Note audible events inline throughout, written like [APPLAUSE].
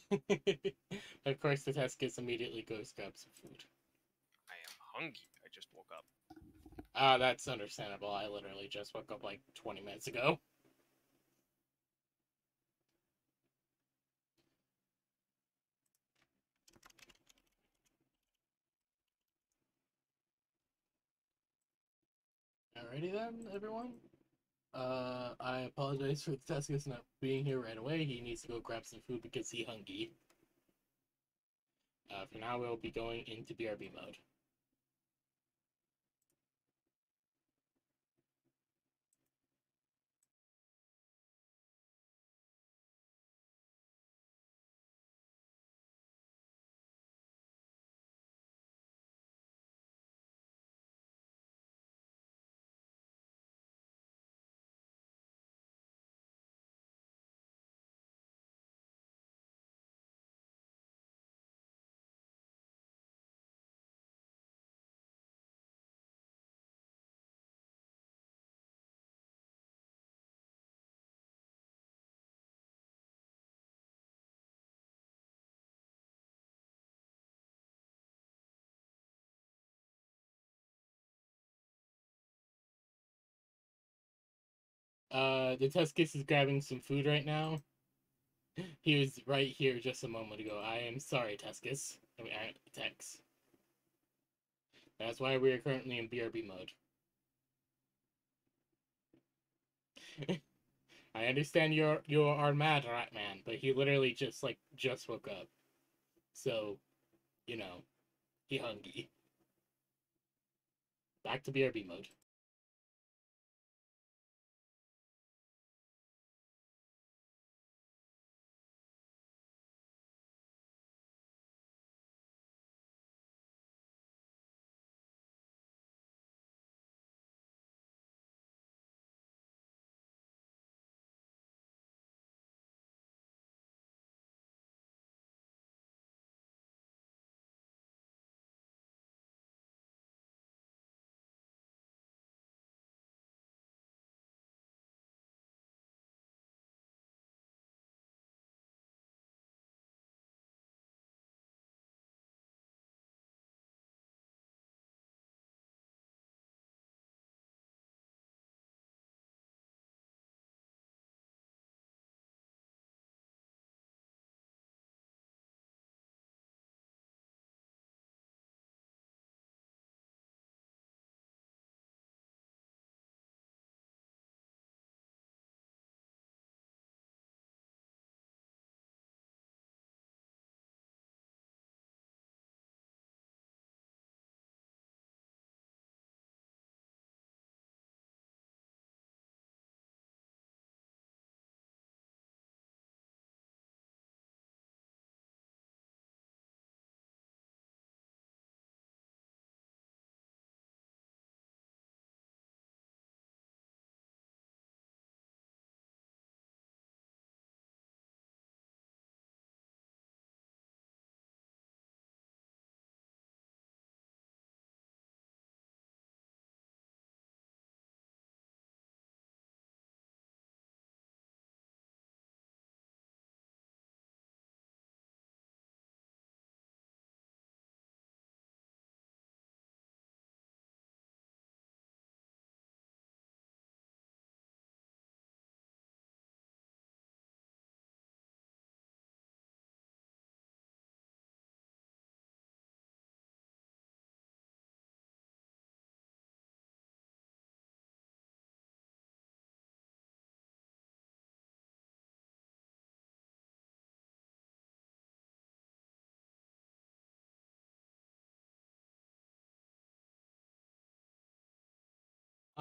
[LAUGHS] of course, the Tescus immediately go grab some food. I am hungry. I just woke up. Ah, that's understandable. I literally just woke up like 20 minutes ago. Alrighty then, everyone. Uh, I apologize for Tescus not being here right away. He needs to go grab some food because he hungry. Uh, for now, we'll be going into BRB mode. Uh, the Tescus is grabbing some food right now. He was right here just a moment ago. I am sorry, Tescus. I mean, Tex. That's why we are currently in BRB mode. [LAUGHS] I understand you're you are mad, right, man? But he literally just like just woke up, so you know, he hungry. Back to BRB mode.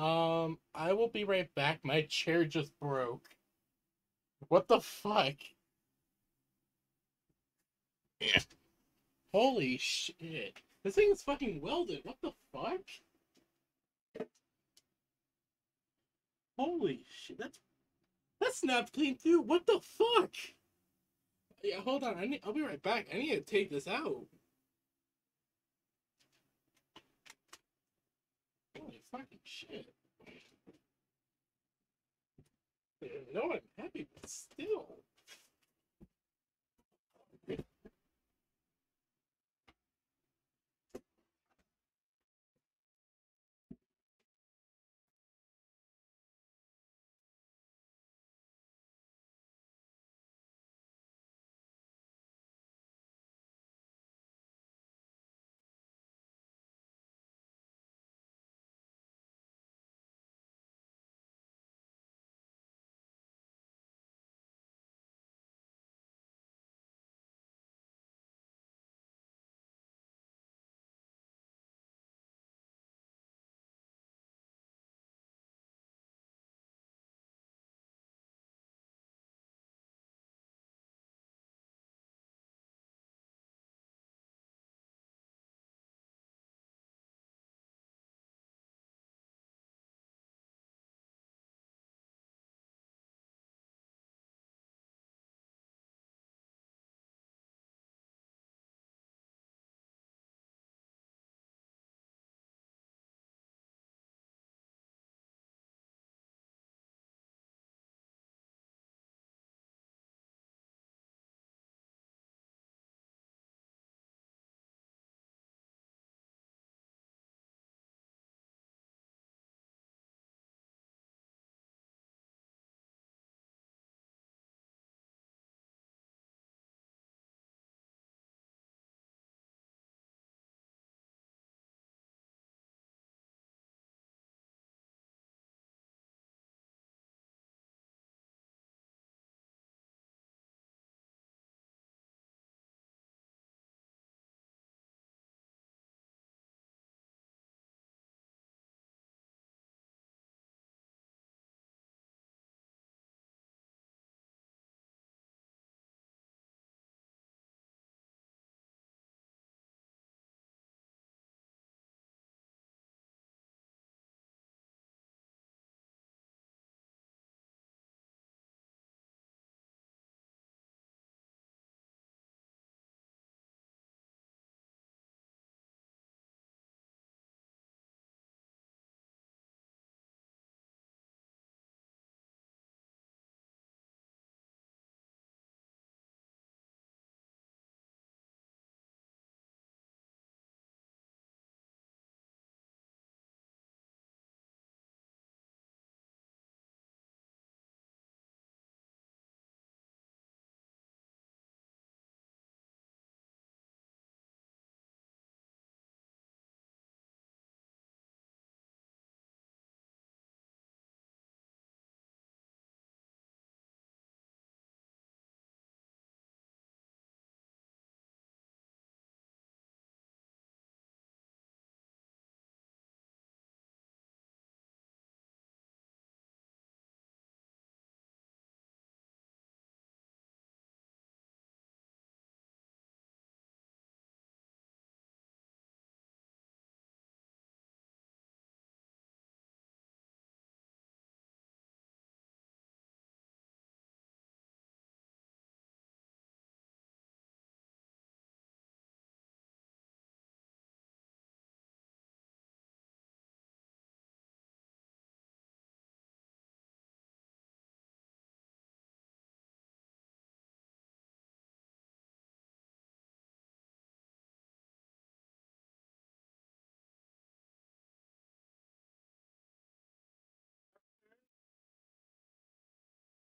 Um, I will be right back. My chair just broke. What the fuck? Holy shit. This thing is fucking welded. What the fuck? Holy shit. That's that snapped clean through. What the fuck? Yeah, hold on. I need, I'll be right back. I need to take this out. Holy fucking shit. No, I'm happy, but still.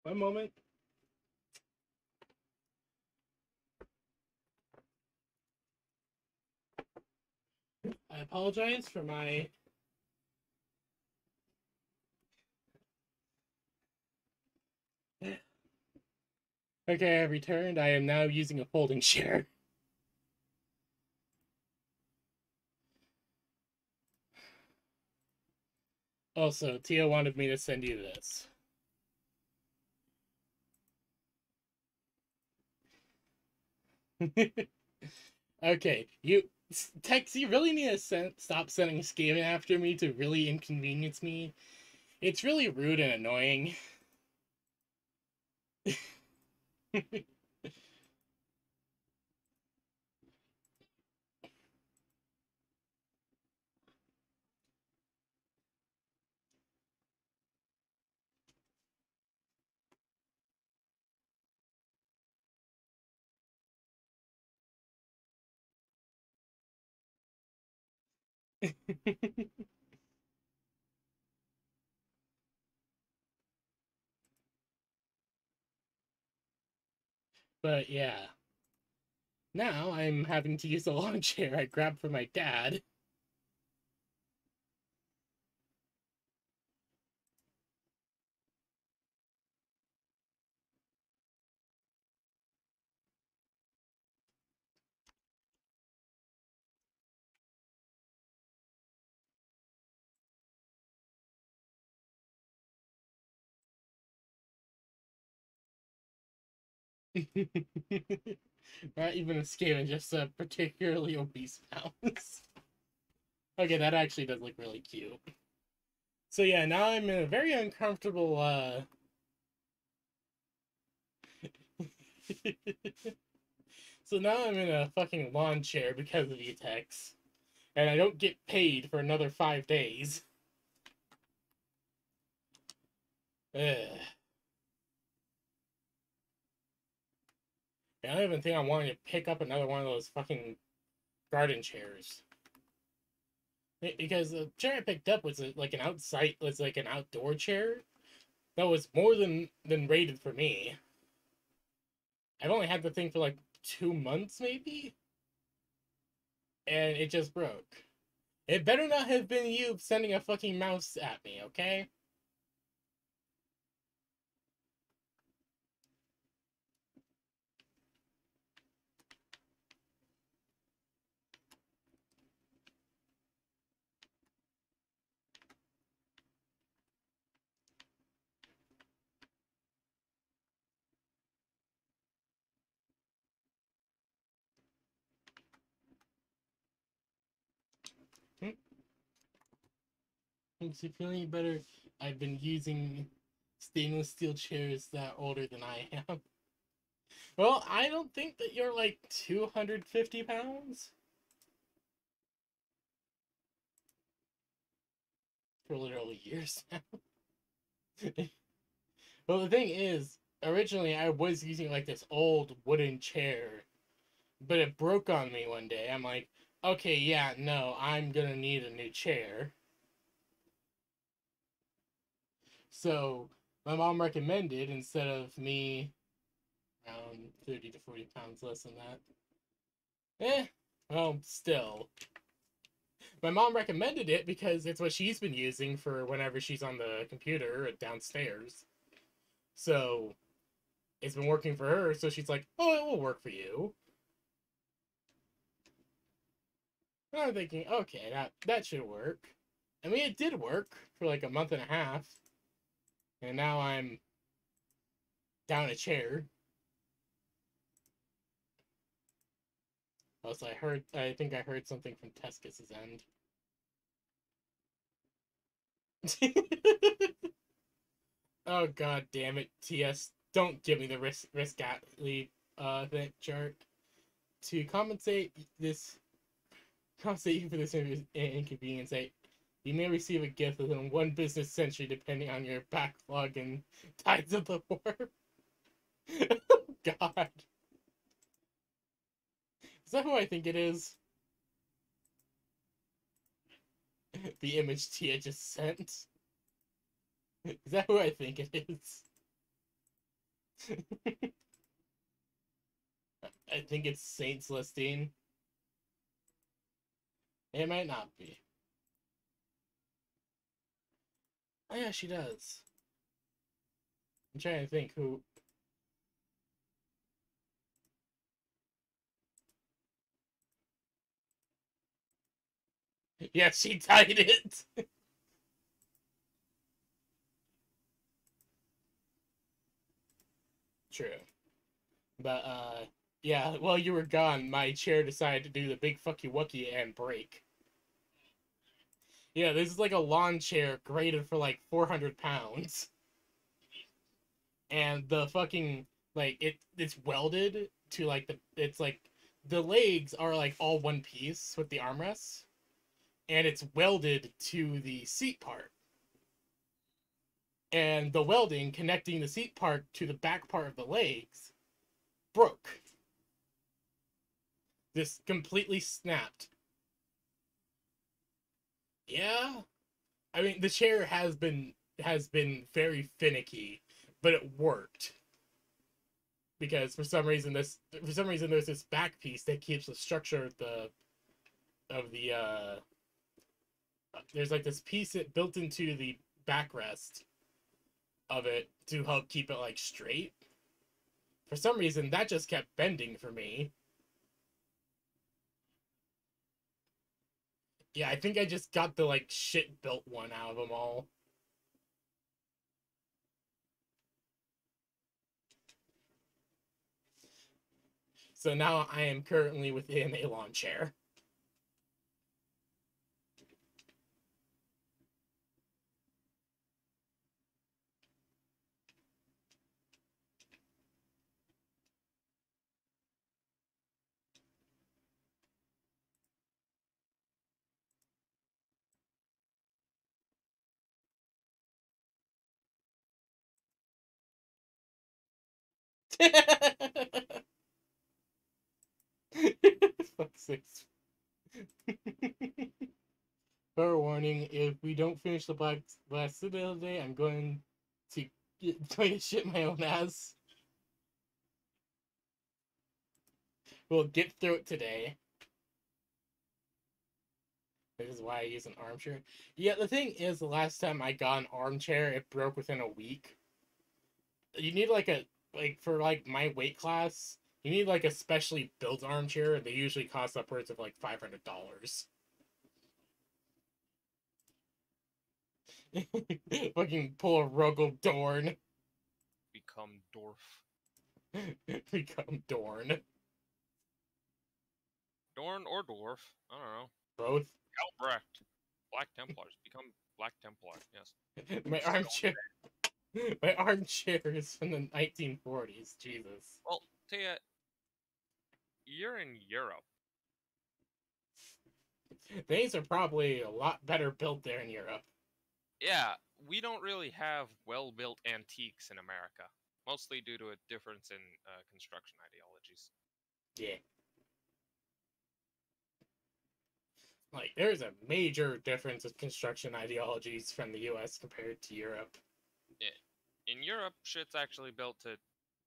One moment. I apologize for my Okay, I returned. I am now using a folding chair. Also, Tia wanted me to send you this. [LAUGHS] okay, you Tex, you really need to send, stop sending Skaven after me to really inconvenience me. It's really rude and annoying. [LAUGHS] [LAUGHS] but yeah. Now I'm having to use the lawn [LAUGHS] chair I grabbed from my dad. [LAUGHS] Not even a Skaven, just a particularly obese mouse. [LAUGHS] okay, that actually does look really cute. So yeah, now I'm in a very uncomfortable, uh... [LAUGHS] so now I'm in a fucking lawn chair because of the attacks. And I don't get paid for another five days. Ugh. I don't even think I'm wanting to pick up another one of those fucking garden chairs. Because the chair I picked up was like an outside, was like an outdoor chair that was more than than rated for me. I've only had the thing for like two months, maybe, and it just broke. It better not have been you sending a fucking mouse at me, okay? Makes you feel any better? I've been using stainless steel chairs that older than I am. Well, I don't think that you're like 250 pounds. For literally years [LAUGHS] now. well, the thing is, originally I was using like this old wooden chair, but it broke on me one day. I'm like, okay, yeah, no, I'm gonna need a new chair. So my mom recommended instead of me around 30 to 40 pounds less than that. Eh, well, still. My mom recommended it because it's what she's been using for whenever she's on the computer downstairs. So it's been working for her, so she's like, oh, it will work for you. And I'm thinking, okay, that, that should work. I mean, it did work for like a month and a half. And now I'm down a chair. Also, I heard, I think I heard something from Tescus's end. [LAUGHS] oh god damn it, TS. Don't give me the risk risk athlete uh that chart. To compensate this compensate you for this inconvenience, I you may receive a gift within one business century depending on your backlog and tides of the [LAUGHS] war. oh, [LAUGHS] God. Is that who I think it is? the image Tia just sent. Is that who I think it is? [LAUGHS] I think it's Saint Celestine. It might not be. Oh yeah, she does. I'm trying to think who. [LAUGHS] Yeah, she tied it. [LAUGHS] True. But uh yeah, while you were gone, my chair decided to do the big fucky wucky and break. Yeah, this is like a lawn chair graded for like 400 pounds. And the fucking, like, it it's welded to like the, it's like, the legs are like all one piece with the armrests. And it's welded to the seat part. And the welding connecting the seat part to the back part of the legs broke. This completely snapped. Yeah. I mean, the chair has been has been very finicky, but it worked. Because for some reason this for some reason there's this back piece that keeps the structure of the of the uh there's like this piece that built into the backrest of it to help keep it like straight. For some reason that just kept bending for me. Yeah, I think I just got the like shit built one out of them all. So now I am currently within a lawn chair. [LAUGHS] Fuck sakes. [LAUGHS] Fair warning, if we don't finish the Black Black Citadel today, I'm going to get, [LAUGHS] going to shit my own ass. We'll get through it today. This is why I use an armchair. Yeah, the thing is, the last time I got an armchair, it broke within a week. You need like a like for like my weight class, you need like a specially built armchair. They usually cost upwards of like five hundred dollars. [LAUGHS] Fucking pull a Rogal Dorn. Become Dorf. [LAUGHS] Become Dorn. Dorn or Dwarf. I don't know. Both. Helbrecht. Black Templars. Become Black Templar. Yes. [LAUGHS] My armchair. [LAUGHS] My armchair is from the 1940s. Jesus. Well, Tia, you're in Europe. Things are probably a lot better built there in Europe. Yeah, we don't really have well-built antiques in America, mostly due to a difference in uh, construction ideologies. Yeah. Like, there's a major difference of construction ideologies from the US compared to Europe. In Europe, shit's actually built to,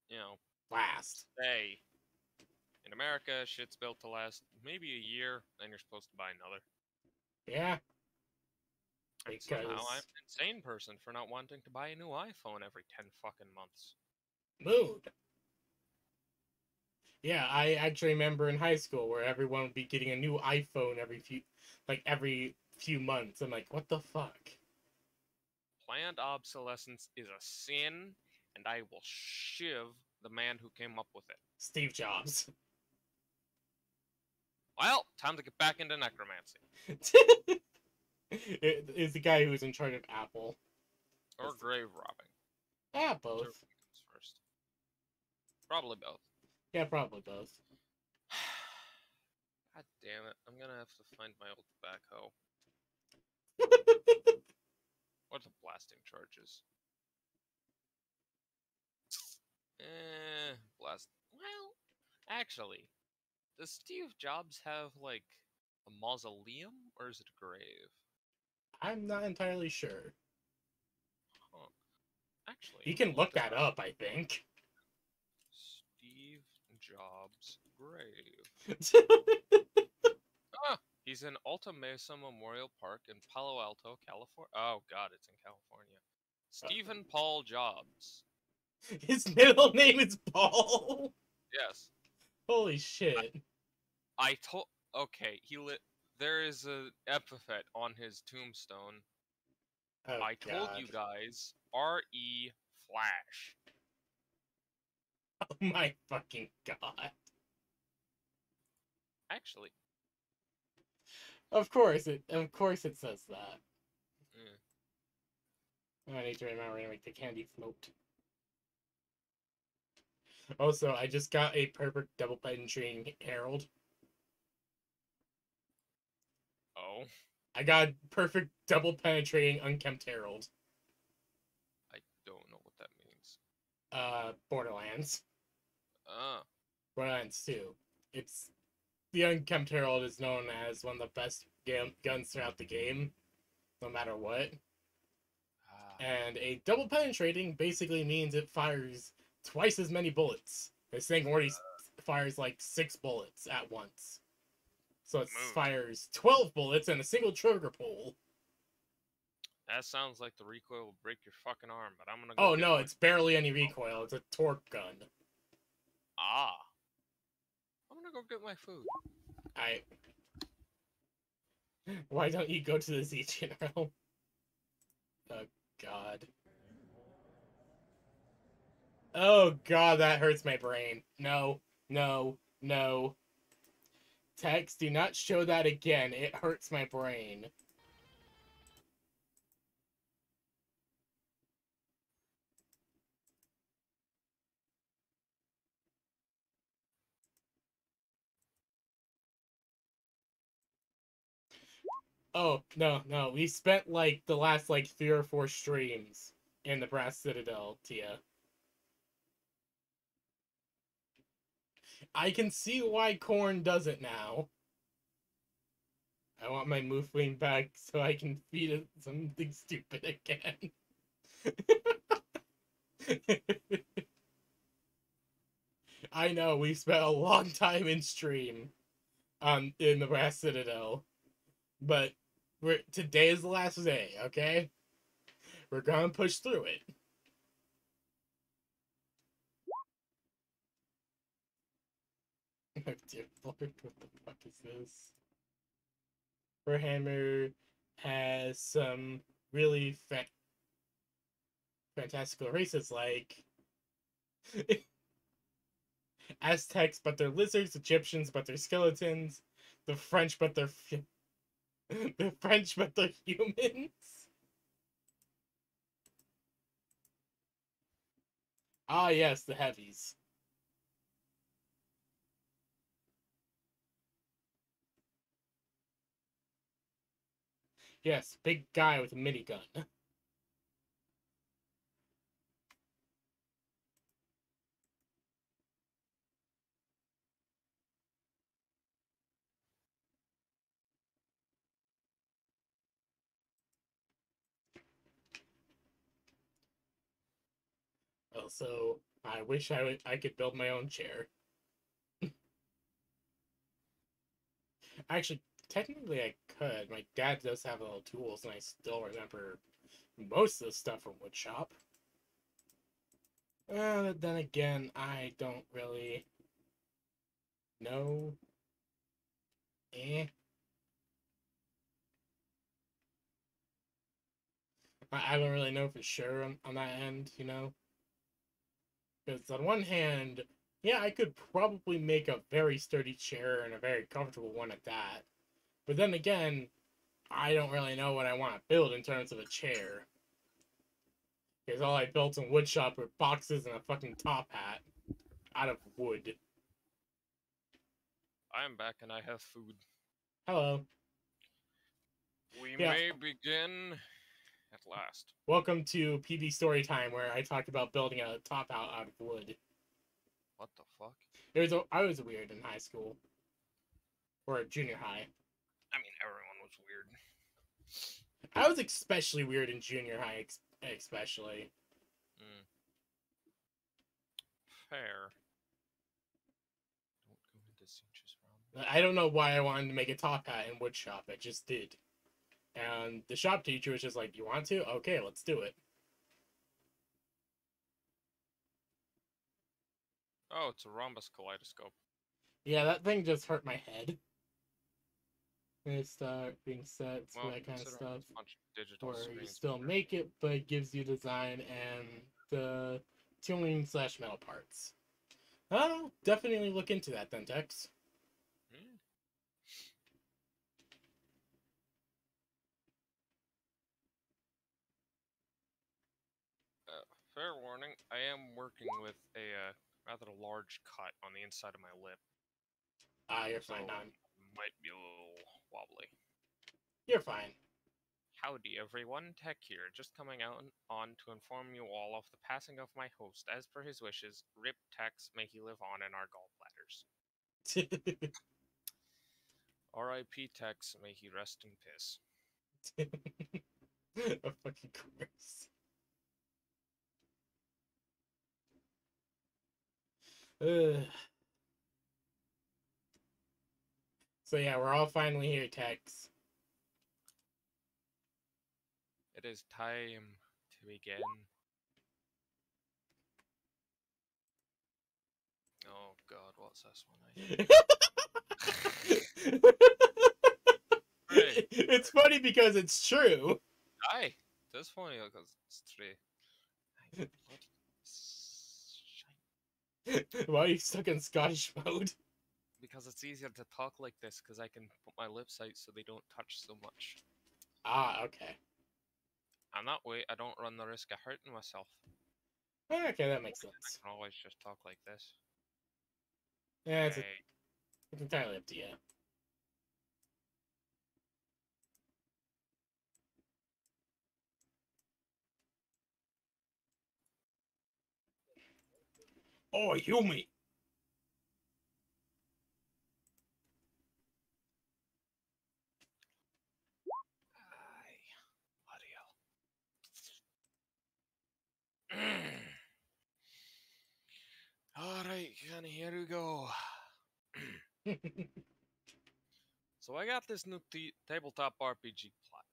you know, Last. stay. In America, shit's built to last maybe a year, then you're supposed to buy another. Yeah. And Because Somehow I'm an insane person for not wanting to buy a new iPhone every 10 fucking months. mood. Yeah, I actually remember in high school where everyone would be getting a new iPhone every few like every few months. I'm like, what the fuck? Planned obsolescence is a sin, and I will shiv the man who came up with it. Steve Jobs. Well, time to get back into necromancy. [LAUGHS] It is the guy who's in charge of Apple. Or Yes. grave robbing. Yeah, both. first. Probably both. Yeah, probably both. [SIGHS] God damn it. I'm gonna have to find my old backhoe. [LAUGHS] What are the blasting charges? Eh, blast. Well, actually, does Steve Jobs have like a mausoleum or is it a grave? I'm not entirely sure. Huh. Actually, You can look that up. up, I think. Steve Jobs' grave. [LAUGHS] He's in Alta Mesa Memorial Park in Palo Alto, California. Oh God, it's in California. Stephen Paul Jobs. [LAUGHS] His middle name is Paul. Yes, Holy shit. I told. Okay, he lit. There is a epithet on his tombstone. Oh, I told you guys. R E Flash. [LAUGHS] Oh my fucking god. Actually, Of course it. Of course it says that. mm, I need to remember to make the candy float. Also, I just got a perfect double penetrating herald. oh, I got perfect double penetrating unkempt herald. I don't know what that means. Uh, Borderlands. Uh, Borderlands 2. It's the unkempt herald is known as one of the best gam- guns throughout the game, no matter what. ah, And a double penetrating basically means it fires twice as many bullets. This thing already s- fires like six bullets at once. So it Move. fires 12 bullets in a single trigger pull. that sounds like the recoil will break your fucking arm. But I'm gonna. Go Oh no, my- it's barely any recoil. It's a torque gun. ah. Go get my food. I. Why don't you go to the Z General? [LAUGHS] Oh god. Oh god, that hurts my brain. No, no, no. Text, do not show that again. It hurts my brain. Oh, no, no. We spent like the last like three or four streams in the Brass Citadel, Tia. I can see why Khorne does it now. I want my Moofling back [LAUGHS] so I can feed it something stupid again. [LAUGHS] I know we spent a long time in stream um in the Brass Citadel. But we're today is the last day, okay? We're gonna push through it. Oh [LAUGHS] dear lord, what the fuck is this? Warhammer has some really fa- fantastical races like [LAUGHS] Aztecs, but they're lizards, Egyptians, but they're skeletons, the French, but they're [LAUGHS] the French, but they're humans. Ah, yes, the heavies. Yes, big guy with a minigun. [LAUGHS] Also, I wish I would I could build my own chair. Actually, technically I could. My dad does have the tools, and I still remember most of the stuff from woodshop. Uh, then again, I don't really know. Eh. I, I don't really know for sure on, on that end, you know? Because on one hand, yeah, I could probably make a very sturdy chair and a very comfortable one at that. But then again, I don't really know what I want to build in terms of a chair. Because all I built in woodshop were boxes and a fucking top hat out of wood. I am back and I have food. Hello. We Yeah. may begin at last. Welcome to PB Story Time, where I talked about building a top out out of wood. What the fuck? It was a, I was weird in high school, or junior high. I mean, everyone was weird. I was especially weird in junior high, ex- especially. Mm. Fair. is inches round. I don't know why I wanted to make a top hat in wood shop. I just did. And the shop teacher was just like, "You want to? Okay, let's do it." Oh, it's a rhombus kaleidoscope. Yeah, that thing just hurt my head. And it start being set, Well, that kind of stuff. it's a bunch of digital Where you still make it, but it gives you design and the tuning slash metal parts. Oh, definitely look into that then, Tex. Hmm. Uh, fair warning, I am working with a uh, rather large cut on the inside of my lip. Ah, you're fine, So- hon. Might be a little wobbly. You're fine. Howdy everyone, Tech here, just coming out on to inform you all of the passing of my host. As per his wishes, Rip Tex, may he live on in our gallbladders. [LAUGHS] R.I.P. Tex, may he rest in piss. [LAUGHS] of fucking course. Ugh. So yeah, we're all finally here, Tex. It is time to begin. Oh god, what's this one? I [LAUGHS] it's funny because it's true. Aye, that's funny because it's three. [LAUGHS] Aye, bloody shite. Why are you stuck in Scottish [LAUGHS] mode? Because it's easier to talk like this because I can put my lips out so they don't touch so much. Ah, okay. And that way I don't run the risk of hurting myself. Okay, that makes sense. I can always just talk like this. Yeah, it's, Hey, it's entirely up to you. Oh, Yumi! Aye, bloody. Mm. Alright, and here we go. [CLEARS THROAT] So I got this new tabletop RPG plot.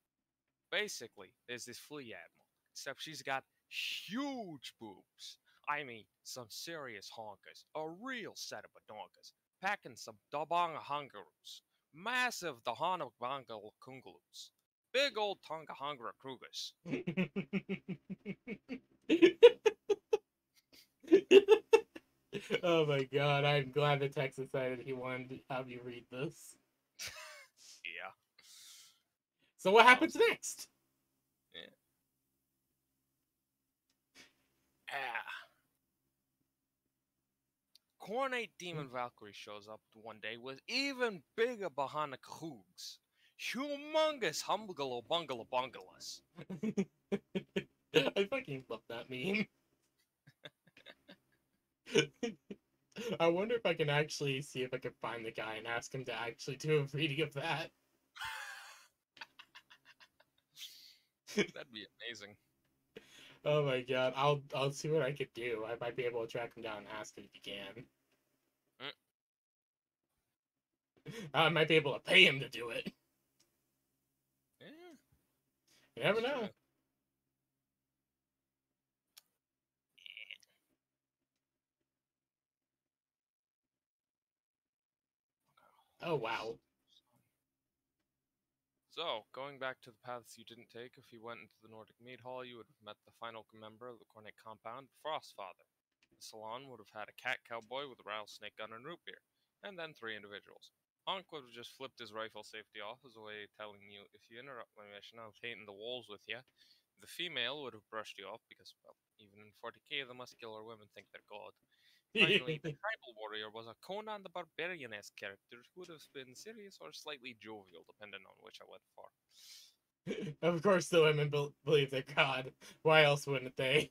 Basically, there's this flea admiral, except she's got huge boobs. I mean, some serious honkers, a real set of badonkas, packing some dabanga hungaroos, massive dahana bangal kungaloos, big old tonga hungra krugers. oh my god, I'm glad the Tex decided he wanted to have you read this. [LAUGHS] Yeah. So what happens next? Ah. Khornate Demon mm. Valkyrie shows up one day with even bigger Bahana Krugs. Humongous Humbugalo Bungalo Bungalas. [LAUGHS] I fucking love that meme. [LAUGHS] I wonder if I can actually see if I can find the guy and ask him to actually do a reading of that. [LAUGHS] That'd be amazing. Oh my god, I'll I'll see what I could do. I might be able to track him down and ask him if he can. I might be able to pay him to do it. Yeah. You never Sure. know. Oh wow. So, going back to the paths you didn't take, if you went into the Nordic Mead Hall, you would have met the final member of the Cornet compound, Frostfather. The salon would have had a cat cowboy with a rattlesnake gun and root beer, and then three individuals. Honk would have just flipped his rifle safety off as a way of telling you, if you interrupt my mission, I'll paint the walls with you. The female would have brushed you off because, well, even in 40k, the muscular women think they're god. Finally, the [LAUGHS] tribal warrior was a Conan the Barbarian esque character who would have been serious or slightly jovial, depending on which I went for. [LAUGHS] of course, the women bel believe they're God. Why else wouldn't they?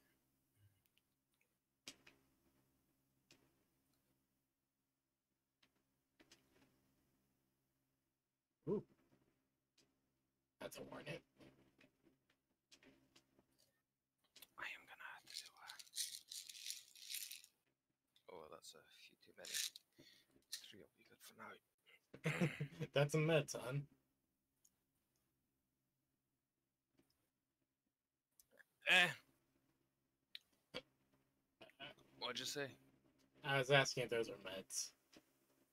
Ooh. That's a warning. I am gonna have to. Uh... Oh, that's a few too many. Three will be good. for now. [LAUGHS] That's a med, son. Eh. What'd you say? I was asking if those are meds.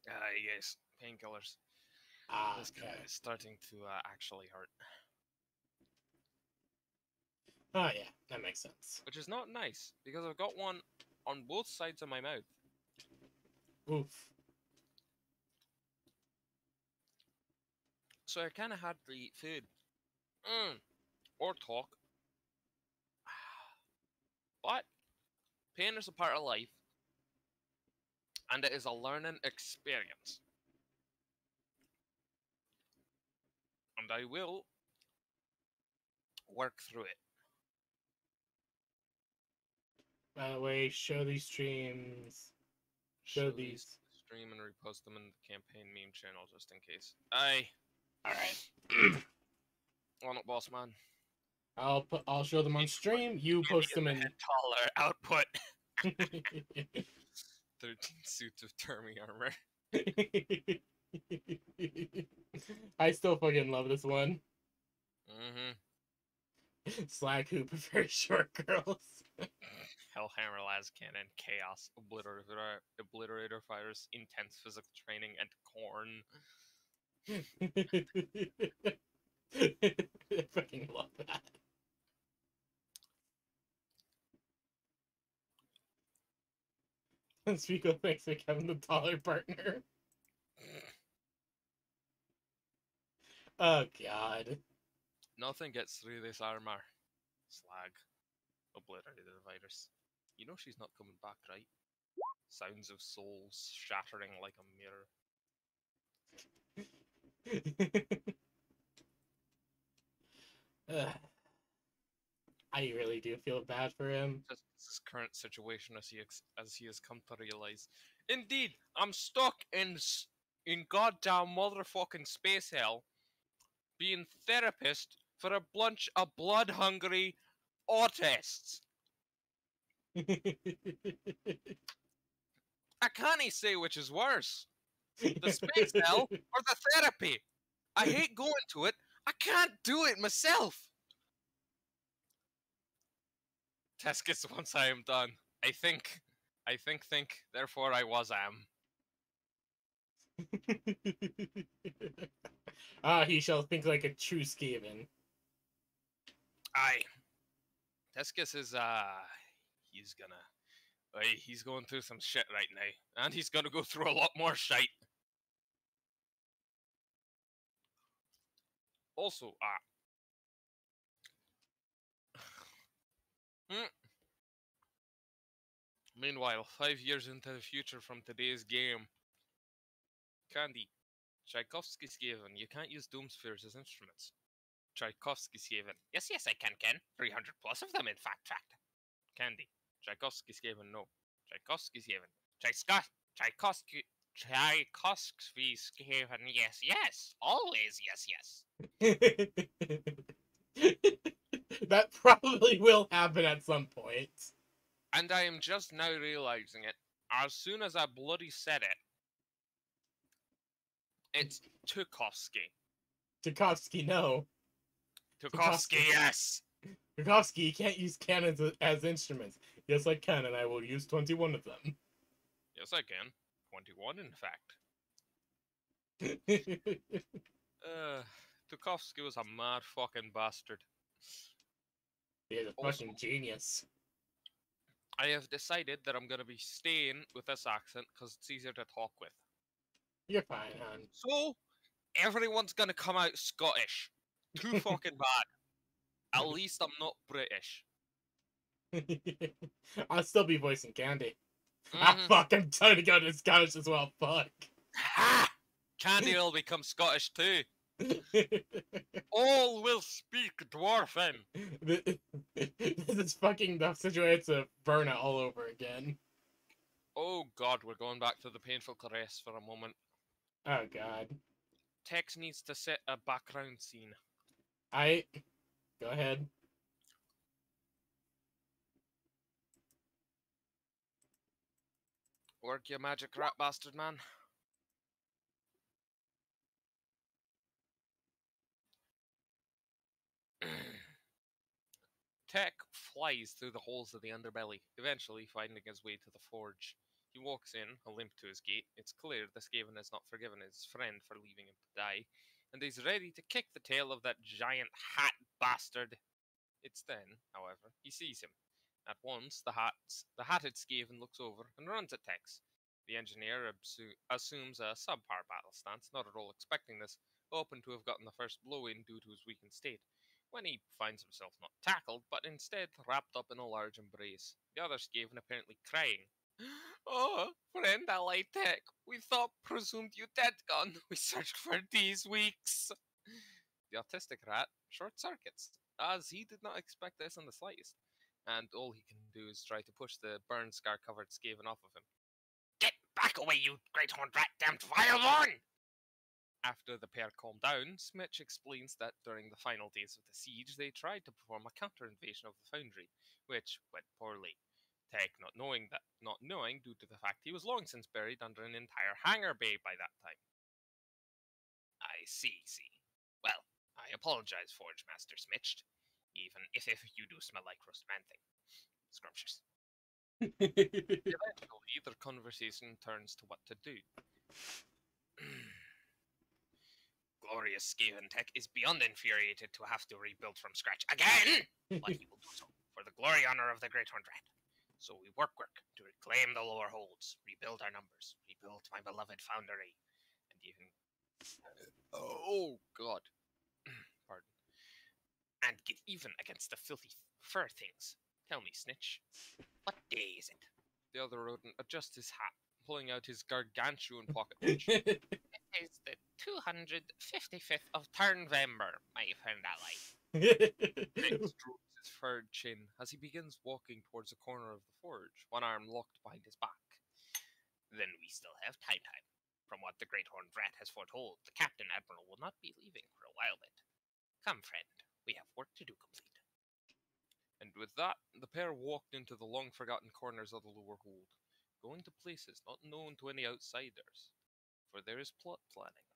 Ah, yes, painkillers. Ah, This guy is starting to uh, actually hurt, Oh yeah, that makes sense. which is not nice because I've got one on both sides of my mouth. Oof. So I kind of had to eat food, mm. or talk. [SIGHS] But pain is a part of life, and it is a learning experience. And I will work through it. By the way, show these streams. Show these. stream and repost them in the campaign meme channel just in case. Aye, All right. on it, boss man. I'll put. I'll show them on stream. You post them in. taller output. [LAUGHS] [LAUGHS] Thirteen suits of Termi armor. [LAUGHS] [LAUGHS] I still fucking love this one. Mm-hmm. Slag who prefer [LAUGHS] short girls. Hellhammer, Las Cannon, Chaos, Obliterator, Obliterator Fires, Intense Physical Training, and Khorne. I [LAUGHS] fucking love that. And Spiegel thinks like having the taller partner. Oh god. Nothing gets through this armor. Slag. Obliterator virus. You know she's not coming back, right? Sounds of souls shattering like a mirror. [LAUGHS] I really do feel bad for him. Just his current situation as he ex- as he has come to realize. Indeed, I'm stuck in s- in goddamn motherfucking space hell, being therapist for a bunch of blood hungry autists. [LAUGHS] I can't say which is worse, the space hell or the therapy. I hate going to it. I can't do it myself. Tescus, [LAUGHS] once I am done. I think, I think, think. Therefore, I was am. [LAUGHS] ah, he shall think like a true Skaven. Aye. Tescus is uh, he's gonna, aye, he's going through some shit right now, and he's gonna go through a lot more shite. Also, ah. Hmm. Meanwhile, five years into the future from today's game, Candy, Tchaikovsky's given. You can't use doom spheres as instruments. Tchaikovsky's given. Yes, yes, I can, Ken. 300 plus of them, in fact, fact. Candy, Tchaikovsky's given. No. Tchaikovsky's given. Tchaikovsky. Tchaikovsky. Tchaikovsky's given. Yes, yes. Always yes, yes. [LAUGHS] that probably will happen at some point. And I am just now realizing it. As soon as I bloody said it, it's Tukovsky. Tukovsky, no. Tukovsky, yes. Tukovsky, you can't use cannons as instruments. Yes, I can, and I will use 21 of them. Yes, I can. 21, in fact. [LAUGHS] Uh, Tukovsky was a mad fucking bastard. He's a Also- fucking genius. I have decided that I'm gonna be staying with this accent because it's easier to talk with. You're fine, hon. So, everyone's gonna come out Scottish. Too [LAUGHS] fucking bad. At least I'm not British. [LAUGHS] I'll still be voicing Candy. [LAUGHS] Ah, Mhm. fuck, I'm trying to go to Scottish as well. Fuck. Ha! Candy will become Scottish too. All will speak Dwarfen. this is fucking the situation of Burna all over again. Oh god, we're going back to the painful caress for a moment. Oh God. Tex needs to set a background scene. I go ahead. Work your magic, rat bastard man. Tech flies through the holes of the underbelly, eventually finding his way to the forge. He walks in, a limp to his gait. It's clear the Skaven has not forgiven his friend for leaving him to die, and he's ready to kick the tail of that giant hat bastard. It's then, however, he sees him. At once, the, hats, the hatted Skaven looks over and runs at Tex. The engineer absu- assumes a subpar battle stance, not at all expecting this, hoping to have gotten the first blow in due to his weakened state, when he finds himself not tackled, but instead wrapped up in a large embrace, the other Skaven apparently crying. Oh, friend Allied Tech, we thought presumed you dead gone. [LAUGHS] We searched for these weeks. The autistic rat short circuits, as he did not expect this in the slightest, and all he can do is try to push the burn scar covered Skaven off of him. Get back away, you great horned rat, damned vile one! After the pair calm down, Smitch explains that during the final days of the siege, they tried to perform a counter invasion of the foundry, which went poorly. Tech not knowing that, not knowing due to the fact he was long since buried under an entire hangar bay by that time. I see, see. Well, I apologize, Forge Master Smitched, even if, if you do smell like roast man thing. Scrumptious. [LAUGHS] Eventually, their conversation turns to what to do. [CLEARS THROAT] Glorious Skaven Tech is beyond infuriated to have to rebuild from scratch again, but he will do so for the glory honor of the Great Horned Rat. So we work work to reclaim the lower holds, rebuild our numbers, rebuild my beloved foundry, and even uh, oh. oh god, [CLEARS THROAT] pardon, and get even against the filthy fur things. Tell me, Snitch, what day is it? The other rodent adjusts his hat, pulling out his gargantuan pocket [LAUGHS] watch. it is the 255th of Turnvember, my friend ally. [LAUGHS] Nick furred chin as he begins walking towards the corner of the forge, one arm locked behind his back. Then we still have time time. From what the Great Horned Rat has foretold, the Captain Admiral will not be leaving for a while bit. Come, friend, we have work to do complete. And with that, the pair walked into the long forgotten corners of the lower hold, going to places not known to any outsiders. For there is plot planning.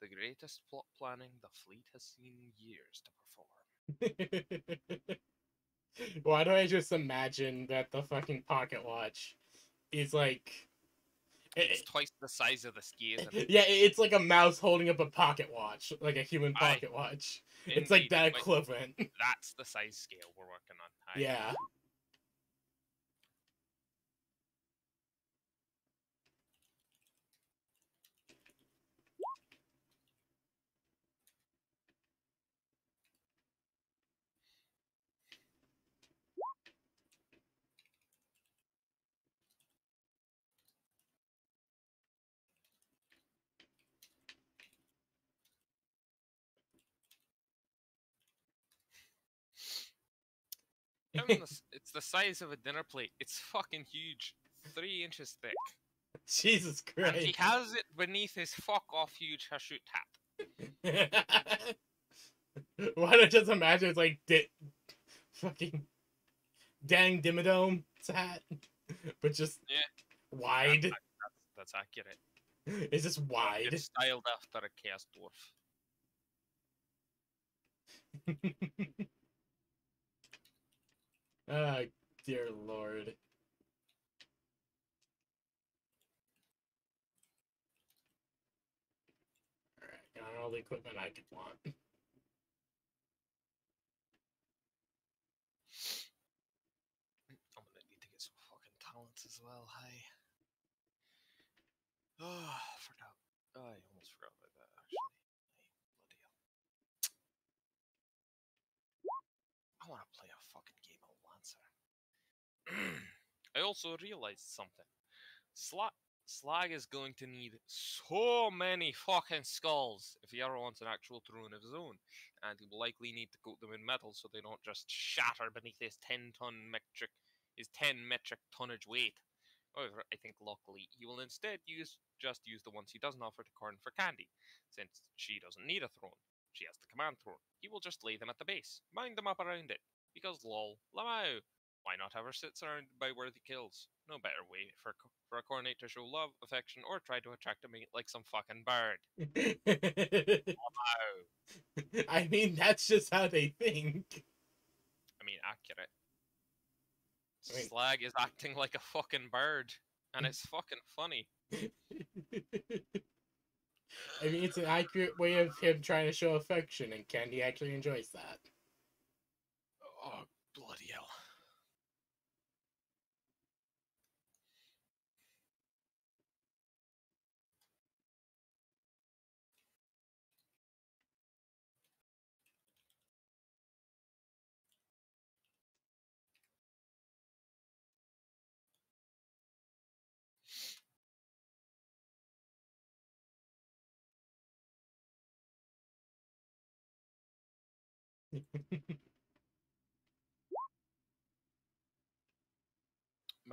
The greatest plot planning the fleet has seen years to perform. [LAUGHS] Why do I just imagine that the fucking pocket watch is like. It's eh, eh, twice the size of the Skaven. yeah, it's like a mouse holding up a pocket watch, like a human pocket watch. It's like that equivalent. That's the size scale we're working on. Aye. yeah. I the it's the size of a dinner plate. It's fucking huge. Three inches thick. [LAUGHS] Jesus And he has it beneath his fuck off huge Hashut hat. [LAUGHS] Why don't just imagine it's like di- fucking dang Dimmadome hat, [LAUGHS] but just Yeah. wide. That's, that's accurate. It's just wide. It's styled after a chaos dwarf. Ah, dear lord. Alright, got all the equipment I could want. I'm gonna need to get some fucking talents as well. [SIGHS] Oh, Oh, I almost forgot about that actually. Hey, bloody hell. I want to play a fucking game of Lancer. I also realized something. Slag is going to need so many fucking skulls if he ever wants an actual throne of his own, and he will likely need to coat them in metal so they don't just shatter beneath his ten-ton metric, his ten metric tonnage weight. However, I think luckily he will instead use just use the ones he doesn't offer to Khorne for Candy, since she doesn't need a throne. She has the command throne. He will just lay them at the base, mount them up around it, because lol, lamau. Why not have her sit surrounded by worthy kills? No better way for for a Khornate to show love, affection, or try to attract a mate like some fucking bird. [LAUGHS] I mean, that's just how they think. I I mean, accurate. I mean- Slag is acting like a fucking bird, and it's fucking funny. [LAUGHS] I mean, it's an accurate way of him trying to show affection, and Candy actually enjoys that. Oh, bloody hell.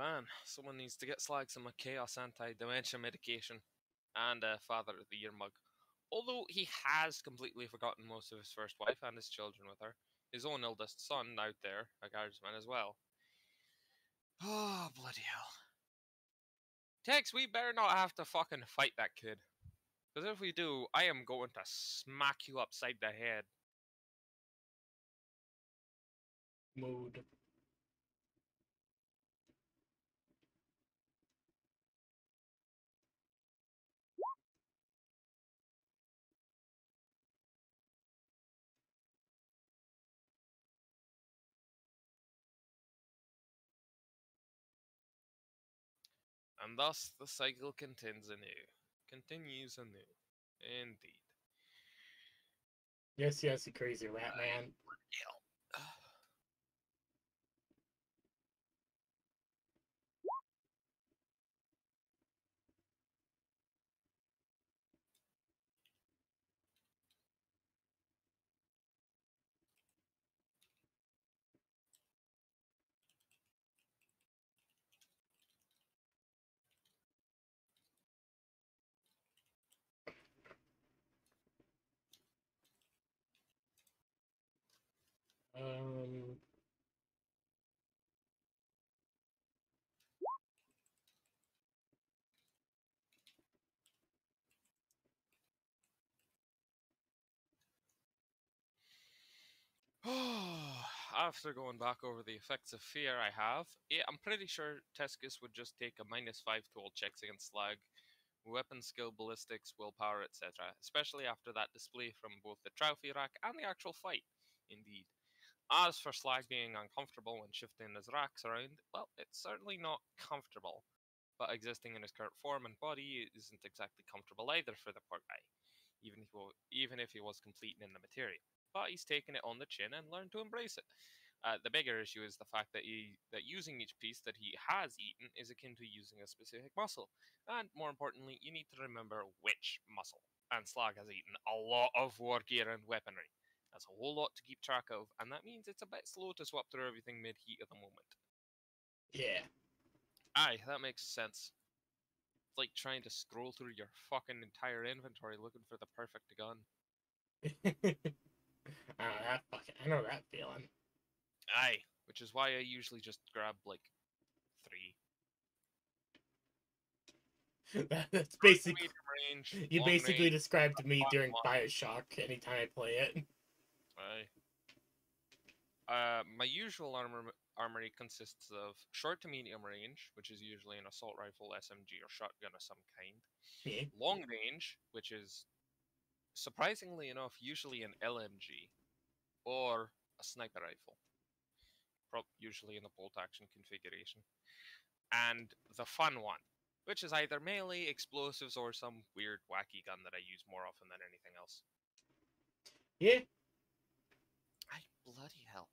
Man, someone needs to get Slag some chaos anti dementia medication and a Father of the Year mug. Although he has completely forgotten most of his first wife and his children with her, his own eldest son out there, a guardsman as well. Oh, bloody hell. Tex, we better not have to fucking fight that kid. Because if we do, I am going to smack you upside the head. Mood. And thus the cycle continues anew. Continues anew. Indeed. Yes, yes, you crazy rat man. Um. After going back over the effects of fear I have, yeah, I'm pretty sure Tescus would just take a minus 5 to all checks against Slag, weapon skill, ballistics, willpower, etc., especially after that display from both the trophy rack and the actual fight. Indeed. As for Slag being uncomfortable when shifting his racks around, well, it's certainly not comfortable, but existing in his current form and body isn't exactly comfortable either for the poor guy, even if he was completing in the material but he's taken it on the chin and learned to embrace it. Uh, the bigger issue is the fact that he that using each piece that he has eaten is akin to using a specific muscle, and more importantly, you need to remember which muscle. And Slag has eaten a lot of war gear and weaponry. That's a whole lot to keep track of, and that means it's a bit slow to swap through everything mid heat at the moment. Yeah. Aye, that makes sense. It's like trying to scroll through your fucking entire inventory looking for the perfect gun. [LAUGHS] I know that fucking. I know that feeling. Aye, which is why I usually just grab like three. [LAUGHS] That's basically. range, You basically range, described me long during one. Bioshock anytime I play it. [LAUGHS] Aye. Uh, my usual armor armory consists of short to medium range, which is usually an assault rifle, SMG, or shotgun of some kind. Yeah. Long range, which is surprisingly enough usually an LMG or a sniper rifle, usually in the bolt action configuration. And the fun one, which is either melee, explosives, or some weird wacky gun that I use more often than anything else. Yeah. I bloody hell.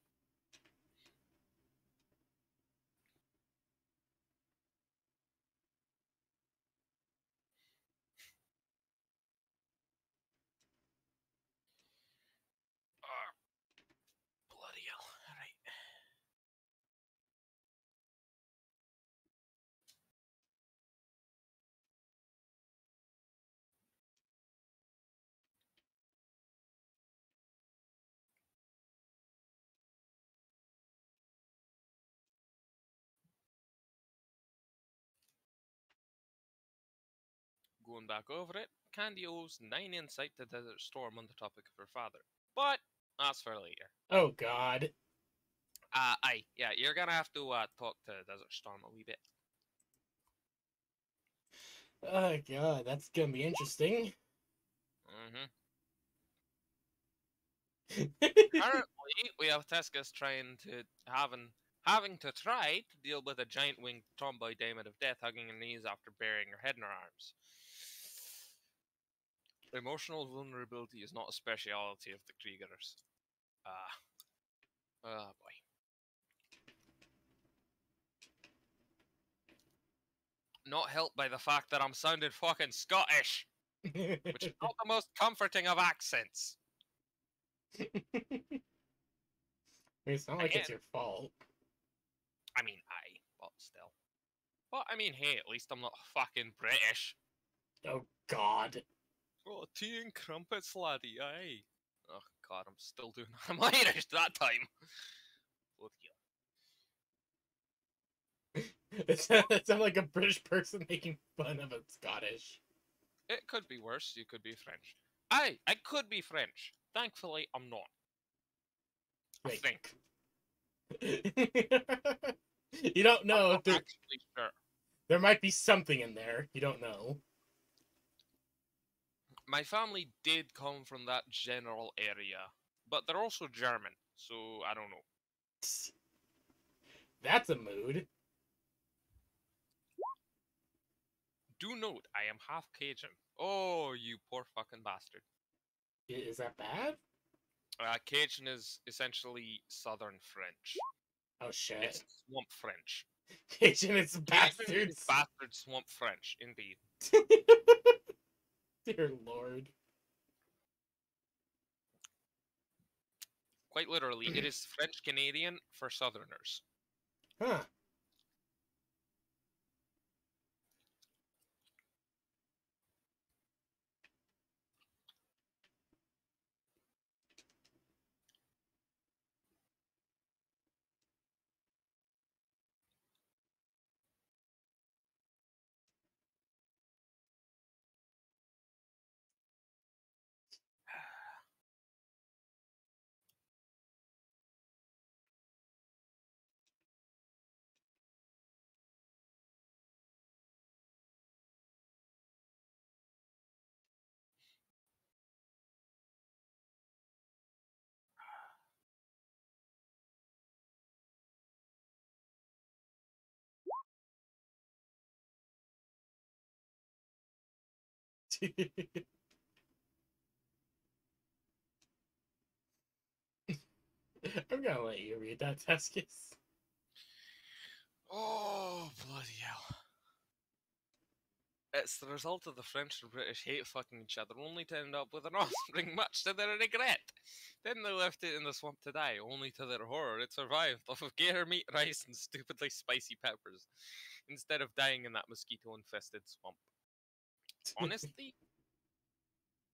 Ah, bloody hell. Right. Going back over it, Candy owes 9 insight to Desert Storm on the topic of her father. But that's for later. Oh God. Uh, aye, yeah, you're gonna have to uh, talk to Desert Storm a wee bit. Oh god, that's gonna be interesting. hmm [LAUGHS] Currently, we have Tescus trying to having having to try to deal with a giant winged tomboy daemon of death hugging her knees after burying her head in her arms. Emotional vulnerability is not a speciality of the Kriegers. Ah. oh boy. Not helped by the fact that I'm sounding fucking Scottish, which is not the most comforting of accents. [LAUGHS] it's not like it's your fault. I mean, I, but still. But I mean, hey, at least I'm not fucking British. Oh god. Oh, tea and crumpets, laddie, aye. Oh god, I'm still doing. that. I'm Irish that time. Bloody. [LAUGHS] It sounds like a British person making fun of a Scottish. It could be worse. You could be French. Aye, I could be French. Thankfully, I'm not. I Wait. think. [LAUGHS] you don't know. I'm if There, actually sure. there might be something in there. You don't know. My family did come from that general area, but they're also German, so I don't know. That's a mood. Do note, I am half Cajun. Oh, you poor fucking bastard. Is that bad? Uh, Cajun is essentially Southern French. Oh shit. It's swamp French. [LAUGHS] Cajun, it's Cajun is bastards. Bastard swamp French, indeed. [LAUGHS] [LAUGHS] Dear lord. Quite literally, it is French Canadian for Southerners. Huh. [LAUGHS] I'm gonna let you read that, Tescus. Oh, bloody hell. It's the result of the French and British hate fucking each other, only to end up with an [LAUGHS] offspring much to their regret. Then they left it in the swamp to die, only to their horror it survived off of gator meat, rice, and stupidly spicy peppers, instead of dying in that mosquito infested swamp. Honestly,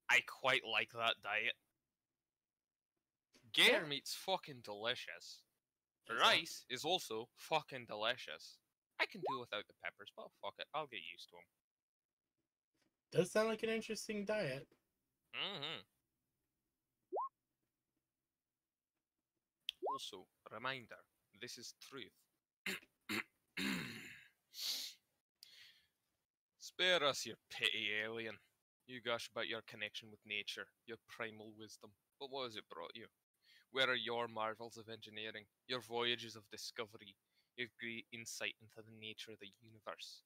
I quite like that diet. Gator Yeah. meat's fucking delicious. That- Rice is also fucking delicious. I can do without the peppers, but fuck it, I'll get used to them. Does sound like an interesting diet. hmm Also, reminder: this is truth. Spare us your pity, alien. You gush about your connection with nature, your primal wisdom, but what has it brought you? Where are your marvels of engineering, your voyages of discovery, your great insight into the nature of the universe?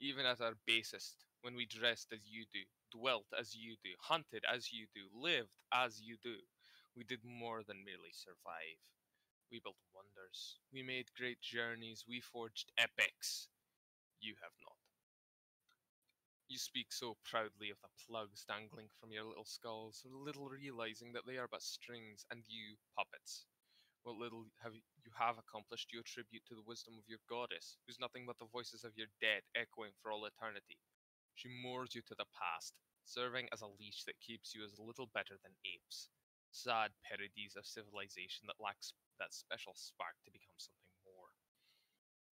Even at our basest, when we dressed as you do, dwelt as you do, hunted as you do, lived as you do, we did more than merely survive. We built wonders. We made great journeys. We forged epics. You have not. You speak so proudly of the plugs dangling from your little skulls, little realizing that they are but strings and you puppets. What little have you have accomplished you attribute to the wisdom of your goddess, who's nothing but the voices of your dead echoing for all eternity. She moors you to the past, serving as a leash that keeps you as little better than apes. Sad parodies of civilization that lacks that special spark to become something more.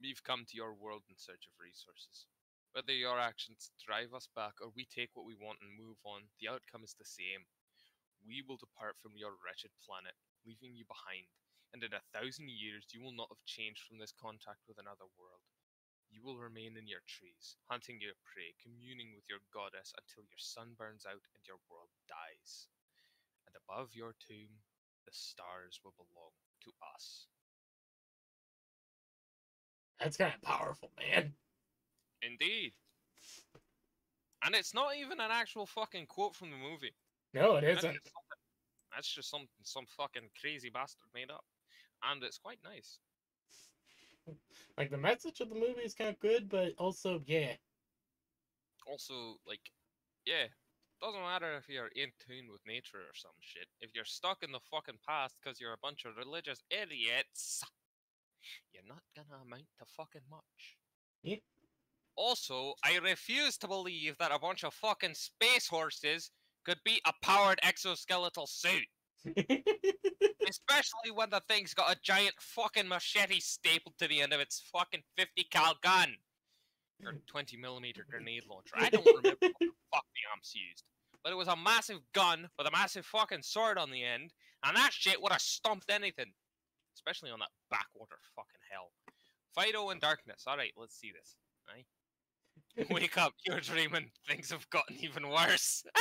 We've come to your world in search of resources. Whether your actions drive us back or we take what we want and move on, the outcome is the same. We will depart from your wretched planet, leaving you behind, and in a thousand years you will not have changed from this contact with another world. You will remain in your trees, hunting your prey, communing with your goddess until your sun burns out and your world dies. And above your tomb, the stars will belong to us. That's kind of powerful, man. Indeed. And it's not even an actual fucking quote from the movie. No, it isn't. just that's just something some fucking crazy bastard made up. And it's quite nice. Like the message of the movie is kind of good, but also, yeah, Also, like, yeah, doesn't matter if you're in tune with nature or some shit. If you're stuck in the fucking past because you're a bunch of religious idiots, you're not gonna amount to fucking much. Yeah. Also, I refuse to believe that a bunch of fucking space horses could beat a powered exoskeletal suit. [LAUGHS] Especially when the thing's got a giant fucking machete stapled to the end of its fucking 50 cal gun. Or 20 millimeter grenade launcher. I don't remember what the fuck the amps used. But it was a massive gun with a massive fucking sword on the end, and that shit would have stumped anything. Especially on that backwater fucking hell. Fido and darkness. Alright, let's see this. Aye. [LAUGHS] Wake up, you're dreaming. Things have gotten even worse. [LAUGHS]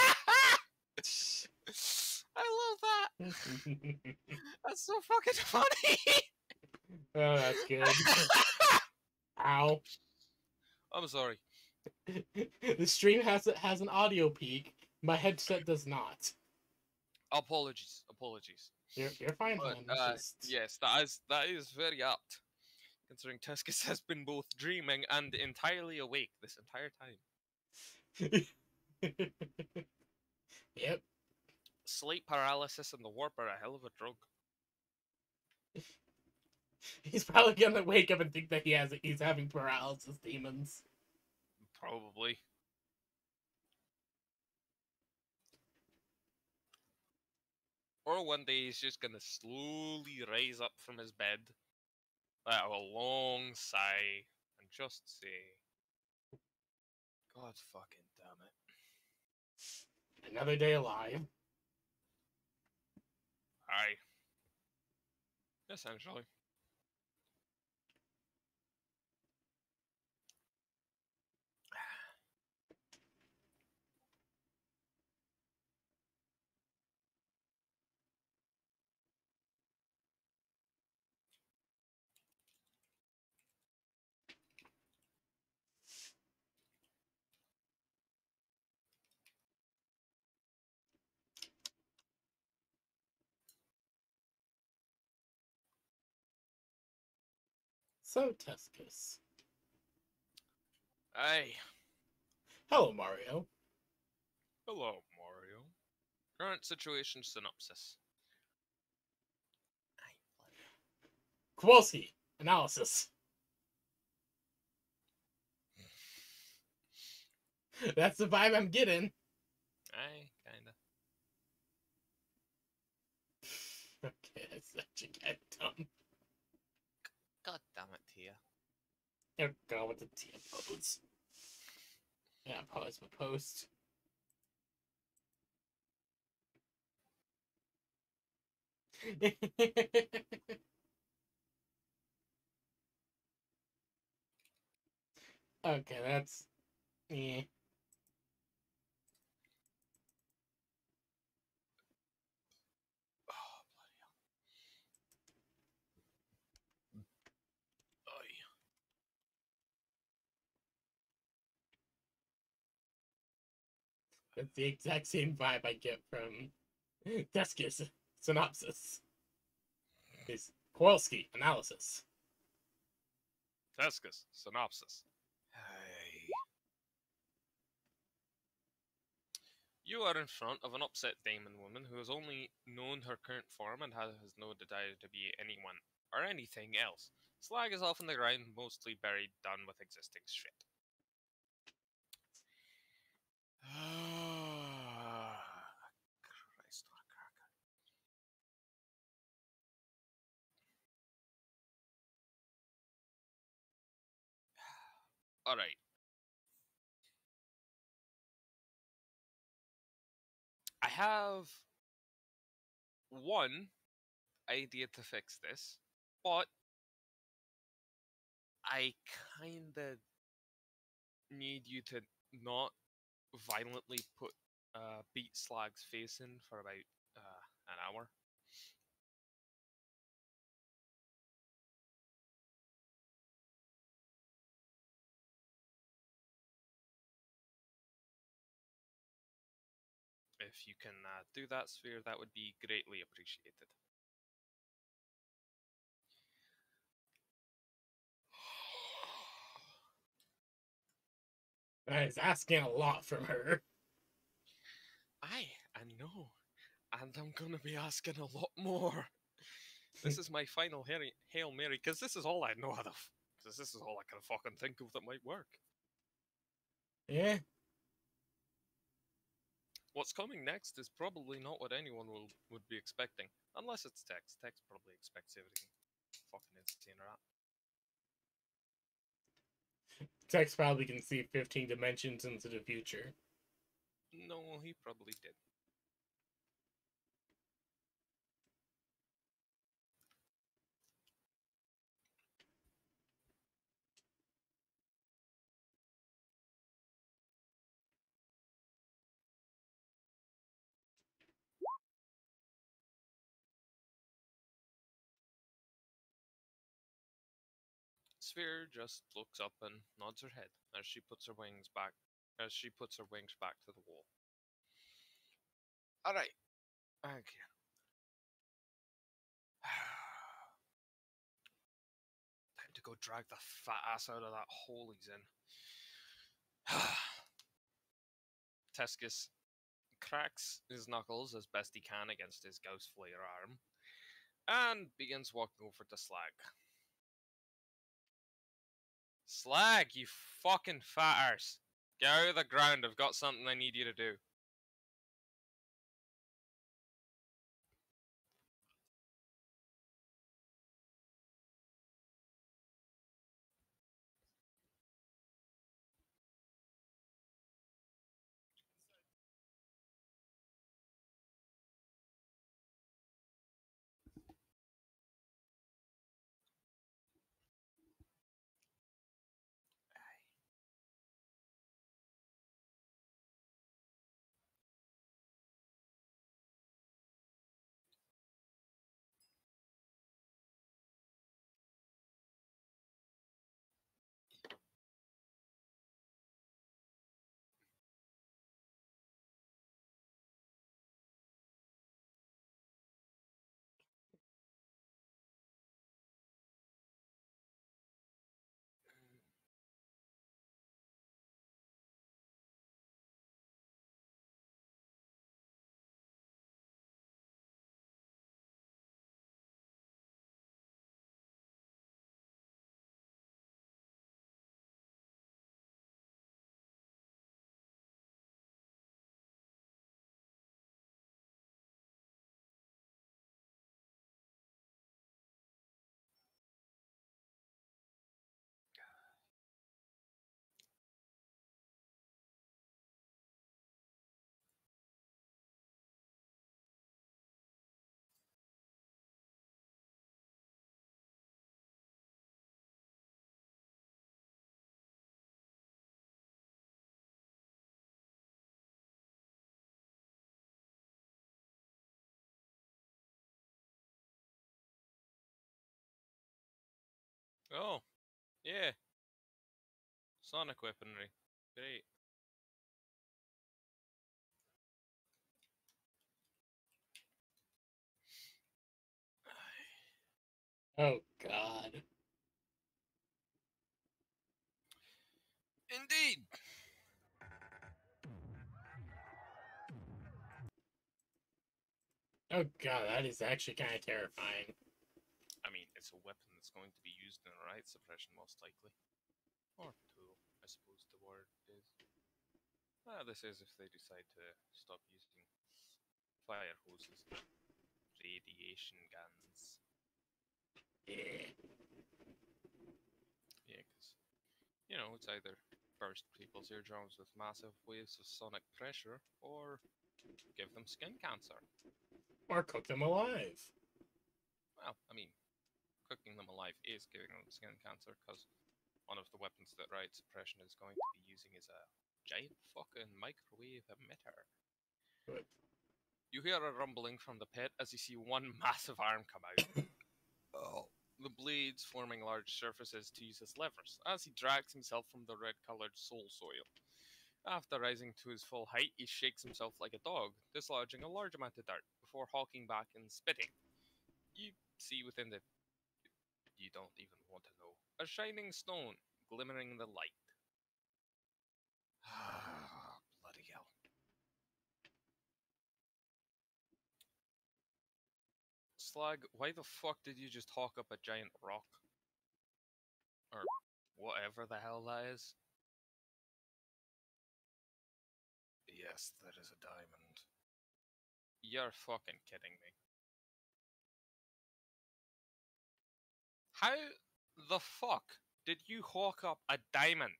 I love that. [LAUGHS] That's so fucking funny. oh, that's good. Ow. I'm sorry. the stream has has an audio peak. My headset does not. Apologies. Apologies. You're, you're fine, But, uh, just- yes, that is that is very apt. Considering Tuskus [LAUGHS] has been both dreaming and entirely awake this entire time. [LAUGHS] yep. Sleep paralysis and the warp are a hell of a drug. [LAUGHS] He's probably gonna wake up and think that he has he's having paralysis demons. Probably. Or one day he's just gonna slowly rise up from his bed, let out a long sigh, and just say, God fucking damn it. Another day alive. Aye. Essentially. So Tuscus. Hey. Hello, Mario. Hello, Mario. Current situation synopsis. Aye, Kowalski. Analysis. [LAUGHS] That's the vibe I'm getting. I kinda. [LAUGHS] Okay, that's such a get dumb. God damn it, Tia. You're going with the Tia pose. Yeah, pause my post. [LAUGHS] okay, that's yeah. That's the exact same vibe I get from Tuscus synopsis. Is Kowalski analysis. Tuscus, synopsis. Hey. You are in front of an upset demon woman who has only known her current form and has, has no desire to be anyone or anything else. Slag is off on the ground, mostly buried, done with existing shit. Christ on a cracker. All right. I have one idea to fix this, but I kinda need you to not violently put uh, beat Slag's face in for about uh, an hour. If you can uh, do that, Sphere, that would be greatly appreciated. [SIGHS] That is asking a lot from her. Aye, I know. And I'm gonna be asking a lot more. This is my final Hail Hail Mary, because this is all I know how to. Because this is all I can fucking think of that might work. Yeah. What's coming next is probably not what anyone will would be expecting, unless it's Tex. Tex probably expects everything fucking insane or that. Tex probably can see 15 dimensions into the future. No, he probably did. Sphere just looks up and nods her head as she puts her wings back as she puts her wings back to the wall. Alright. You. [SIGHS] Time to go drag the fat ass out of that hole he's in. [SIGHS] Tescus cracks his knuckles as best he can against his ghost flare arm and begins walking over to Slag. Slag, you fucking fat arse. Get out of the ground. I've got something I need you to do. Oh, yeah. Sonic weaponry. Great. Oh, God. Indeed. Oh, God, that is actually kind of terrifying. I mean, it's a weapon going to be used in a riot suppression, most likely. Or tool, I suppose the word is. Ah, this is if they decide to stop using fire hoses, radiation guns. Yeah. Yeah, because, you know, it's either burst people's eardrums with massive waves of sonic pressure, or give them skin cancer. Or cook them alive. well, I mean, cooking them alive is giving them skin cancer because one of the weapons that Riot Suppression is going to be using is a giant fucking microwave emitter. Good. You hear a rumbling from the pit as you see one [LAUGHS] massive arm come out. oh. The blades forming large surfaces to use as levers as he drags himself from the red colored soul soil. After rising to his full height, he shakes himself like a dog, dislodging a large amount of dirt before hawking back and spitting. You see within the. You don't even want to know. A shining stone glimmering in the light. Ah, bloody hell. Slag, why the fuck did you just hawk up a giant rock? Or whatever the hell that is? Yes, that is a diamond. You're fucking kidding me. How the fuck did you hawk up a diamond?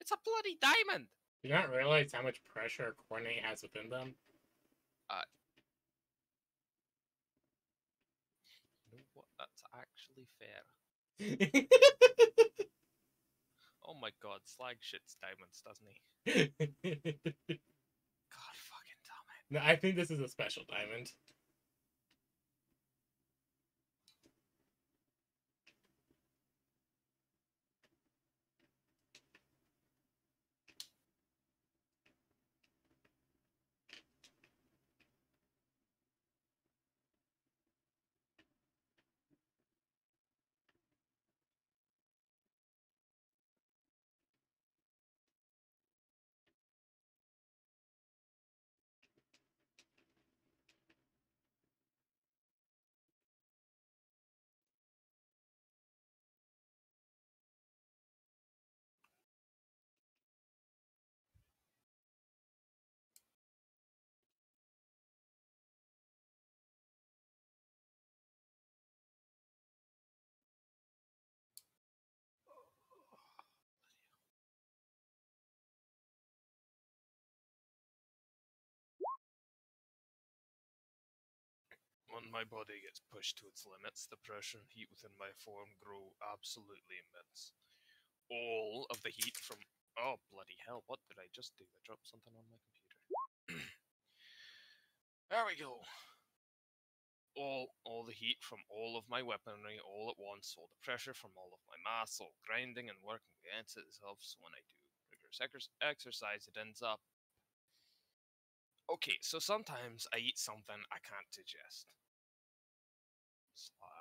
It's a bloody diamond! You Do you not realize how much pressure coordinate has within them? Uh, you know what? That's actually fair. [LAUGHS] Oh my god, Slag shits diamonds, doesn't he? [LAUGHS] God fucking damn it. no, I think this is a special diamond. When my body gets pushed to its limits, the pressure and heat within my form grow absolutely immense. All of the heat from. Oh, bloody hell, what did I just do? I dropped something on my computer. [CLEARS THROAT] there we go. All, all the heat from all of my weaponry all at once, all the pressure from all of my mass, all grinding and working against itself. So when I do rigorous exer- exercise, it ends up. Okay, so sometimes I eat something I can't digest. Slag.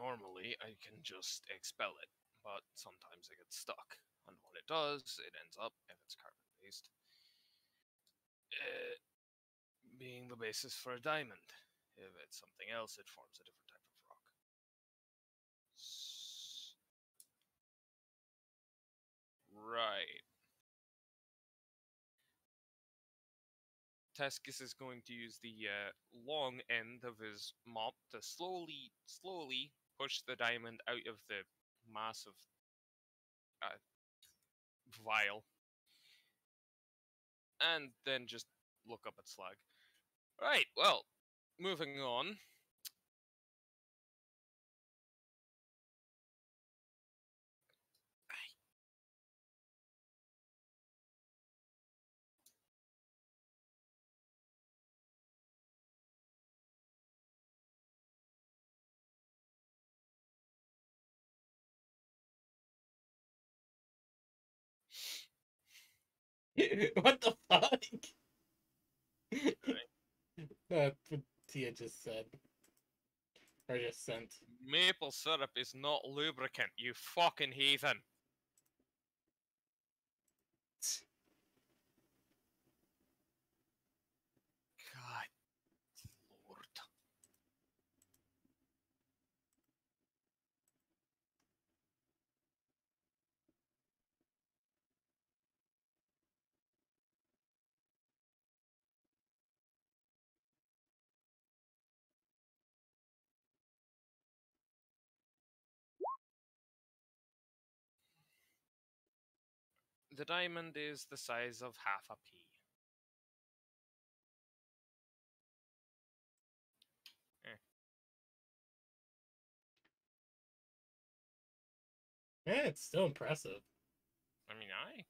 Normally, I can just expel it, but sometimes it gets stuck. And when it does, it ends up, if it's carbon based, uh, being the basis for a diamond. If it's something else, it forms a different type of rock. Right. Tescus is going to use the uh, long end of his mop to slowly, slowly push the diamond out of the massive uh, vial, and then just look up at Slag. Right. Well, moving on. [LAUGHS] what the fuck? That's uh, what Tia just said. Or just sent. Maple syrup is not lubricant, you fucking heathen. The diamond is the size of half a pea. Yeah, it's still impressive. I mean, I.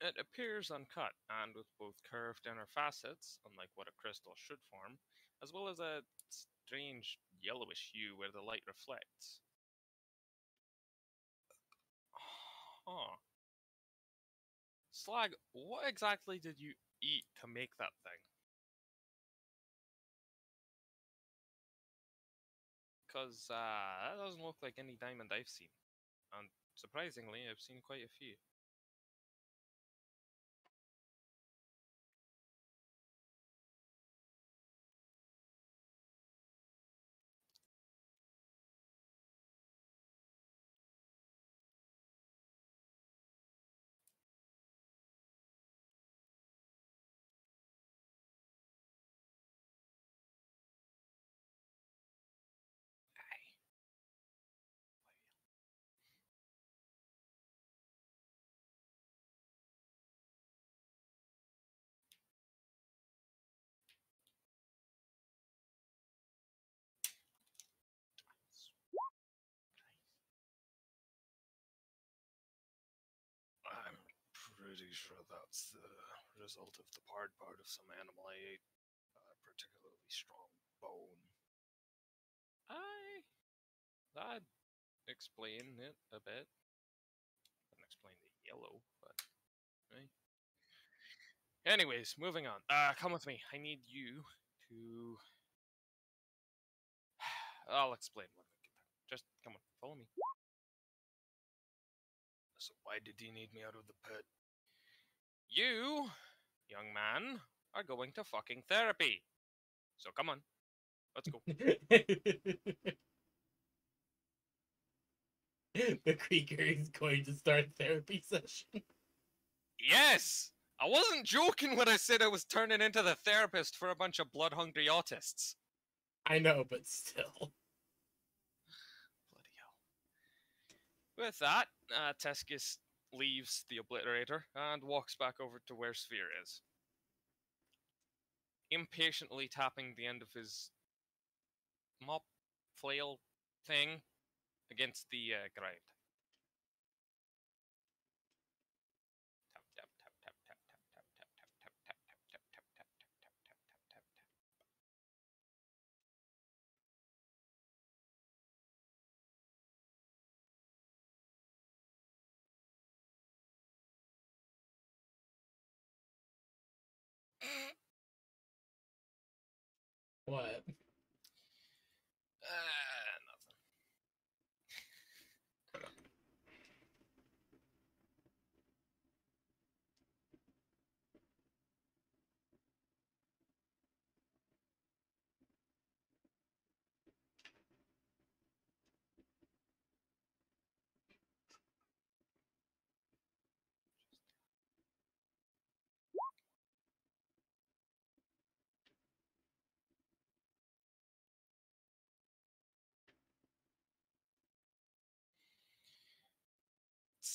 It appears uncut and with both curved inner facets, unlike what a crystal should form, as well as a strange yellowish hue where the light reflects. Huh. Slag, what exactly did you eat to make that thing? Because uh, that doesn't look like any diamond I've seen. And surprisingly, I've seen quite a few. Pretty sure that's the result of the hard part of some animal I ate. A particularly strong bone. I. That'd explain it a bit. Doesn't explain the yellow, but. Right. Anyways, moving on. Uh, come with me. I need you to. [SIGHS] I'll explain when we get there. Just come on, follow me. So why did he need me out of the pit? You, young man, are going to fucking therapy. So come on, let's go. [LAUGHS] the Creaker is going to start therapy session. yes, I wasn't joking when I said I was turning into the therapist for a bunch of blood-hungry autists. I know, but still. Bloody hell. With that, uh, Tescus leaves the obliterator and walks back over to where Sphere is. Impatiently tapping the end of his mop flail thing against the uh, ground.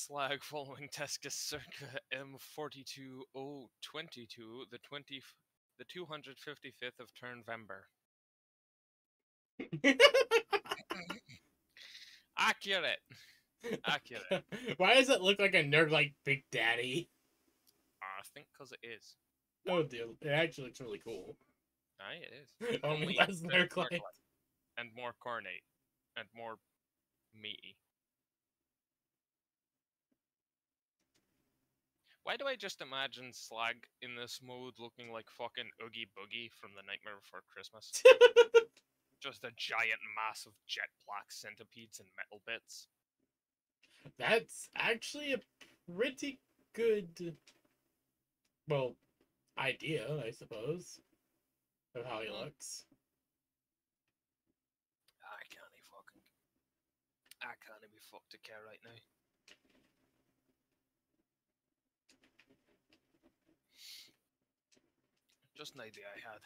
Slag following Tescus circa M42022, the 20, the 255th of Turnvember. Accurate. [LAUGHS] Accurate. Why does it look like a nerd like Big Daddy? I think because it is. Oh, dude, it actually looks really cool. Aye, it is. [LAUGHS] Only less nerd like. And more Khornate. And more meaty. Why do I just imagine Slag in this mode looking like fucking Oogie Boogie from The Nightmare Before Christmas? [LAUGHS] just a giant mass of jet black centipedes and metal bits. That's actually a pretty good, well, idea, I suppose, of how he Mhm. looks. I can't even fucking. I can't be fucked to care right now. Just an idea I had.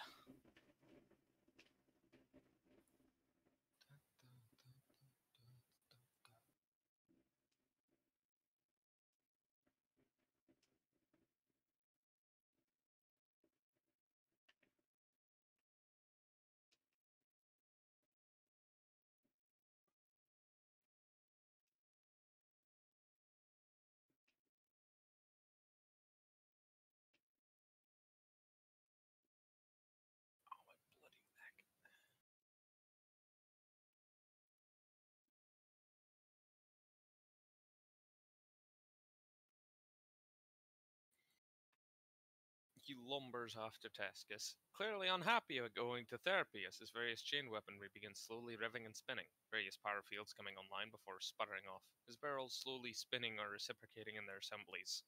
He lumbers after Tescus, clearly unhappy about going to therapy as his various chain weaponry begins slowly revving and spinning, various power fields coming online before sputtering off, his barrels slowly spinning or reciprocating in their assemblies.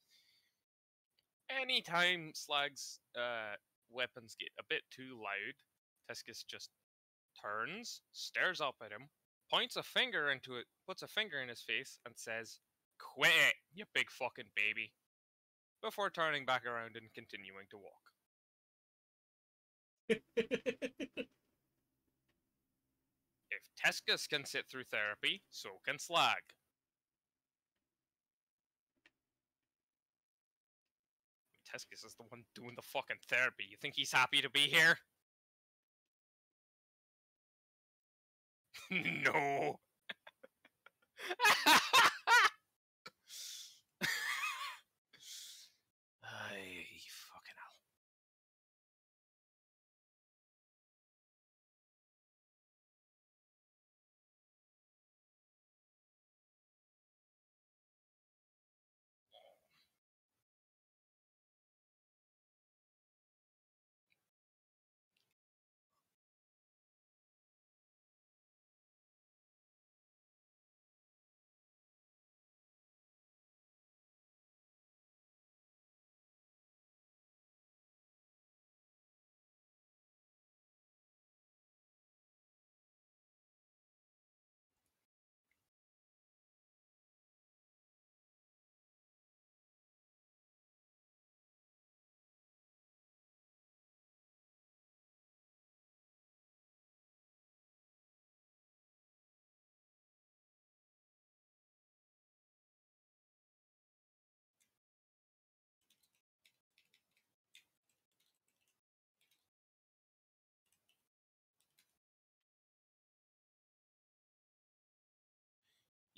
Anytime Slag's uh, weapons get a bit too loud, Tescus just turns, stares up at him, points a finger into it, puts a finger in his face, and says, Quit it, you big fucking baby. Before turning back around and continuing to walk. [LAUGHS] If Tescus can sit through therapy, so can Slag. Tescus is the one doing the fucking therapy. You think he's happy to be here? [LAUGHS] no. [LAUGHS]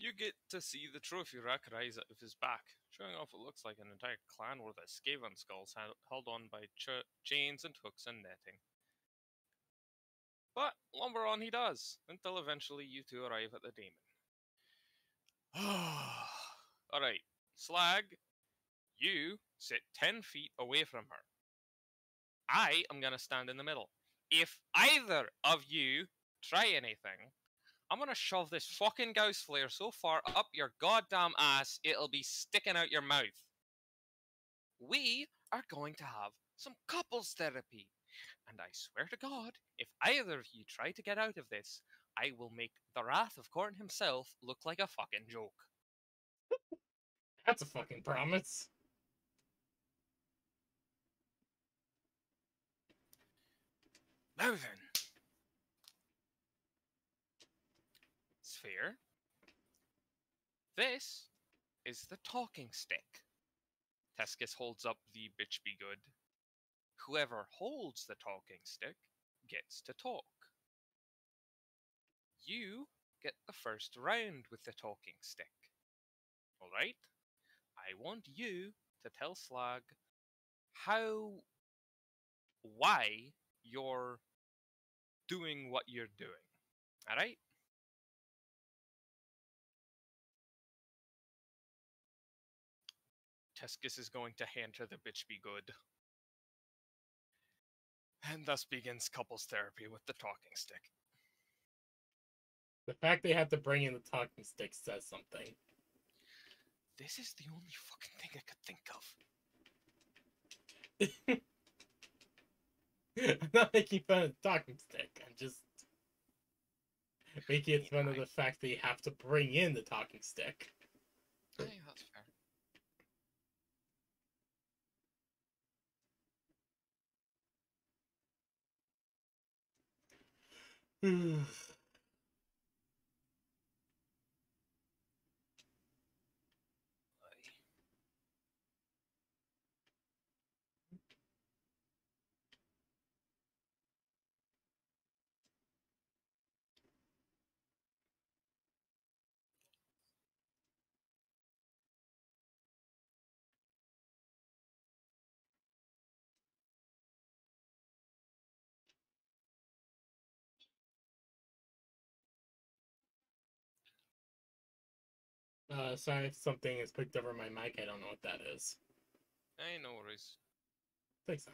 You get to see the trophy rack rise out of his back, showing off what looks like an entire clan worth of Skaven skulls held on by ch- chains and hooks and netting. But lumber on he does, until eventually you two arrive at the demon. [SIGHS] Alright, Slag, you sit 10 feet away from her. I am going to stand in the middle. If either of you try anything, I'm gonna shove this fucking ghost flare so far up your goddamn ass it'll be sticking out your mouth. We are going to have some couples therapy. And I swear to God, if either of you try to get out of this, I will make the Wrath of Khorne himself look like a fucking joke. That's a fucking promise. Now then. Sphere. This is the talking stick. Tescus holds up the bitch be good. Whoever holds the talking stick gets to talk. You get the first round with the talking stick. Alright? I want you to tell Slag how, why you're doing what you're doing. Alright? Tescus is going to hand her the bitch be good. And thus begins couples therapy with the talking stick. The fact they have to bring in the talking stick says something. This is the only fucking thing I could think of. [LAUGHS] I'm not making fun of the talking stick. I'm just making fun of the fact that you have to bring in the talking stick. Hey, that's Aye. [SIGHS] [SIGHS] uh, sorry if something is picked over my mic. I don't know what that is. Hey, no worries. Thanks.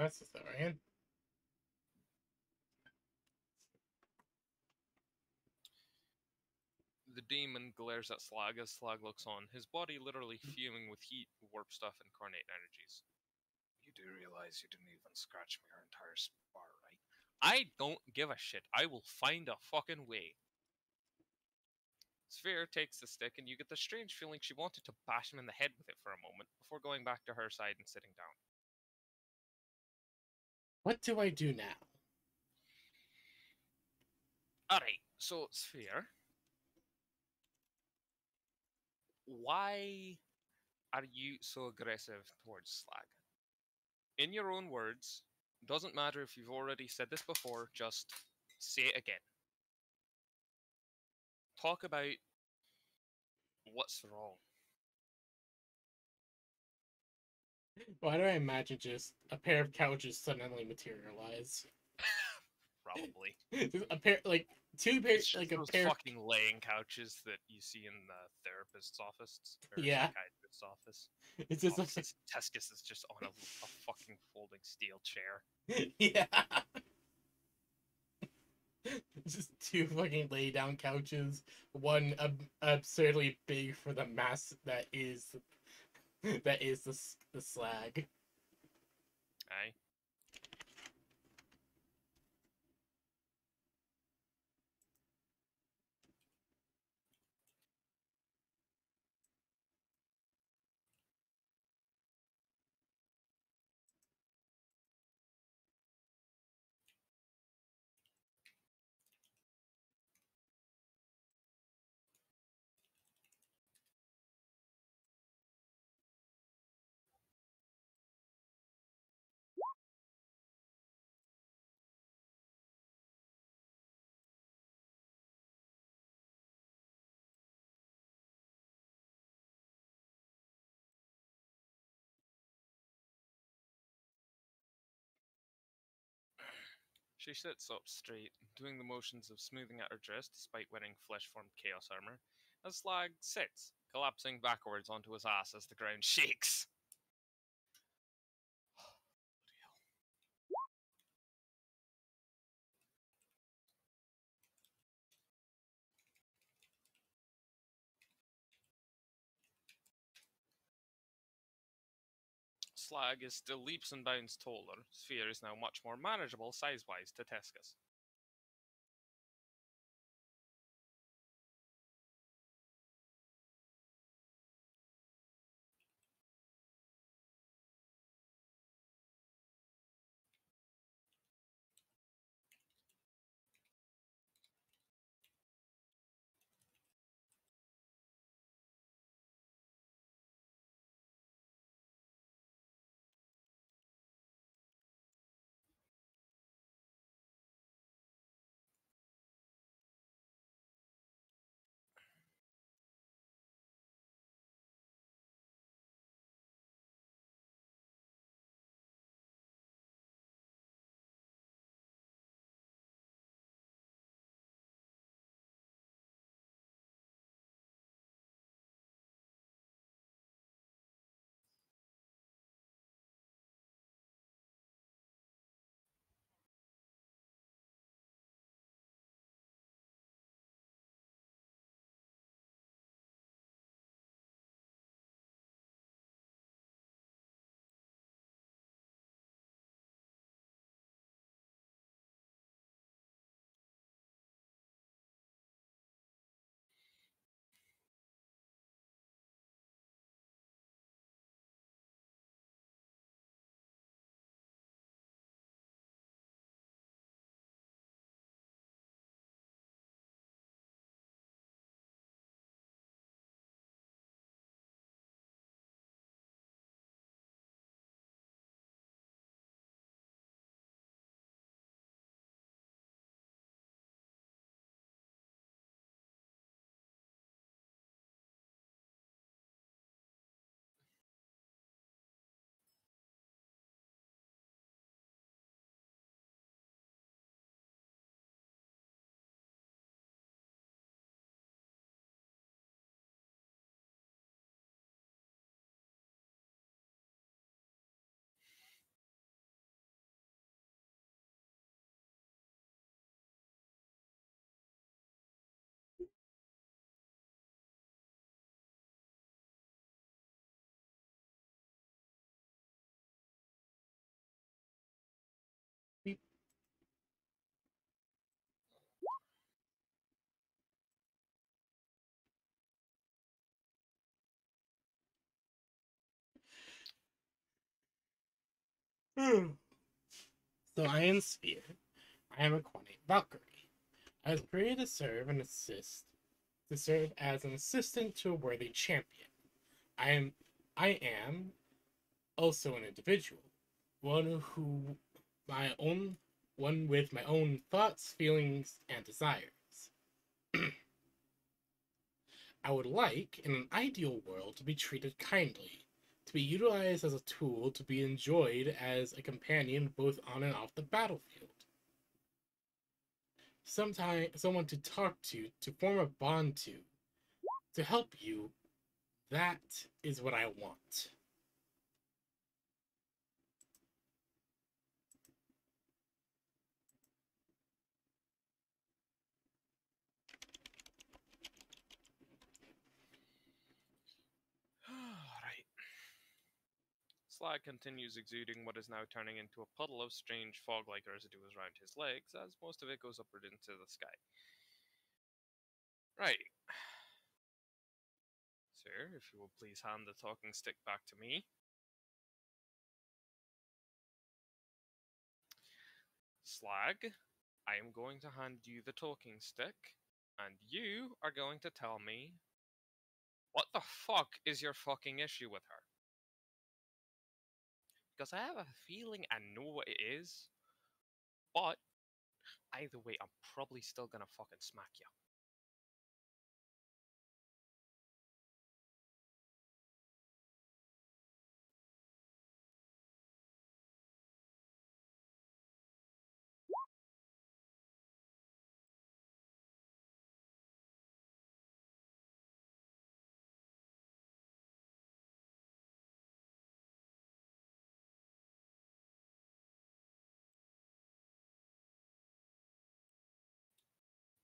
That's just that right. The demon glares at Slag as Slag looks on, his body literally hmm. fuming with heat, warp stuff, and Khornate energies. You do realize you didn't even scratch me your entire spar, right? I don't give a shit. I will find a fucking way. Sphere takes the stick, and you get the strange feeling she wanted to bash him in the head with it for a moment before going back to her side and sitting down. What do I do now? Alright, so Sphere. Why are you so aggressive towards Slag? In your own words, doesn't matter if you've already said this before, just say it again. Talk about what's wrong. Why do I imagine just a pair of couches suddenly materialize? Probably. [LAUGHS] A pair, like two pairs, like a pair. fucking laying couches that you see in the therapist's office Yeah. psychiatrist's office. [LAUGHS] It's just a, Offices. Tescus is just on a, a fucking folding steel chair. [LAUGHS] yeah. just two fucking lay down couches. One ab- absurdly big for the mass that is [LAUGHS] that is the the slag. Aye. She sits up straight, doing the motions of smoothing out her dress despite wearing flesh formed chaos armor, as Slag sits, collapsing backwards onto his ass as the ground [LAUGHS] shakes. Slag is still leaps and bounds taller, Sphere is now much more manageable size-wise to Tescus. Hmm. so I am Sphere. I am a Khornate Valkyrie. I was created to serve and assist to serve as an assistant to a worthy champion. I am I am also an individual, one who my own one with my own thoughts, feelings, and desires. [CLEARS THROAT] I would like, in an ideal world, to be treated kindly, to be utilized as a tool to be enjoyed as a companion both on and off the battlefield. Sometime, someone to talk to, to form a bond to, to help you. That is what I want. right. Slag continues exuding what is now turning into a puddle of strange fog-like residues around his legs, as most of it goes upward into the sky. Right. Sir, if you will please hand the talking stick back to me. Slag, I am going to hand you the talking stick, and you are going to tell me what the fuck is your fucking issue with her? Because I have a feeling I know what it is, but either way, I'm probably still gonna fucking smack you.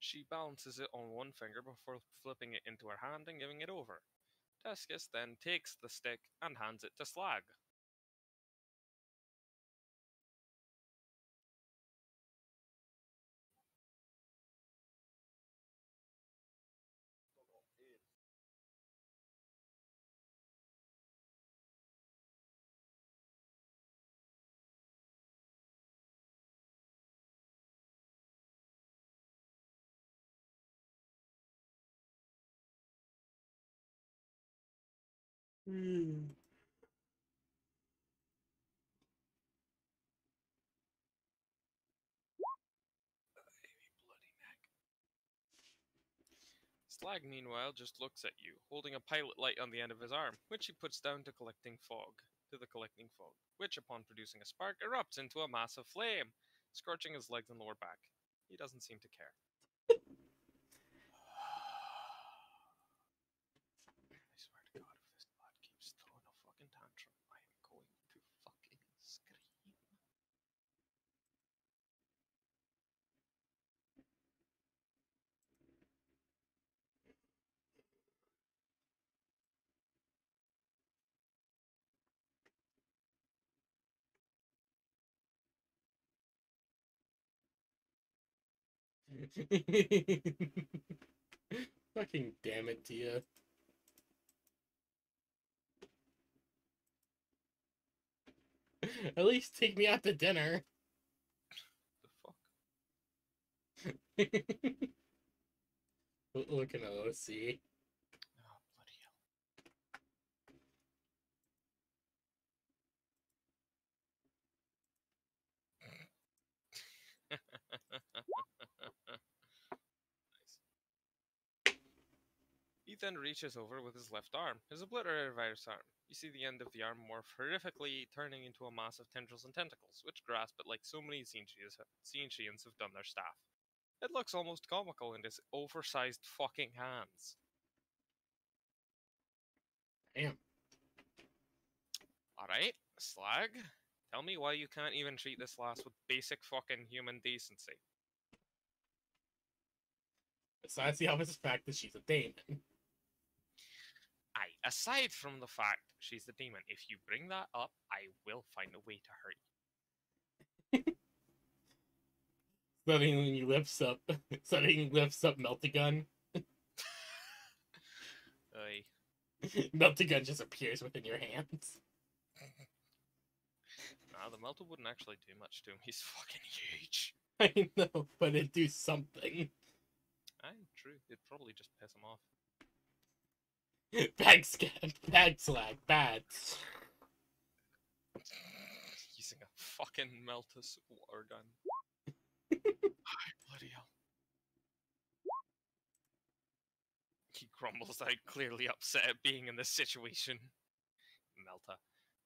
She balances it on one finger before flipping it into her hand and giving it over. Tescus then takes the stick and hands it to Slag. Hmm. Slag, meanwhile, just looks at you, holding a pilot light on the end of his arm, which he puts down to collecting fog, to the collecting fog, which, upon producing a spark, erupts into a massive flame, scorching his legs and lower back. He doesn't seem to care. I swear to God, if this lad keeps throwing a fucking tantrum, I am going to fucking scream. [LAUGHS] Fucking damn it, Tia. At least take me out to dinner. The fuck? [LAUGHS] Looking at OC. Oh, bloody hell. nice. He then reaches over with his left arm, his obliterator virus arm. You see the end of the arm morph horrifically, turning into a mass of tendrils and tentacles, which grasp it like so many Scientians have done their staff. It looks almost comical in his oversized fucking hands. Damn. Alright, Slag, tell me why you can't even treat this lass with basic fucking human decency. Besides the obvious fact that she's a demon. Aside from the fact she's the demon, if you bring that up, I will find a way to hurt you. [LAUGHS] Suddenly lifts up [LAUGHS] suddenly lifts up Meltagun. Aye. [LAUGHS] Meltagun just appears within your hands. Nah, the melter wouldn't actually do much to him. He's fucking huge. I know, but it'd do something. Aye, true. It'd probably just piss him off. Bag scan, bag slag, bad. Using a fucking Meltus water gun. [LAUGHS] Bloody hell. He grumbles out, clearly upset at being in this situation. Melta.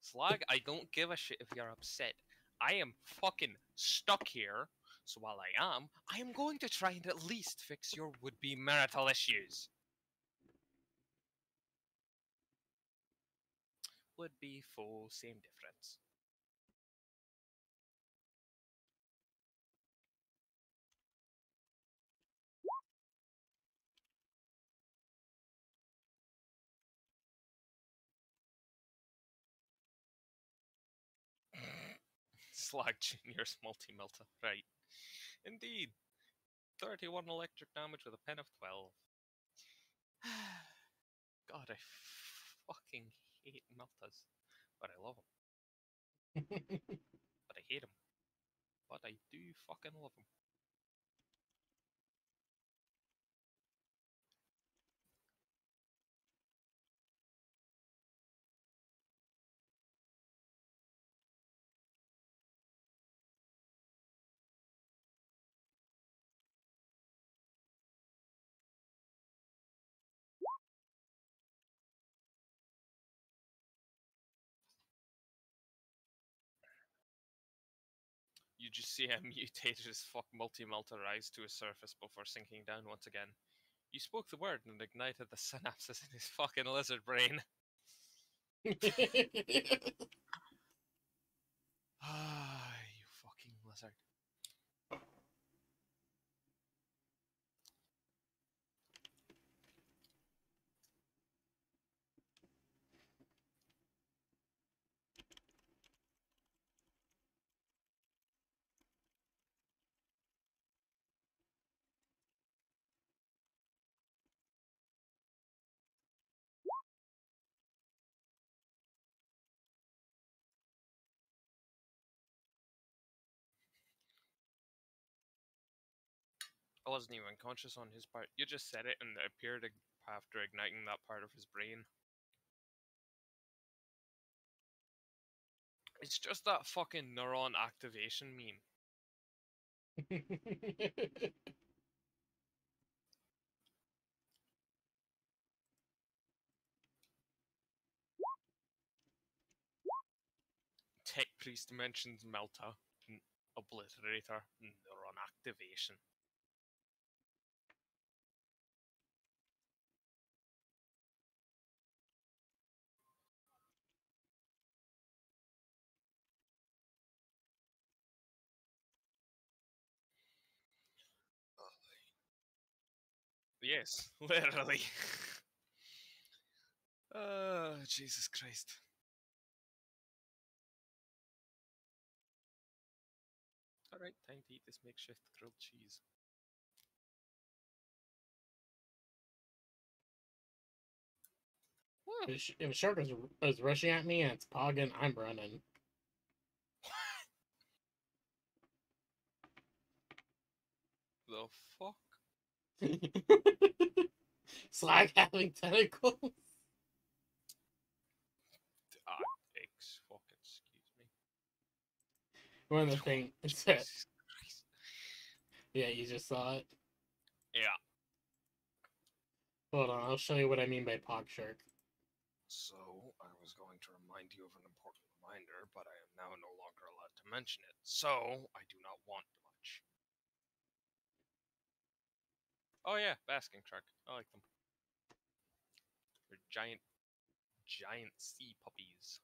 Slag, I don't give a shit if you're upset. I am fucking stuck here, so while I am, I am going to try and at least fix your would be marital issues. Would be full, same difference. [LAUGHS] Slag Junior's multi-melta, right. Indeed. 31 electric damage with a pen of 12. [SIGHS] God, I fucking [LAUGHS] hate meltas. But I love them. [LAUGHS] But I hate them. But I do fucking love them. Just see him [LAUGHS] mutated as fuck multi-melta rise to his surface before sinking down once again. You spoke the word and ignited the [LAUGHS] synapses in his fucking lizard brain. [LAUGHS] [SIGHS] Ah, you fucking lizard. Wasn't even conscious on his part. You just said it and it appeared after igniting that part of his brain. It's just that fucking neuron activation meme. [LAUGHS] Tech Priest mentions Melta, Obliterator, neuron activation. Yes, [LAUGHS] literally. oh, Jesus Christ. Alright, time to eat this makeshift grilled cheese. Whoa. if, if a shark is, is rushing at me and it's pogging, I'm running. [LAUGHS] The fuck? [LAUGHS] Slag having tentacles. Ah, eggs. Fuck, excuse me. One of the thing. [LAUGHS] It's that, yeah, you just saw it. Yeah. Hold on, I'll show you what I mean by pog shark. So, I was going to remind you of an important reminder, but I am now no longer allowed to mention it. So, I do not want much. Oh yeah, basking shark. I like them. They're giant, giant sea puppies.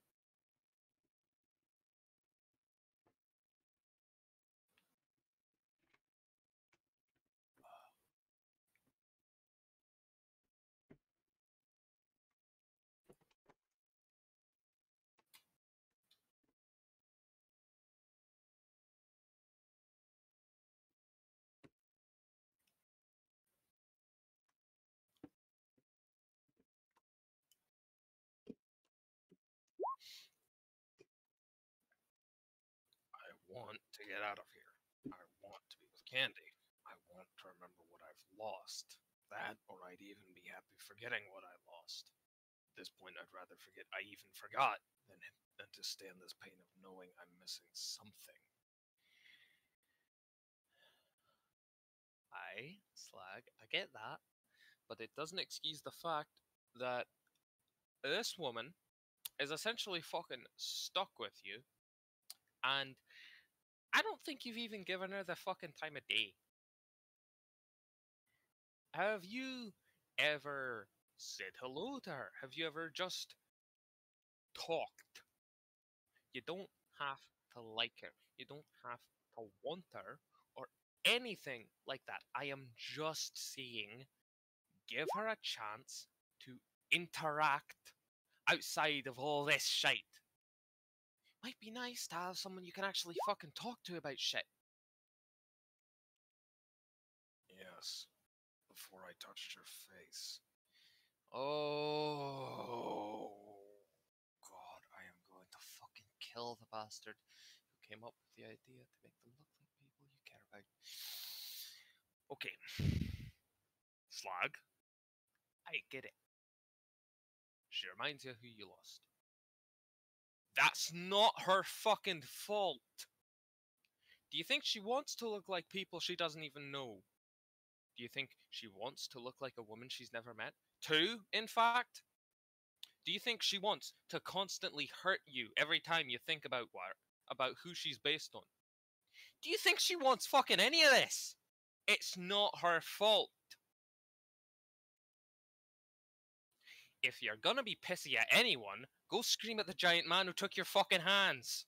Want to get out of here. I want to be with Candy. I want to remember what I've lost. That, or I'd even be happy forgetting what I lost. At this point, I'd rather forget I even forgot than, than to stand this pain of knowing I'm missing something. I, Slag, I get that. But it doesn't excuse the fact that this woman is essentially fucking stuck with you and I don't think you've even given her the fucking time of day. Have you ever said hello to her? Have you ever just talked? You don't have to like her. You don't have to want her or anything like that. I am just saying give her a chance to interact outside of all this shite might be nice to have someone you can actually fucking talk to about shit. Yes, before I touched your face. Oh, God, I am going to fucking kill the bastard who came up with the idea to make them look like people you care about. Okay. Slag, I get it. She reminds you who you lost. That's not her fucking fault. Do you think she wants to look like people she doesn't even know? Do you think she wants to look like a woman she's never met? Two, in fact? Do you think she wants to constantly hurt you every time you think about what, about who she's based on? Do you think she wants fucking any of this? It's not her fault. If you're gonna be pissy at anyone, go scream at the giant man who took your fucking hands.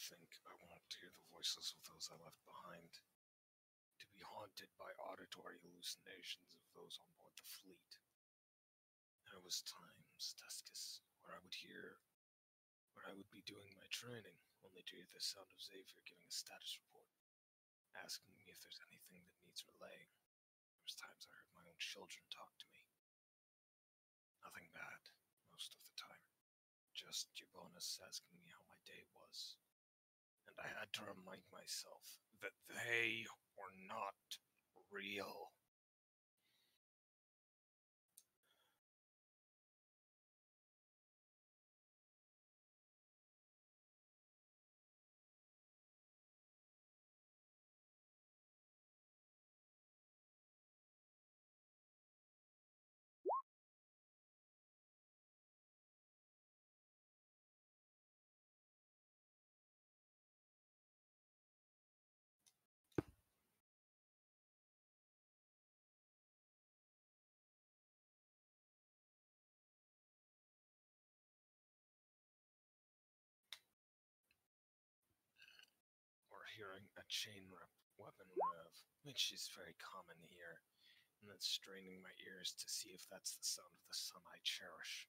Think I won't hear the voices of those I left behind, to be haunted by auditory hallucinations of those on board the fleet. There was times, Tescus, where I would hear, where I would be doing my training, only to hear the sound of Xavier giving a status report, asking me if there's anything that needs relaying. There was times I heard my own children talk to me. Nothing bad, most of the time. Just bonus asking me how my day was. And I had to remind myself that they were not real. Hearing a chain rep weapon rev, which is very common here, and then straining my ears to see if that's the sound of the son I cherish.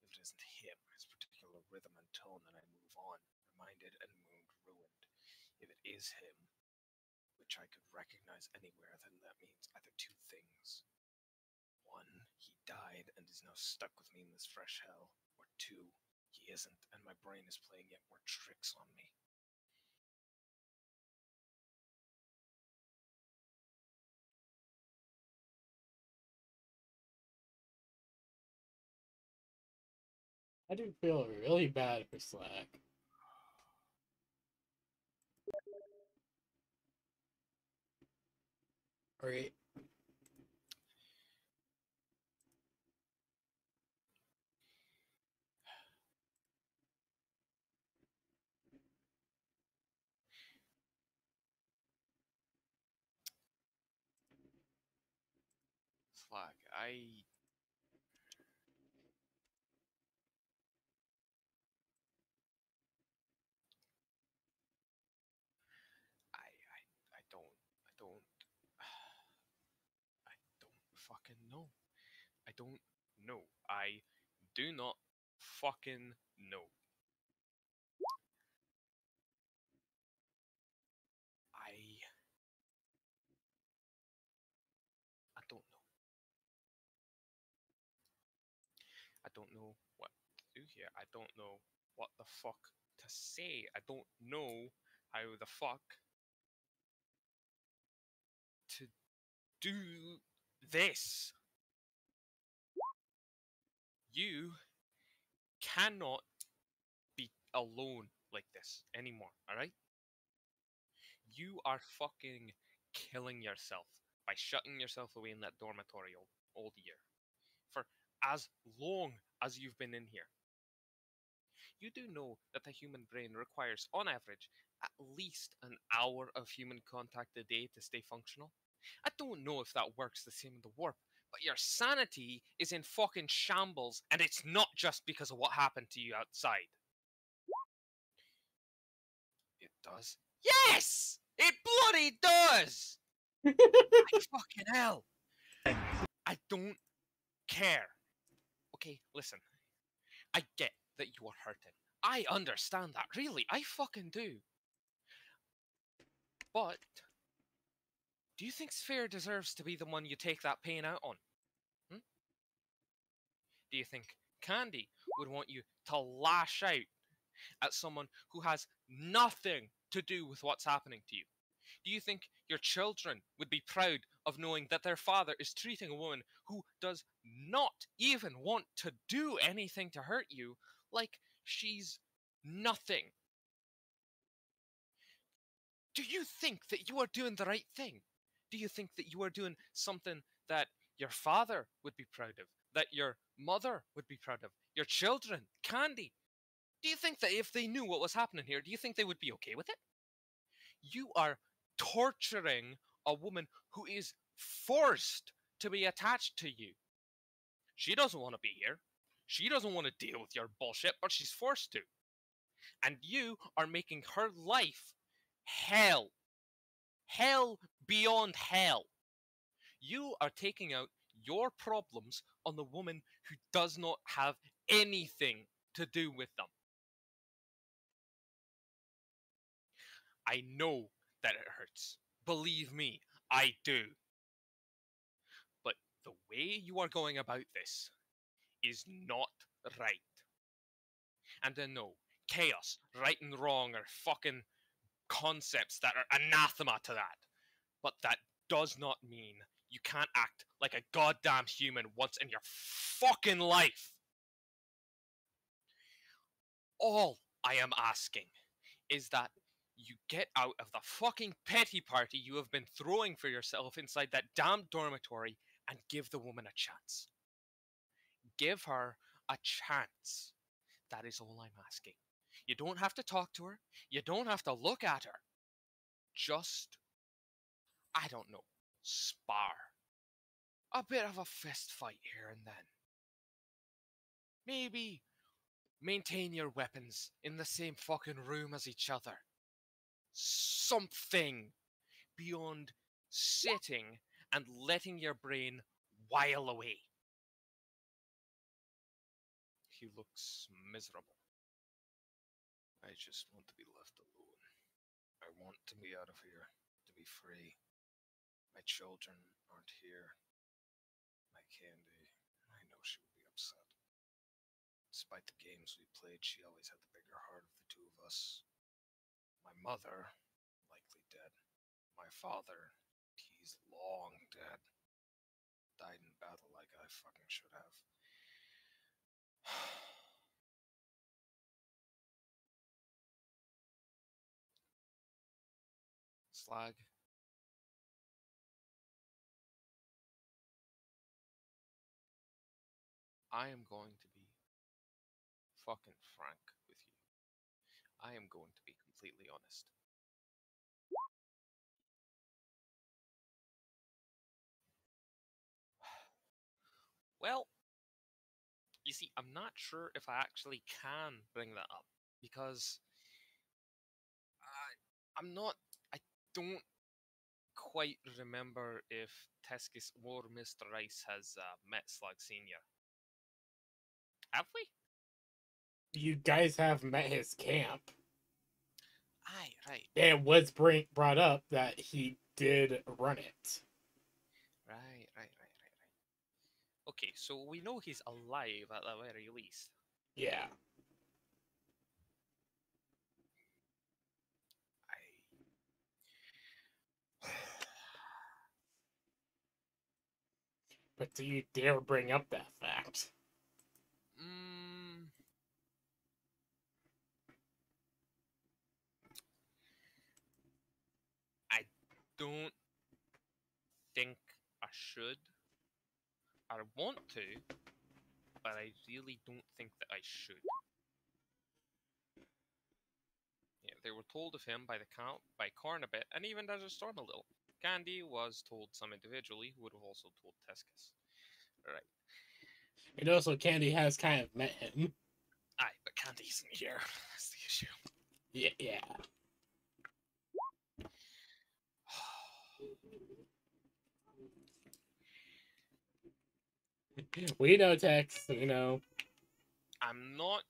If it isn't him, his particular rhythm and tone, then I move on, reminded and mood ruined. If it is him, which I could recognize anywhere, then that means either two things. One, he died and is now stuck with me in this fresh hell, or two, he isn't, and my brain is playing yet more tricks on me. I do feel really bad for Slag. Alright. Slag, I I, I don't, I don't, I don't fucking know. I don't know. I do not fucking know. I, I don't know. I don't know what to do here. I don't know what the fuck to say. I don't know how the fuck to do this. You cannot be alone like this anymore, alright? You are fucking killing yourself by shutting yourself away in that dormitory all, all year. For as long as you've been in here. You do know that the human brain requires, on average, at least an hour of human contact a day to stay functional. I don't know if that works the same in the warp, but your sanity is in fucking shambles, and it's not just because of what happened to you outside. It does? Yes! It bloody does! I [LAUGHS] fucking hell. I don't care. Okay, listen. I get that you are hurting. I understand that, really. I fucking do. But do you think Sphere deserves to be the one you take that pain out on? Hmm? Do you think Candy would want you to lash out at someone who has nothing to do with what's happening to you? Do you think your children would be proud of knowing that their father is treating a woman who does not even want to do anything to hurt you like she's nothing? Do you think that you are doing the right thing? Do you think that you are doing something that your father would be proud of, that your mother would be proud of, your children, Candy? Do you think that if they knew what was happening here, do you think they would be okay with it? You are torturing a woman who is forced to be attached to you. She doesn't want to be here. She doesn't want to deal with your bullshit, but she's forced to. And you are making her life hell. Hell beyond hell. You are taking out your problems on the woman who does not have anything to do with them. I know that it hurts. Believe me, I do. But the way you are going about this is not right. And then, no, chaos, right and wrong are fucking concepts that are anathema to that. But that does not mean you can't act like a goddamn human once in your fucking life. All I am asking is that you get out of the fucking petty party you have been throwing for yourself inside that damn dormitory and give the woman a chance. Give her a chance. That is all I'm asking. You don't have to talk to her. You don't have to look at her. Just, I don't know, spar. A bit of a fist fight here and then. Maybe maintain your weapons in the same fucking room as each other. Something beyond sitting and letting your brain while away. He looks miserable. I just want to be left alone. I want to be out of here, to be free. My children aren't here. My Candy, I know she will be upset. Despite the games we played, she always had the bigger heart of the two of us. My mother, likely dead. My father, he's long dead. Died in battle like I fucking should have. [SIGHS] Slag. I am going to be fucking frank with you. I am going to be completely honest. [SIGHS] Well, you see, I'm not sure if I actually can bring that up because I, I'm not. I don't quite remember if Tescus or Mr. Rice has uh, met Slug Senior. Have we? You guys have met his camp. Aye, right, It was bring, brought up that he did run it. right, right, right, right, right. Okay, so we know he's alive at the very least. Yeah. I [SIGHS] But do you dare bring up that fact? Mm. I don't think I should. I want to, but I really don't think that I should. Yeah, they were told of him by the count, by bit, and even Desert Storm a little. Candy was told some individually, who would have also told Tescus. Right. And also, Candy has kind of met him. Aye, but Candy isn't here. [LAUGHS] That's the issue. Yeah, yeah. [SIGHS] We know Tex. We know. I'm not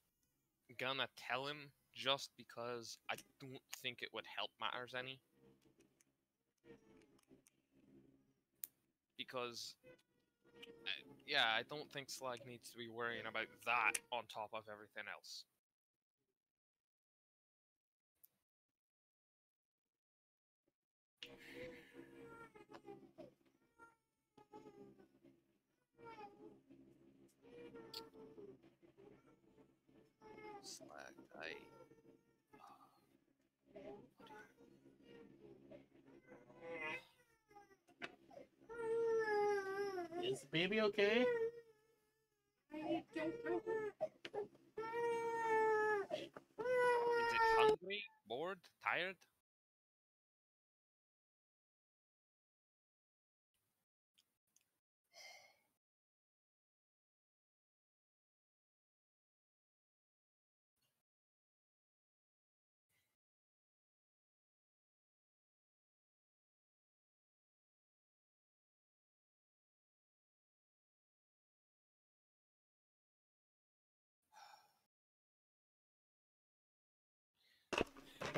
gonna tell him just because I don't think it would help matters any. Because, yeah, I don't think Slag needs to be worrying about that on top of everything else. Slag, I. Is the baby okay? Is it hungry, bored, tired?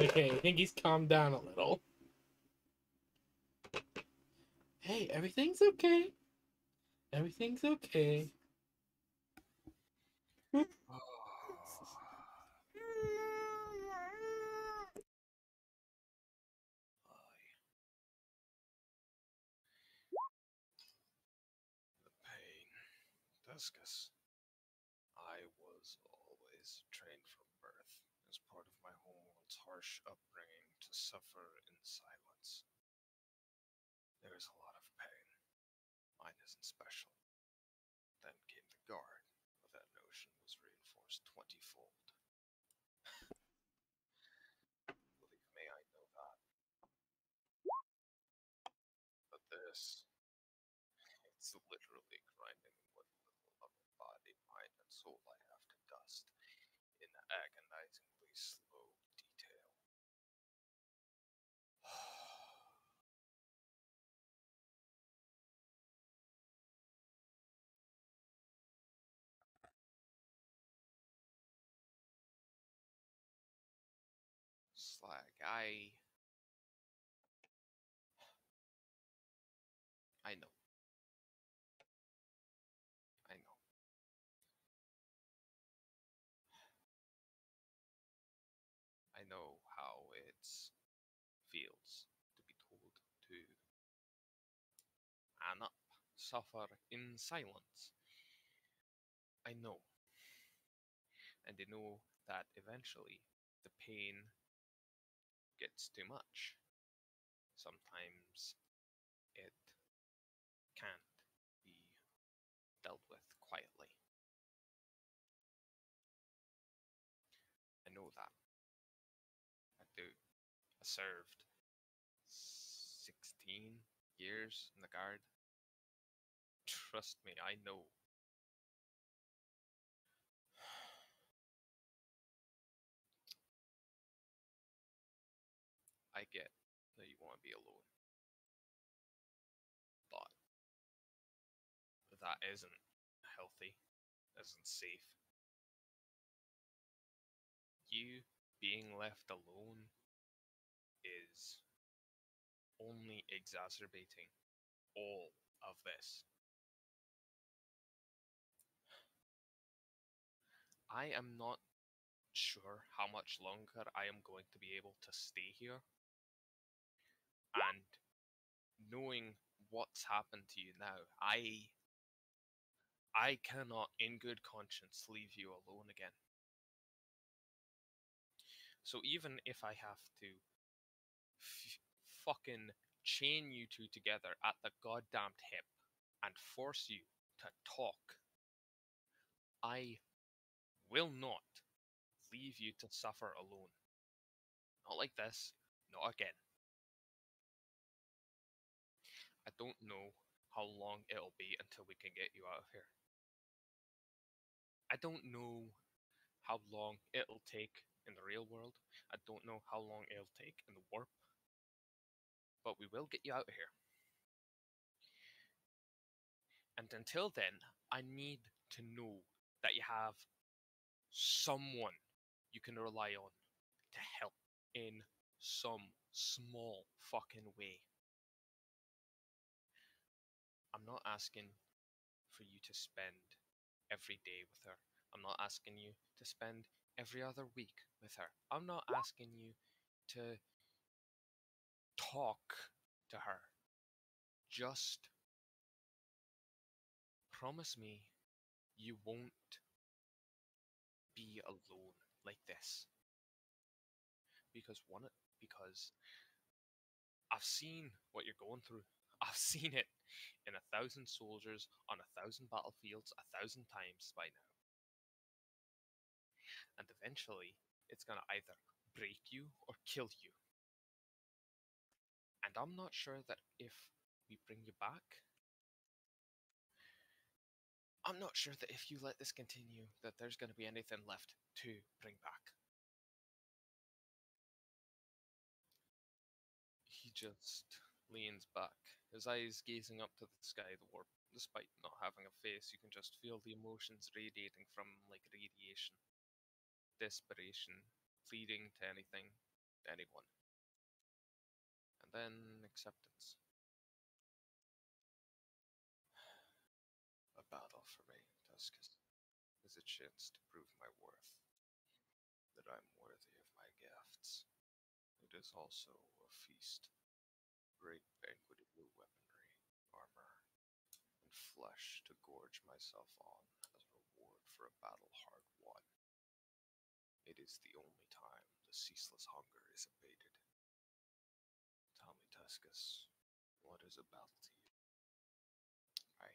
Okay, I think he's calmed down a little. Hey, everything's okay. Everything's okay. I was always trained from birth as part of my homeworld's harsh upbringing to suffer in silence. There is a lot of pain. Mine isn't special. Then came the guard, where that notion was reinforced twentyfold. [LAUGHS] Believe me, I know that. But this, it's literally grinding what little of body, mind, and soul I have to dust in agonizingly slow I. I know. I know. I know how it feels to be told to man up, suffer in silence. I know. And I know that eventually the pain gets too much. Sometimes it can't be dealt with quietly. I know that. I do. I served 16 years in the guard. Trust me, I know. I get that you want to be alone. But isn't healthy, isn't safe. You being left alone is only exacerbating all of this. I am not sure how much longer I am going to be able to stay here. And knowing what's happened to you now, I I cannot in good conscience leave you alone again. So even if I have to f- fucking chain you two together at the goddamned hip and force you to talk, I will not leave you to suffer alone. Not like this, not again. I don't know how long it'll be until we can get you out of here. I don't know how long it'll take in the real world. I don't know how long it'll take in the warp. But we will get you out of here. And until then, I need to know that you have someone you can rely on to help in some small fucking way. I'm not asking for you to spend every day with her. I'm not asking you to spend every other week with her. I'm not asking you to talk to her. Just promise me you won't be alone like this. Because one because I've seen what you're going through. I've seen it in a thousand soldiers on a thousand battlefields a thousand times by now. And eventually, it's going to either break you or kill you. And I'm not sure that if we bring you back, I'm not sure that if you let this continue, that there's going to be anything left to bring back. He just leans back, his eyes gazing up to the sky, the warp. Despite not having a face, you can just feel the emotions radiating from him like radiation. Desperation, pleading to anything, anyone. And then acceptance. [SIGHS] A battle for me, Tescus, is a chance to prove my worth, that I'm worthy of my gifts. It is also a feast, great banquet of new weaponry, armor, and flesh to gorge myself on as a reward for a battle hard won. It is the only time the ceaseless hunger is abated. Tell me, Tescus, what is a battle to you? I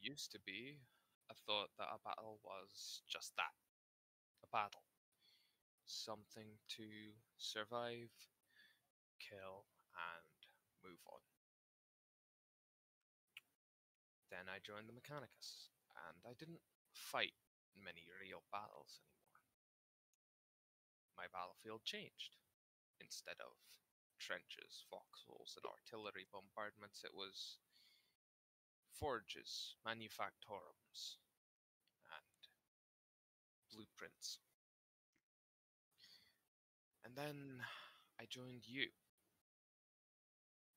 used to be, I thought that a battle was just that a battle. Something to survive, kill, and move on. Then I joined the Mechanicus, and I didn't fight many real battles anymore. My battlefield changed. Instead of trenches, foxholes, and artillery bombardments, it was forges, manufactorums, and blueprints. And then I joined you.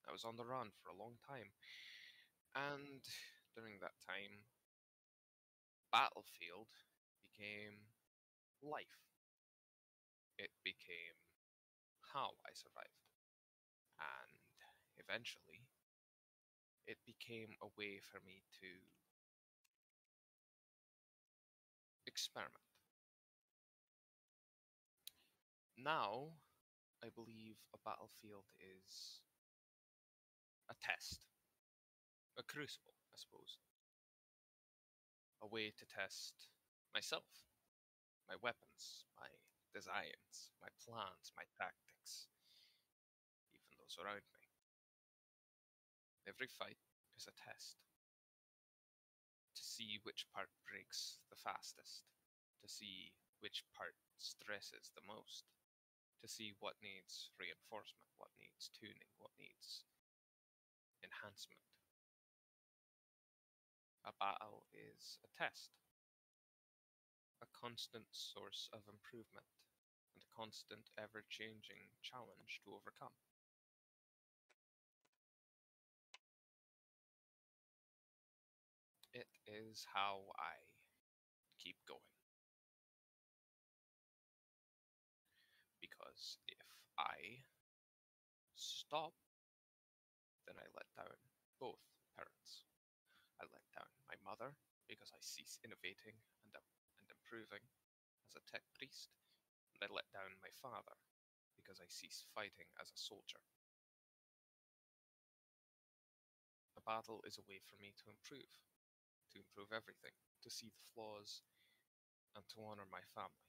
I was on the run for a long time, and during that time, Battlefield became life. It became how I survived. And eventually, it became a way for me to experiment. Now, I believe a battlefield is a test, a crucible, I suppose. A way to test myself, my weapons, my designs, my plans, my tactics, even those around me. Every fight is a test to see which part breaks the fastest, to see which part stresses the most, to see what needs reinforcement, what needs tuning, what needs enhancement. A battle is a test, a constant source of improvement, and a constant ever changing challenge to overcome. Is how I keep going. Because if I stop, then I let down both parents. I let down my mother because I cease innovating and, and improving as a tech priest, and I let down my father because I cease fighting as a soldier. A battle is a way for me to improve, to improve everything, to see the flaws, and to honor my family.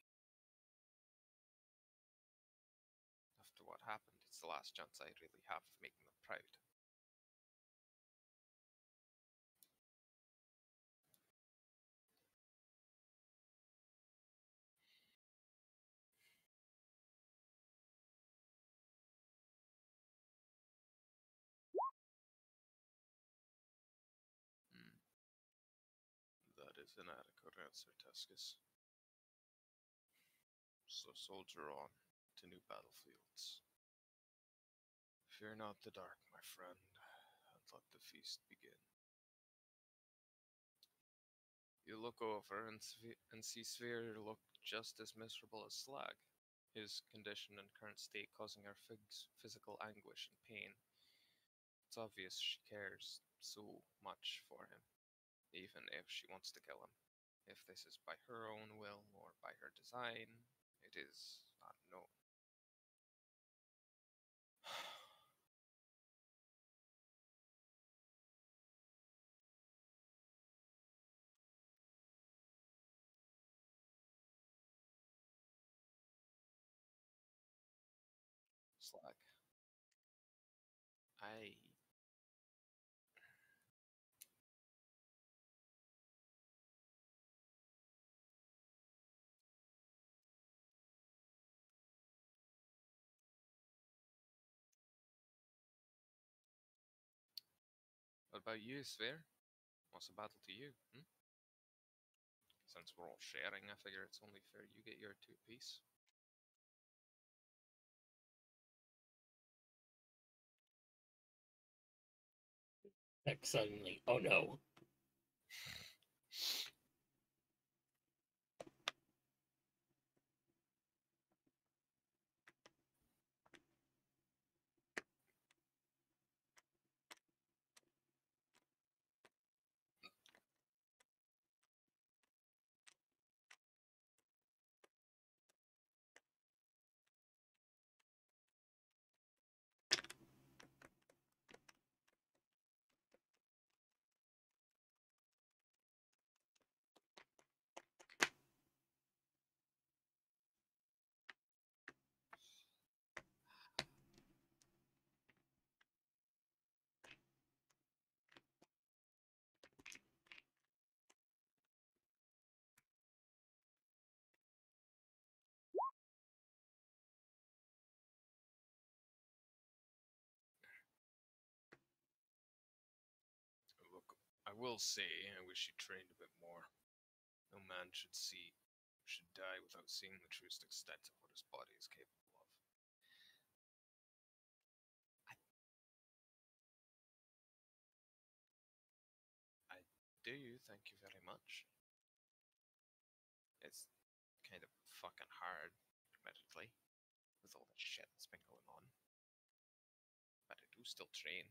After what happened, it's the last chance I really have of making them proud. An adequate answer. So soldier on to new battlefields. Fear not the dark, my friend, and let the feast begin. You look over and, and see Sphere look just as miserable as Slag, his condition and current state causing her physical anguish and pain. It's obvious she cares so much for him, even if she wants to kill him. If this is by her own will or by her design, it is not known. [SIGHS] Slag. What about you, Sphere? What's a battle to you? Hmm? Since we're all sharing, I figure it's only fair you get your two piece. Suddenly, oh no. [LAUGHS] Look, I will say, I wish he trained a bit more. No man should see, should die without seeing the truest extent of what his body is capable of. I, I do you, thank you very much. It's kind of fucking hard, admittedly, with all the shit that's been going on. But I do still train.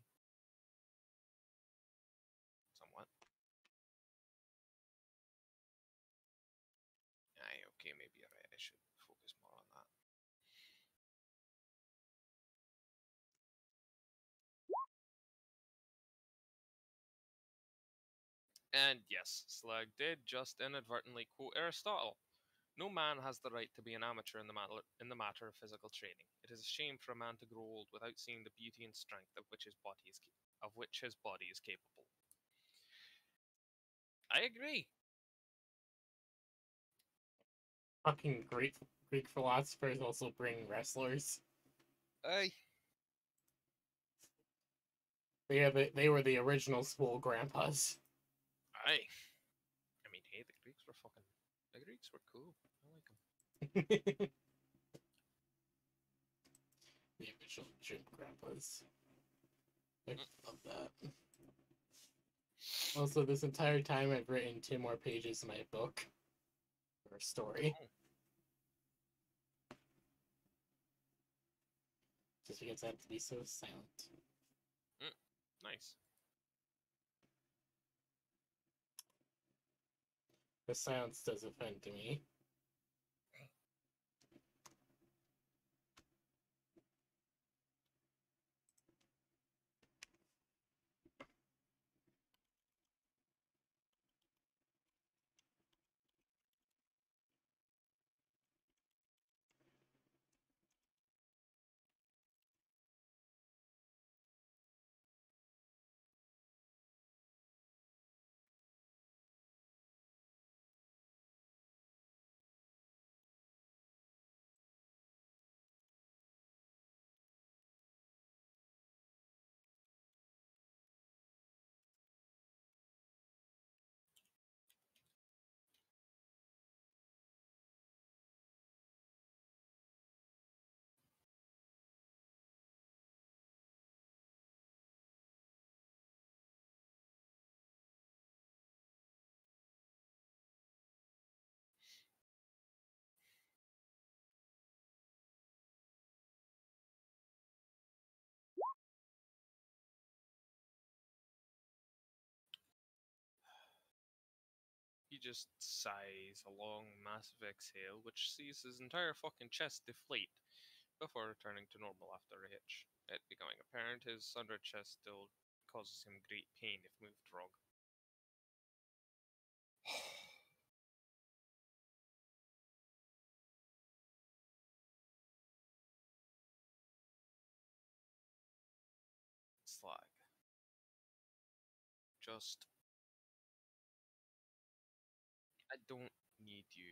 And yes, Slag did just inadvertently quote Aristotle. No man has the right to be an amateur in the matter in the matter of physical training. It is a shame for a man to grow old without seeing the beauty and strength of which his body is of which his body is capable. I agree. Fucking Greek Greek philosophers also bring wrestlers. Aye. They have they were the original school grandpas. Aye. I mean, hey, the Greeks were fucking. The Greeks were cool. I like them. [LAUGHS] the original gym grandpas. I mm. love that. Also, this entire time I've written two more pages in my book or story. Oh. Just because I have to be so silent. Mm. Nice. The silence does offend to me. He just sighs a long, massive exhale, which sees his entire fucking chest deflate before returning to normal after a hitch. It becoming apparent his under chest still causes him great pain if moved wrong. [SIGHS] Slag. Just. Don't need you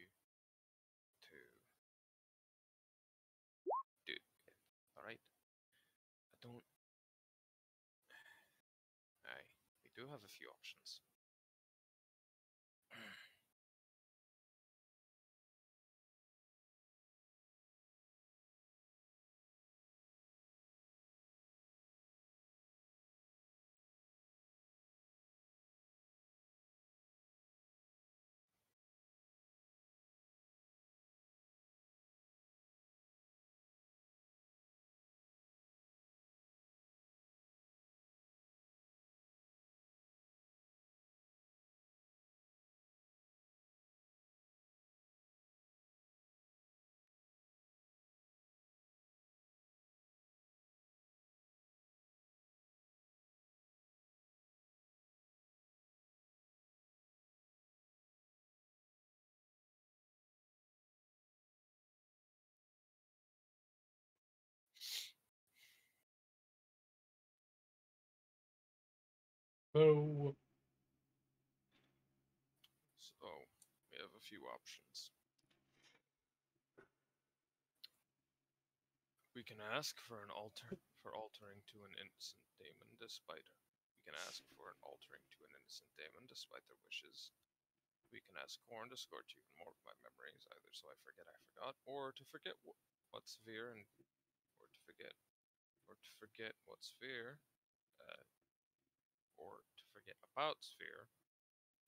to do it, alright? I don't. Aye, we do have a few options. So we have a few options. We can ask for an alter for altering to an innocent daemon despite we can ask for an altering to an innocent daemon despite their wishes. We can ask Khorne to scorch even more of my memories, either so I forget I forgot, or to forget wh- what sphere and or to forget or to forget what sphere, uh, or to forget about sphere,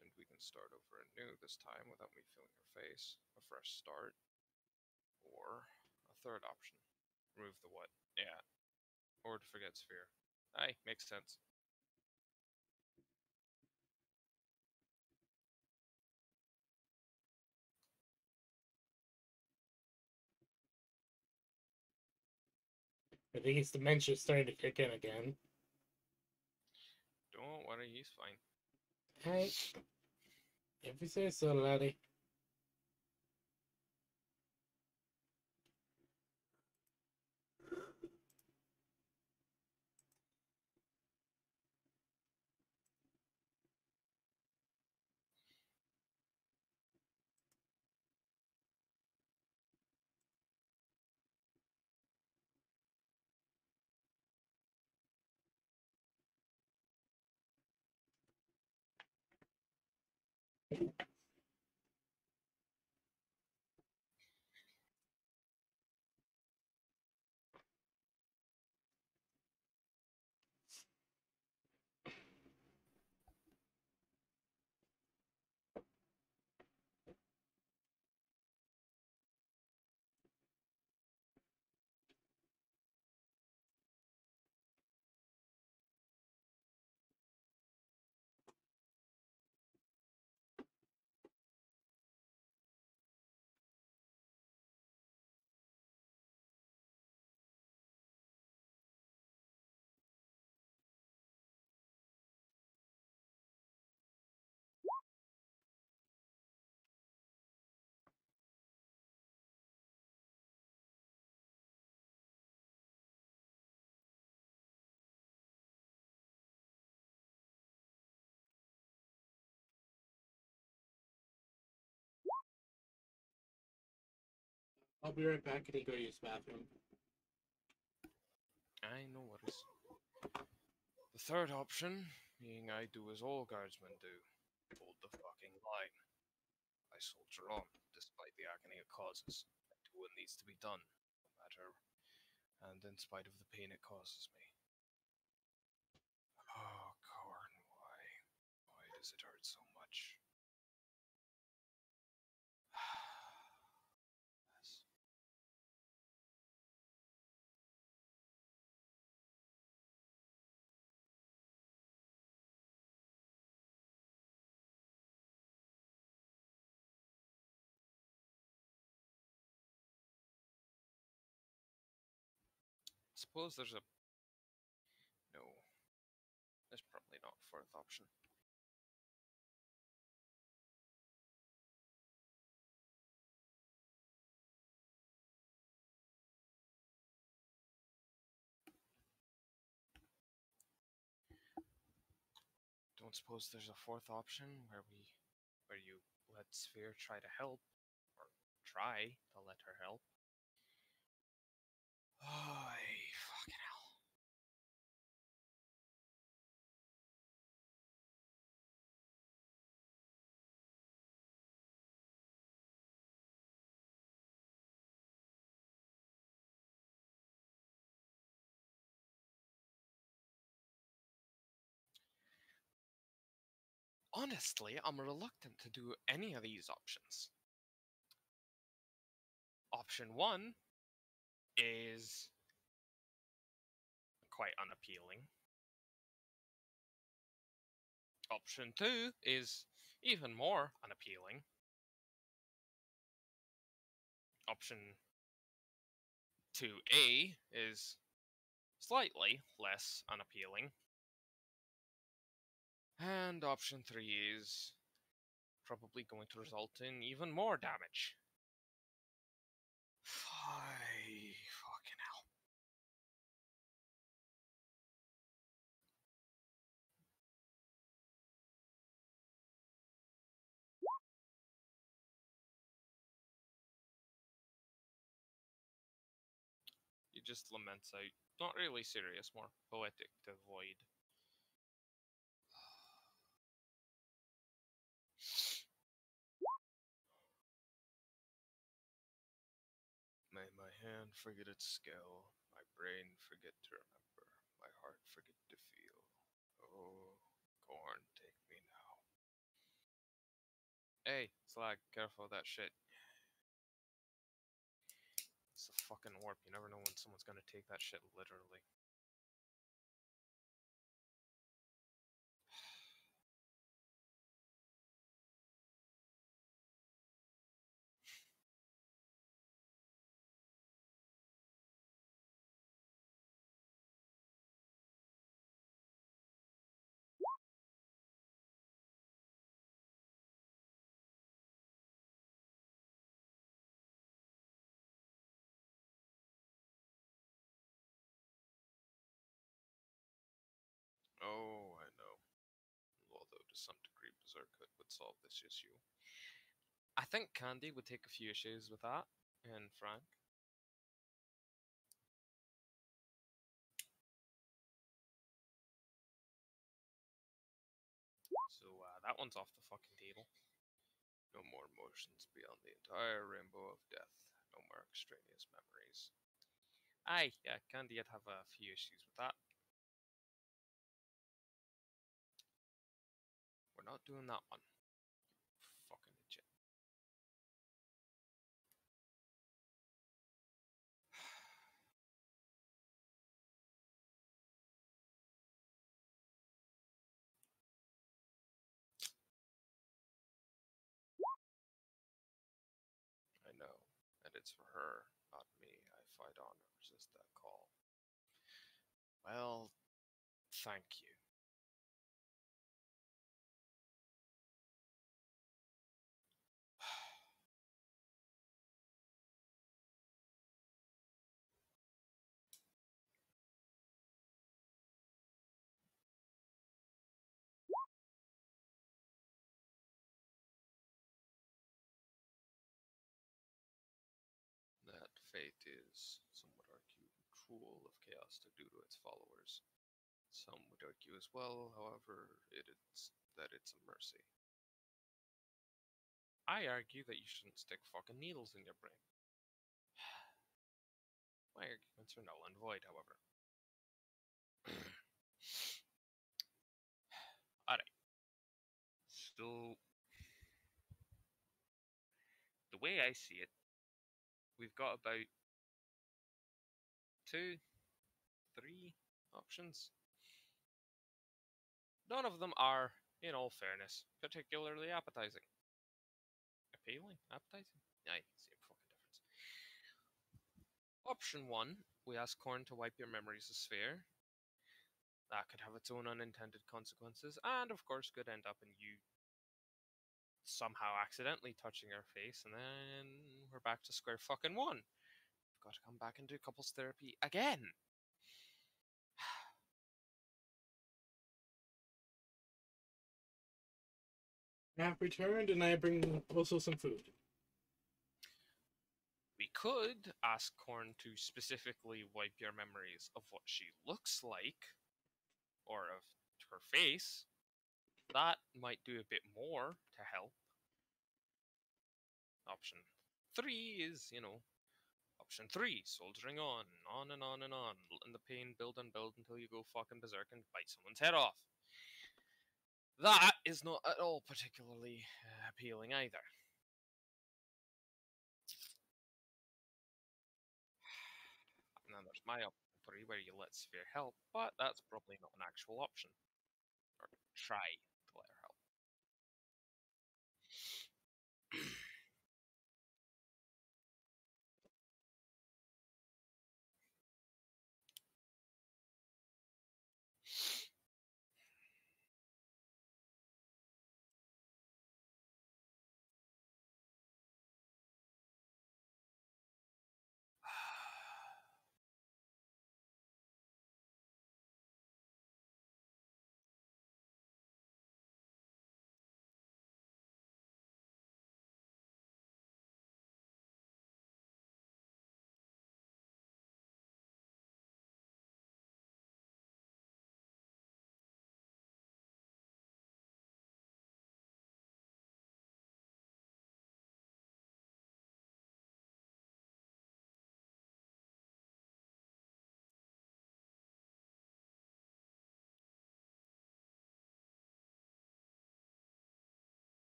and we can start over anew this time without me feeling her face, a fresh start. Or a third option, remove the what? Yeah. Or to forget sphere. Aye, makes sense. I think his dementia is starting to kick in again. He's fine. Hey, if you say so, laddie. I'll be right back. I need go use the bathroom. I know what is. The third option being I do as all guardsmen do hold the fucking line. I soldier on, despite the agony it causes. I do what needs to be done, no matter, and in spite of the pain it causes me. Oh, Khorne, why? Why does it hurt so much? Suppose there's a. No. There's probably not a fourth option. Don't suppose there's a fourth option where we. where you let Sphere try to help. Or try to let her help. [SIGHS] Oh, fucking Honestly, I'm reluctant to do any of these options. Option one is quite unappealing. Option two is even more unappealing. Option 2A is slightly less unappealing. And option three is probably going to result in even more damage. Fie, fucking hell. He just laments out. Not really serious, more poetic to avoid. Forget its skill, my brain forget to remember, my heart forget to feel. Oh, Khorne, take me now. Hey, Slag, careful of that shit. It's a fucking warp. You never know when someone's gonna take that shit literally. Oh, I know. Although to some degree Berserkhood would solve this issue. I think Candy would take a few issues with that, and Frank. So uh, that one's off the fucking table. No more emotions beyond the entire rainbow of death. No more extraneous memories. Aye, yeah, Candy would have a few issues with that. Not doing that one. Fucking idiot. [SIGHS] I know, and it's for her, not me. I fight on and resist that call. Well, thank you. Is, some would argue, cruel of chaos to do to its followers. Some would argue as well, however, it is that it's a mercy. I argue that you shouldn't stick fucking needles in your brain. [SIGHS] My arguments are null and void, however. [CLEARS THROAT] Alright. So, the way I see it, we've got about two, three options. None of them are, in all fairness, particularly appetizing. Appealing? Appetizing? Aye, same fucking difference. Option one, we ask Khorne to wipe your memories of Sphere. That could have its own unintended consequences, and of course could end up in you somehow accidentally touching her face, and then we're back to square fucking one. Got to come back and do couples therapy again. [SIGHS] I have returned and I bring also some food. We could ask Khorne to specifically wipe your memories of what she looks like, or of her face. That might do a bit more to help. Option three is, you know, option three, soldiering on, on and on and on, letting the pain build and build until you go fucking berserk and bite someone's head off. That is not at all particularly uh, appealing either. And then there's my option three, where you let Sphere help, but that's probably not an actual option. Or try to let her help.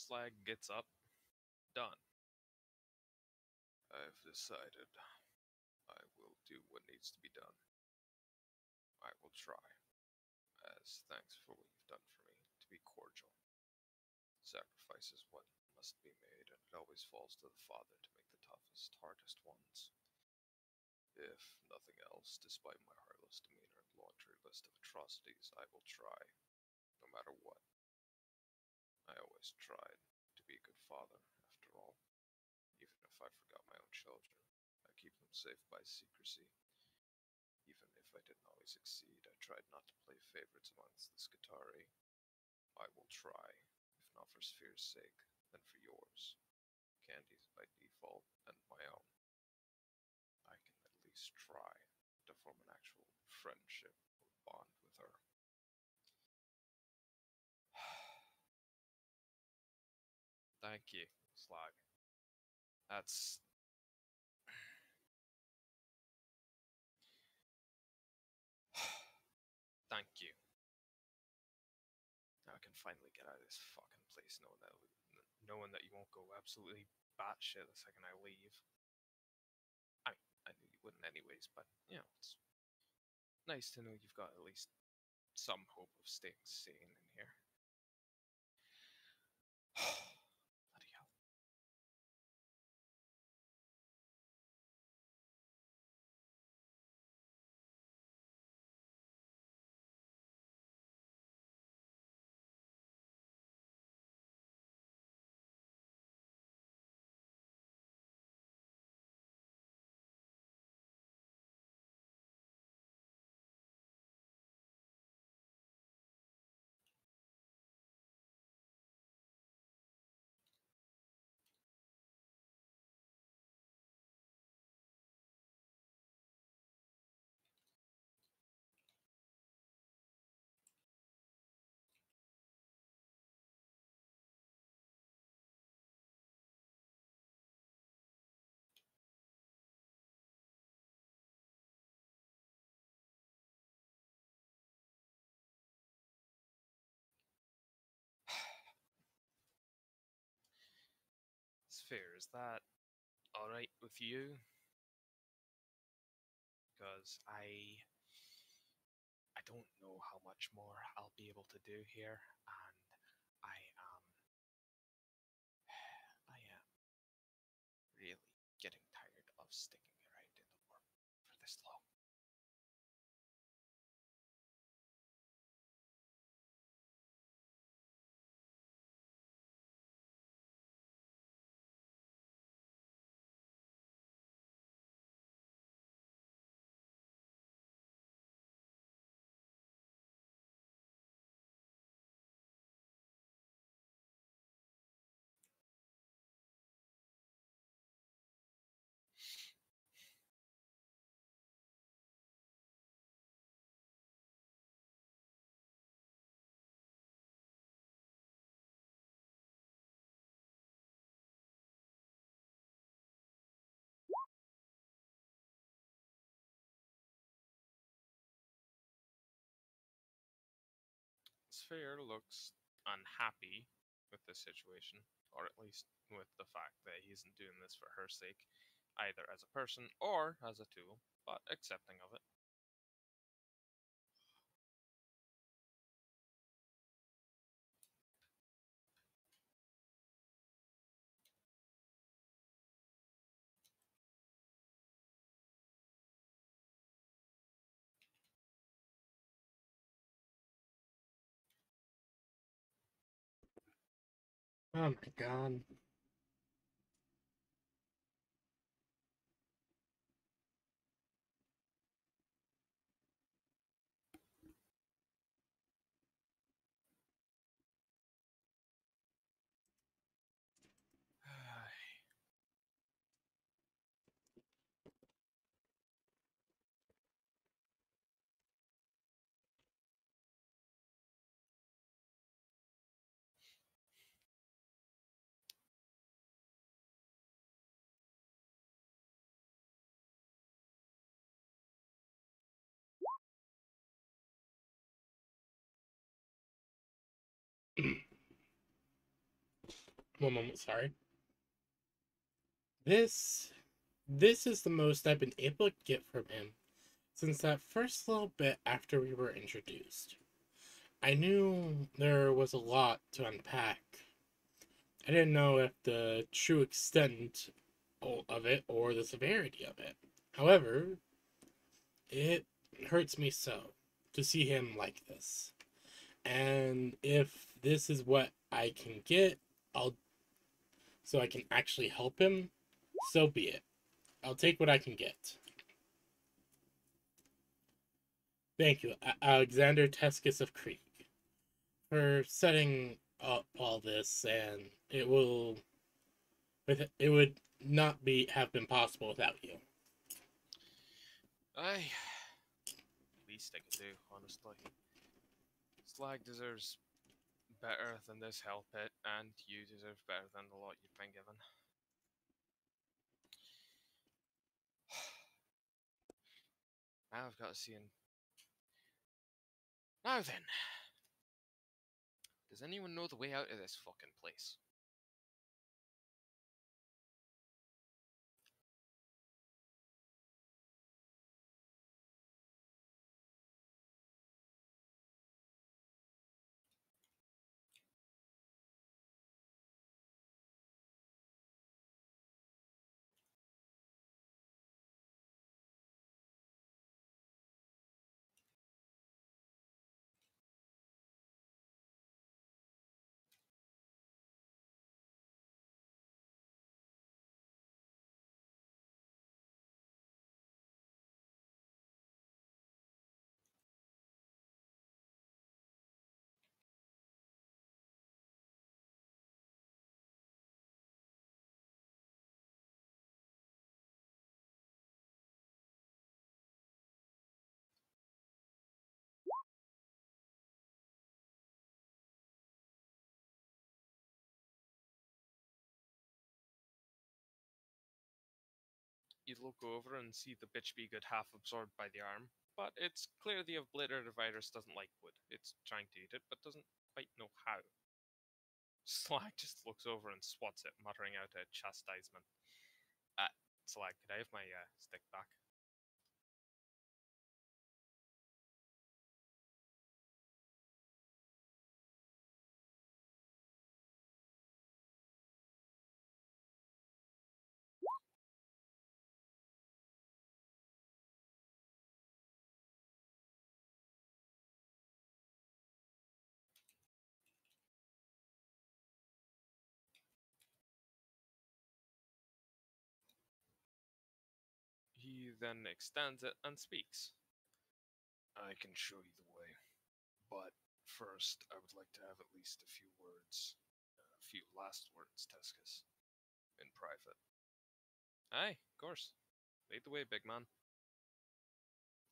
Slag gets up. Done. I've decided. I will do what needs to be done. I will try. As thanks for what you've done for me, to be cordial. Sacrifice is what must be made, and it always falls to the father to make the toughest, hardest ones. If nothing else, despite my heartless demeanor and laundry list of atrocities, I will try, no matter what. I always tried to be a good father, after all. Even if I forgot my own children, I keep them safe by secrecy. Even if I didn't always succeed, I tried not to play favorites amongst the Scutari. I will try, if not for Sphere's sake, then for yours. Candy's by default, and my own. I can at least try to form an actual friendship or bond Thank you, Slag. That's. [SIGHS] Thank you. Now I can finally get out of this fucking place knowing that knowing that you won't go absolutely batshit the second I leave. I mean, I knew you wouldn't anyways, but you know, it's nice to know you've got at least some hope of staying sane in here. [SIGHS] [SIGHS] Is that alright with you? Because I I don't know how much more I'll be able to do here, and I am [SIGHS] I am really getting tired of sticking Sphere looks unhappy with the situation, or at least with the fact that he isn't doing this for her sake, either as a person or as a tool, but accepting of it. Oh my god. One moment, sorry. This this is the most I've been able to get from him since that first little bit after we were introduced. I knew there was a lot to unpack. I didn't know if the true extent of it or the severity of it. However, it hurts me so to see him like this. And if this is what I can get, I'll so I can actually help him, so be it. I'll take what I can get. Thank you, Alexander Tescus of Krieg, for setting up all this, and it will, with it would not be have been possible without you. I, least I could do, honestly. Slag deserves better than this hell pit, and you deserve better than the lot you've been given. [SIGHS] now I've got to see. Now then, does anyone know the way out of this fucking place? You look over and see the bitch be good half absorbed by the arm, but it's clear the obliterator virus doesn't like wood. It's trying to eat it, but doesn't quite know how. [LAUGHS] Slag just looks over and swats it, muttering out a chastisement. Uh, Slag, could I have my uh, stick back? He then extends it and speaks. I can show you the way, but first I would like to have at least a few words, uh, a few last words, Tescus, in private. Aye, of course. Lead the way, big man.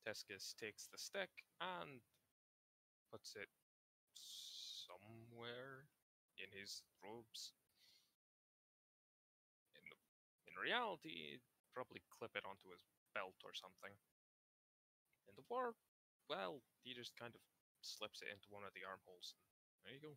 Tescus takes the stick and puts it somewhere in his robes. In the, in reality, probably clip it onto his belt or something. In the war, well, he just kind of slips it into one of the armholes. There you go.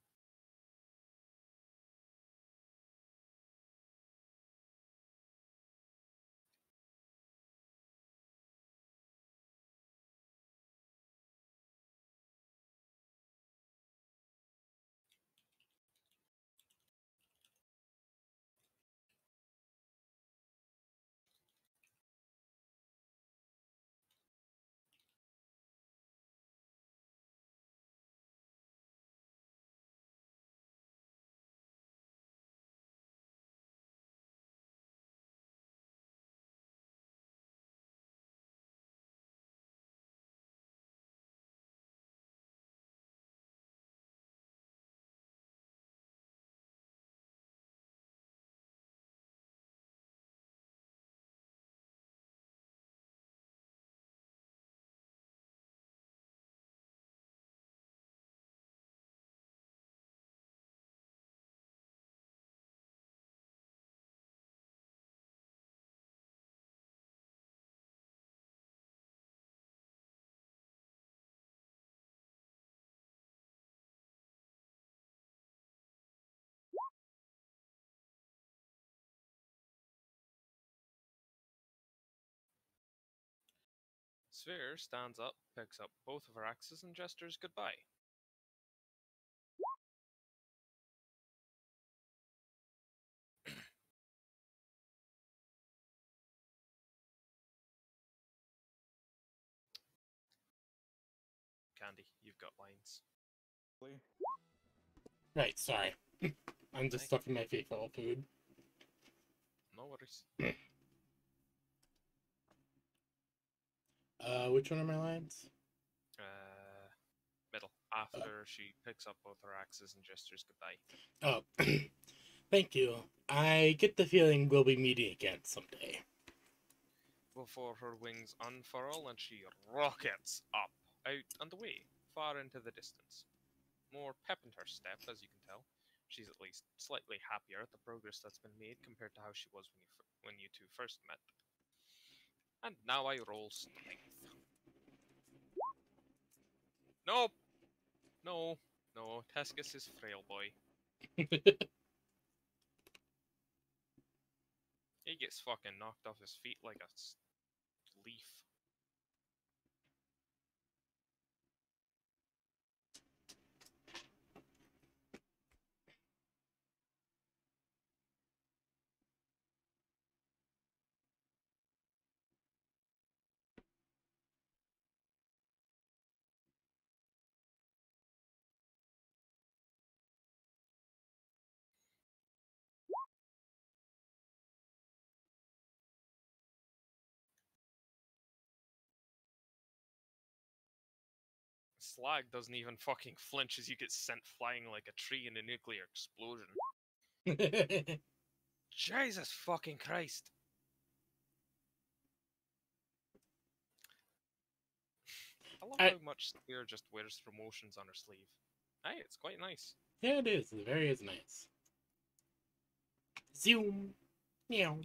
Sphere stands up, picks up both of her axes, and gestures goodbye. Candy, you've got lines. Right, sorry. [LAUGHS] I'm just stuffing my face full of food. No worries. [CLEARS THROAT] Uh, which one are my lines? Uh, middle. After she picks up both her axes and gestures goodbye. Oh, [CLEARS THROAT] thank you. I get the feeling we'll be meeting again someday. Before her wings unfurl and she rockets up, out and away, far into the distance. More pep in her step, as you can tell. She's at least slightly happier at the progress that's been made compared to how she was when you when you two first met. And now I roll strength. Nope. No, no. Tescus is frail boy. [LAUGHS] He gets fucking knocked off his feet like a leaf. Slag doesn't even fucking flinch as you get sent flying like a tree in a nuclear explosion. [LAUGHS] Jesus fucking Christ. I love I- how much Sphere just wears promotions on her sleeve. Hey, it's quite nice. yeah, it is. It very is nice. Zoom. Meow.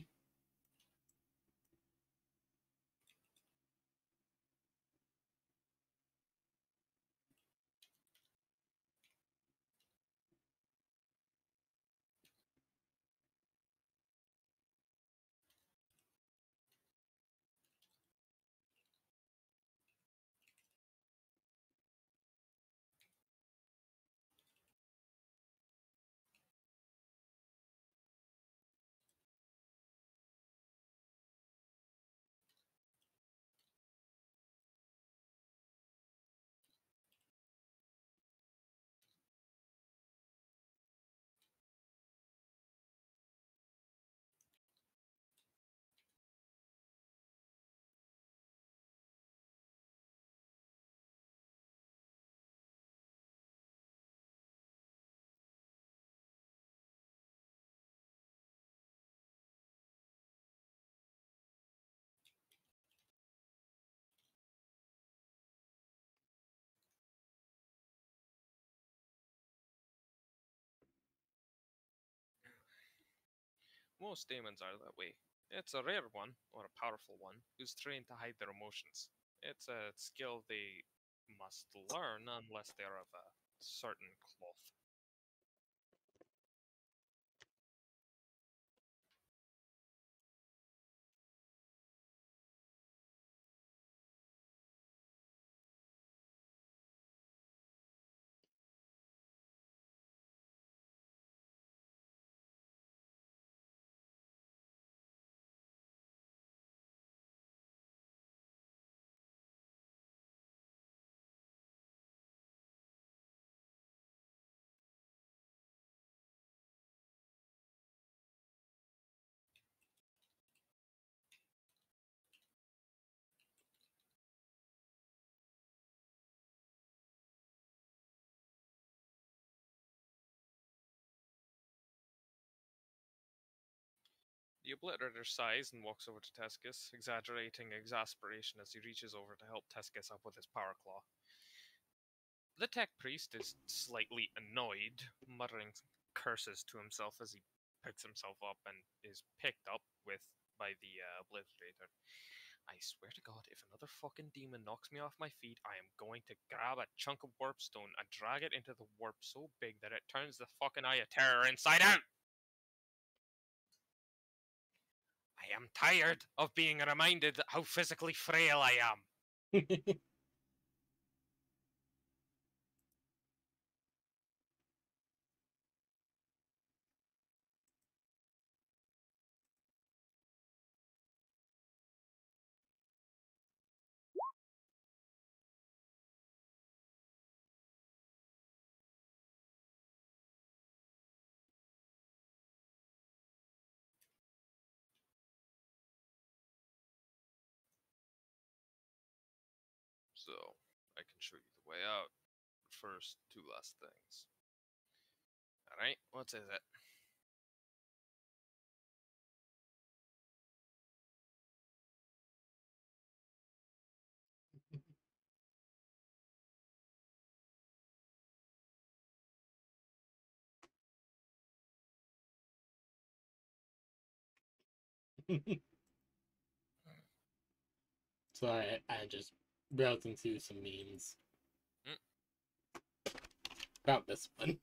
Most demons are that way. It's a rare one, or a powerful one, who's trained to hide their emotions. It's a skill they must learn unless they're of a certain cloth. The obliterator sighs and walks over to Tescus, exaggerating exasperation as he reaches over to help Tescus up with his power claw. The tech priest is slightly annoyed, muttering curses to himself as he picks himself up and is picked up with by the uh, obliterator. I swear to God, if another fucking demon knocks me off my feet, I am going to grab a chunk of warp stone and drag it into the warp so big that it turns the fucking eye of terror inside out. I am tired of being reminded how physically frail I am. [LAUGHS] show you the way out. First, two last things. Alright, what is it? [LAUGHS] so I, I just browsing through some memes Mm. about this one.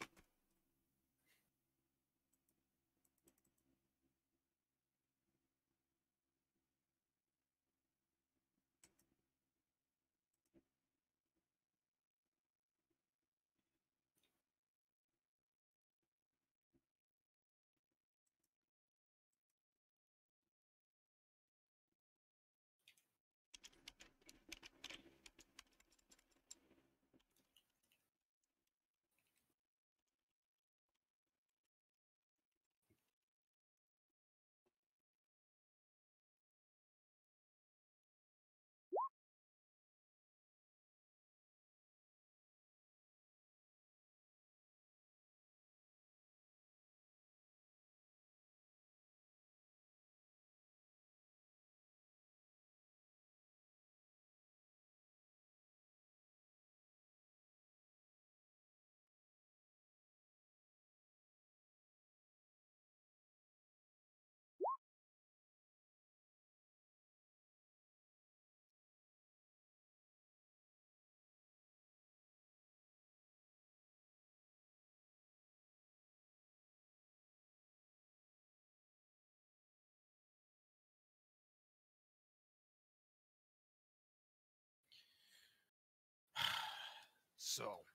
So,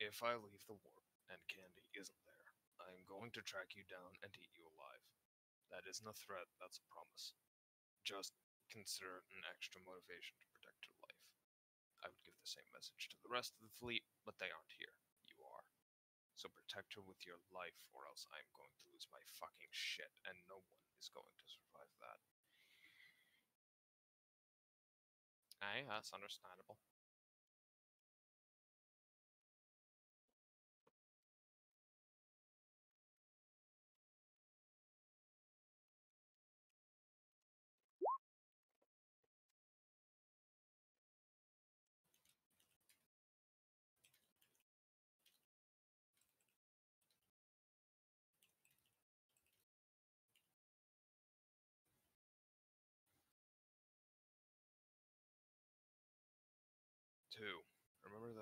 if I leave the warp and Candy isn't there, I am going to track you down and eat you alive. That isn't a threat, that's a promise. Just consider it an extra motivation to protect your life. I would give the same message to the rest of the fleet, but they aren't here. You are. So protect her with your life, or else I am going to lose my fucking shit, and no one is going to survive that. Aye, that's understandable.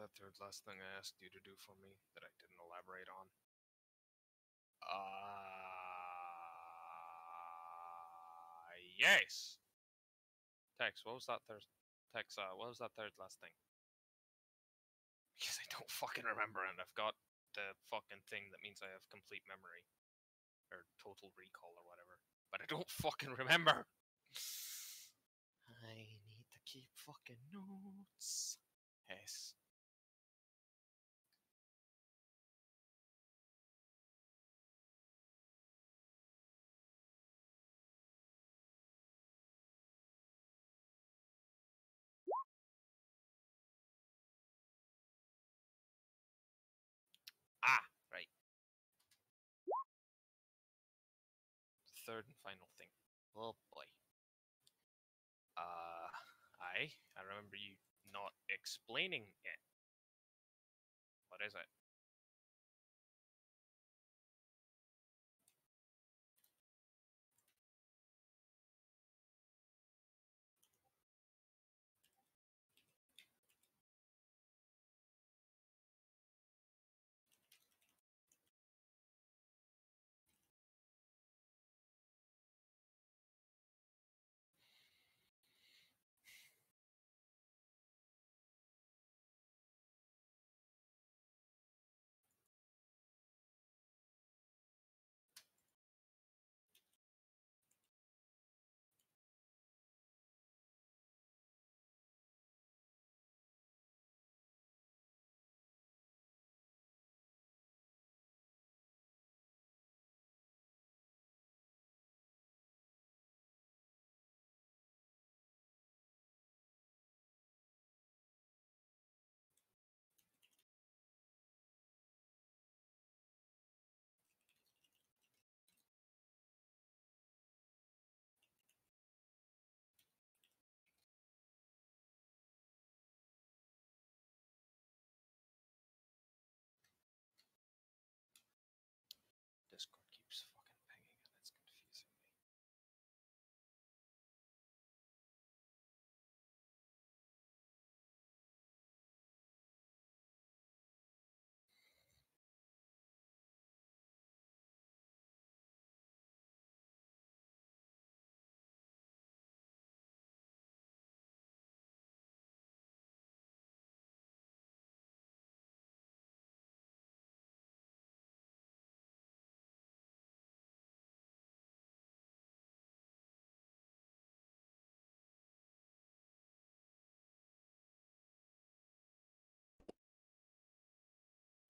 That third last thing I asked you to do for me that I didn't elaborate on? Uh, yes. Tex, what was that third? Tex, uh, what was that third last thing? Because I don't fucking remember, and I've got the fucking thing that means I have complete memory, or total recall, or whatever. But I don't fucking remember. I need to keep fucking notes. Yes. Third and final thing. Oh boy. Uh, I I remember you not explaining it. What is it?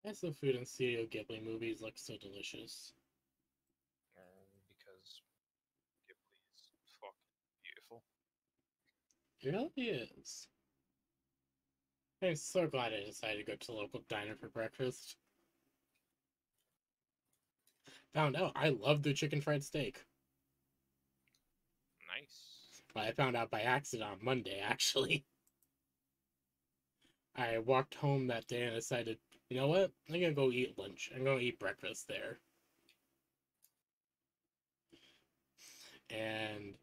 That's the food in Studio Ghibli movies look so delicious. Um, because Ghibli is fucking beautiful. It really is. I'm so glad I decided to go to the local diner for breakfast. Found out I love the chicken fried steak. Nice. I found out by accident on Monday, [LAUGHS] actually. I walked home that day and decided, you know what? I'm gonna go eat lunch. I'm gonna eat breakfast there. And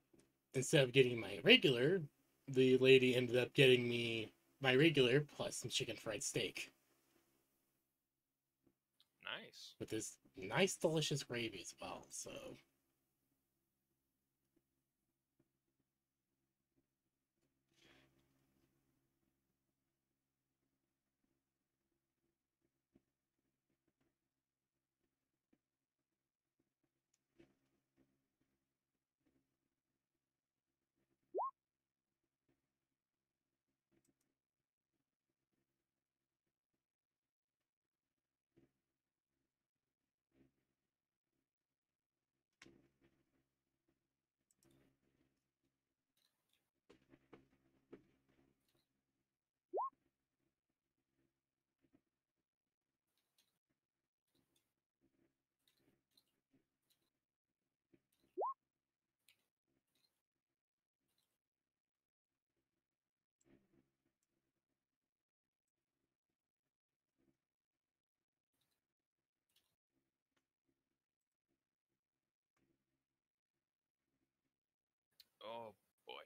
instead of getting my regular, the lady ended up getting me my regular plus some chicken fried steak Nice. with this nice, delicious gravy as well. So Oh boy.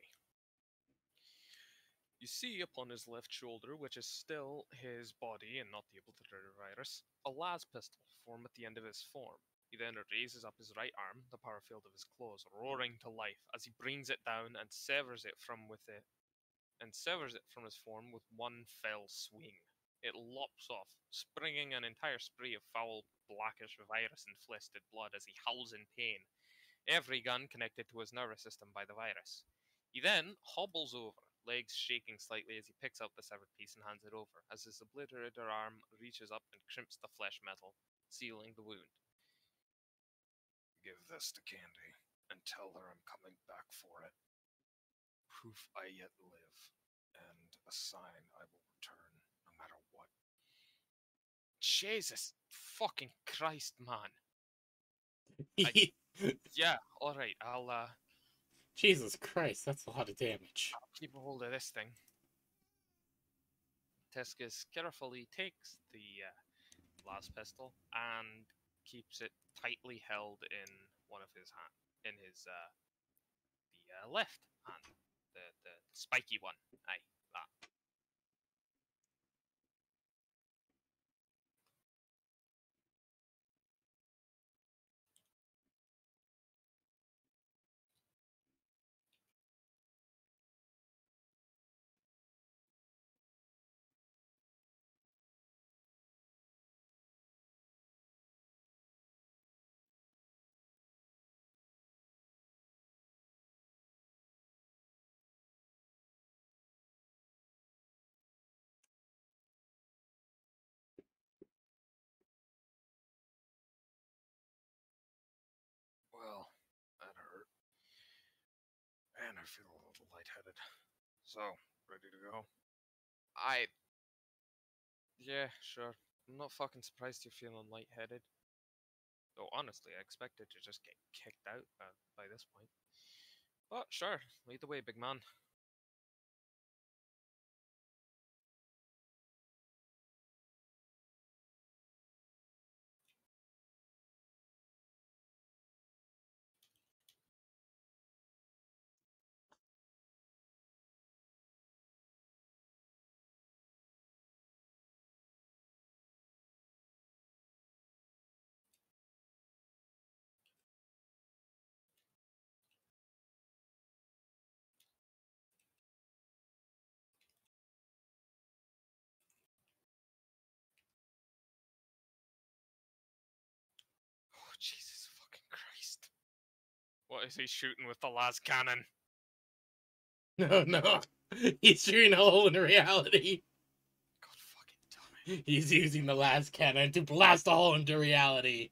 You see upon his left shoulder, which is still his body and not the obliterator virus, a las pistol form at the end of his form. He then raises up his right arm, the power field of his claws roaring to life, as he brings it down and severs it from with it and severs it from his form with one fell swing. It lops off, springing an entire spray of foul, blackish, virus infested blood as he howls in pain, every gun connected to his nervous system by the virus. He then hobbles over, legs shaking slightly as he picks up the severed piece and hands it over, as his obliterator arm reaches up and crimps the flesh metal, sealing the wound. Give this to Candy and tell her I'm coming back for it. Proof I yet live, and a sign I will return no matter what. Jesus fucking Christ, man. [LAUGHS] Yeah, alright, I'll uh Jesus Christ, that's a lot of damage. keep a hold of this thing. Tescus carefully takes the uh, las pistol and keeps it tightly held in one of his hand, in his uh, the uh, left hand, the the spiky one. Aye, that. I feel a little lightheaded. So, ready to go? I. Yeah, sure. I'm not fucking surprised you're feeling lightheaded. Though honestly, I expected to just get kicked out uh, by this point. But sure, lead the way, big man. What is he shooting with the las cannon? [LAUGHS] No, no. He's shooting a hole in reality. God fucking damn He's using the las cannon to blast a hole into reality.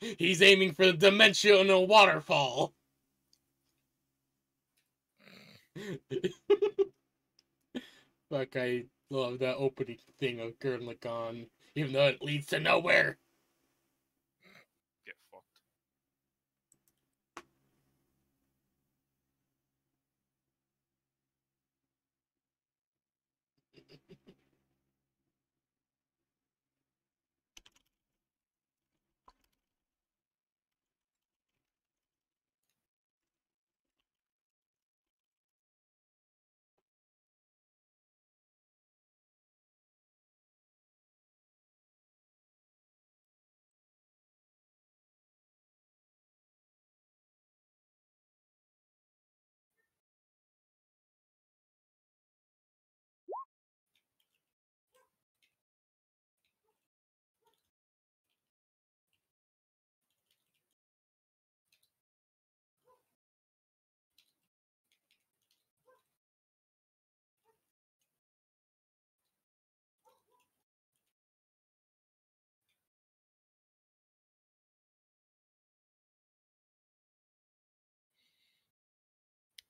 He's aiming for the dimensional waterfall. [LAUGHS] Fuck, I love that opening thing of Gurren Lagann, even though it leads to nowhere. Get fucked.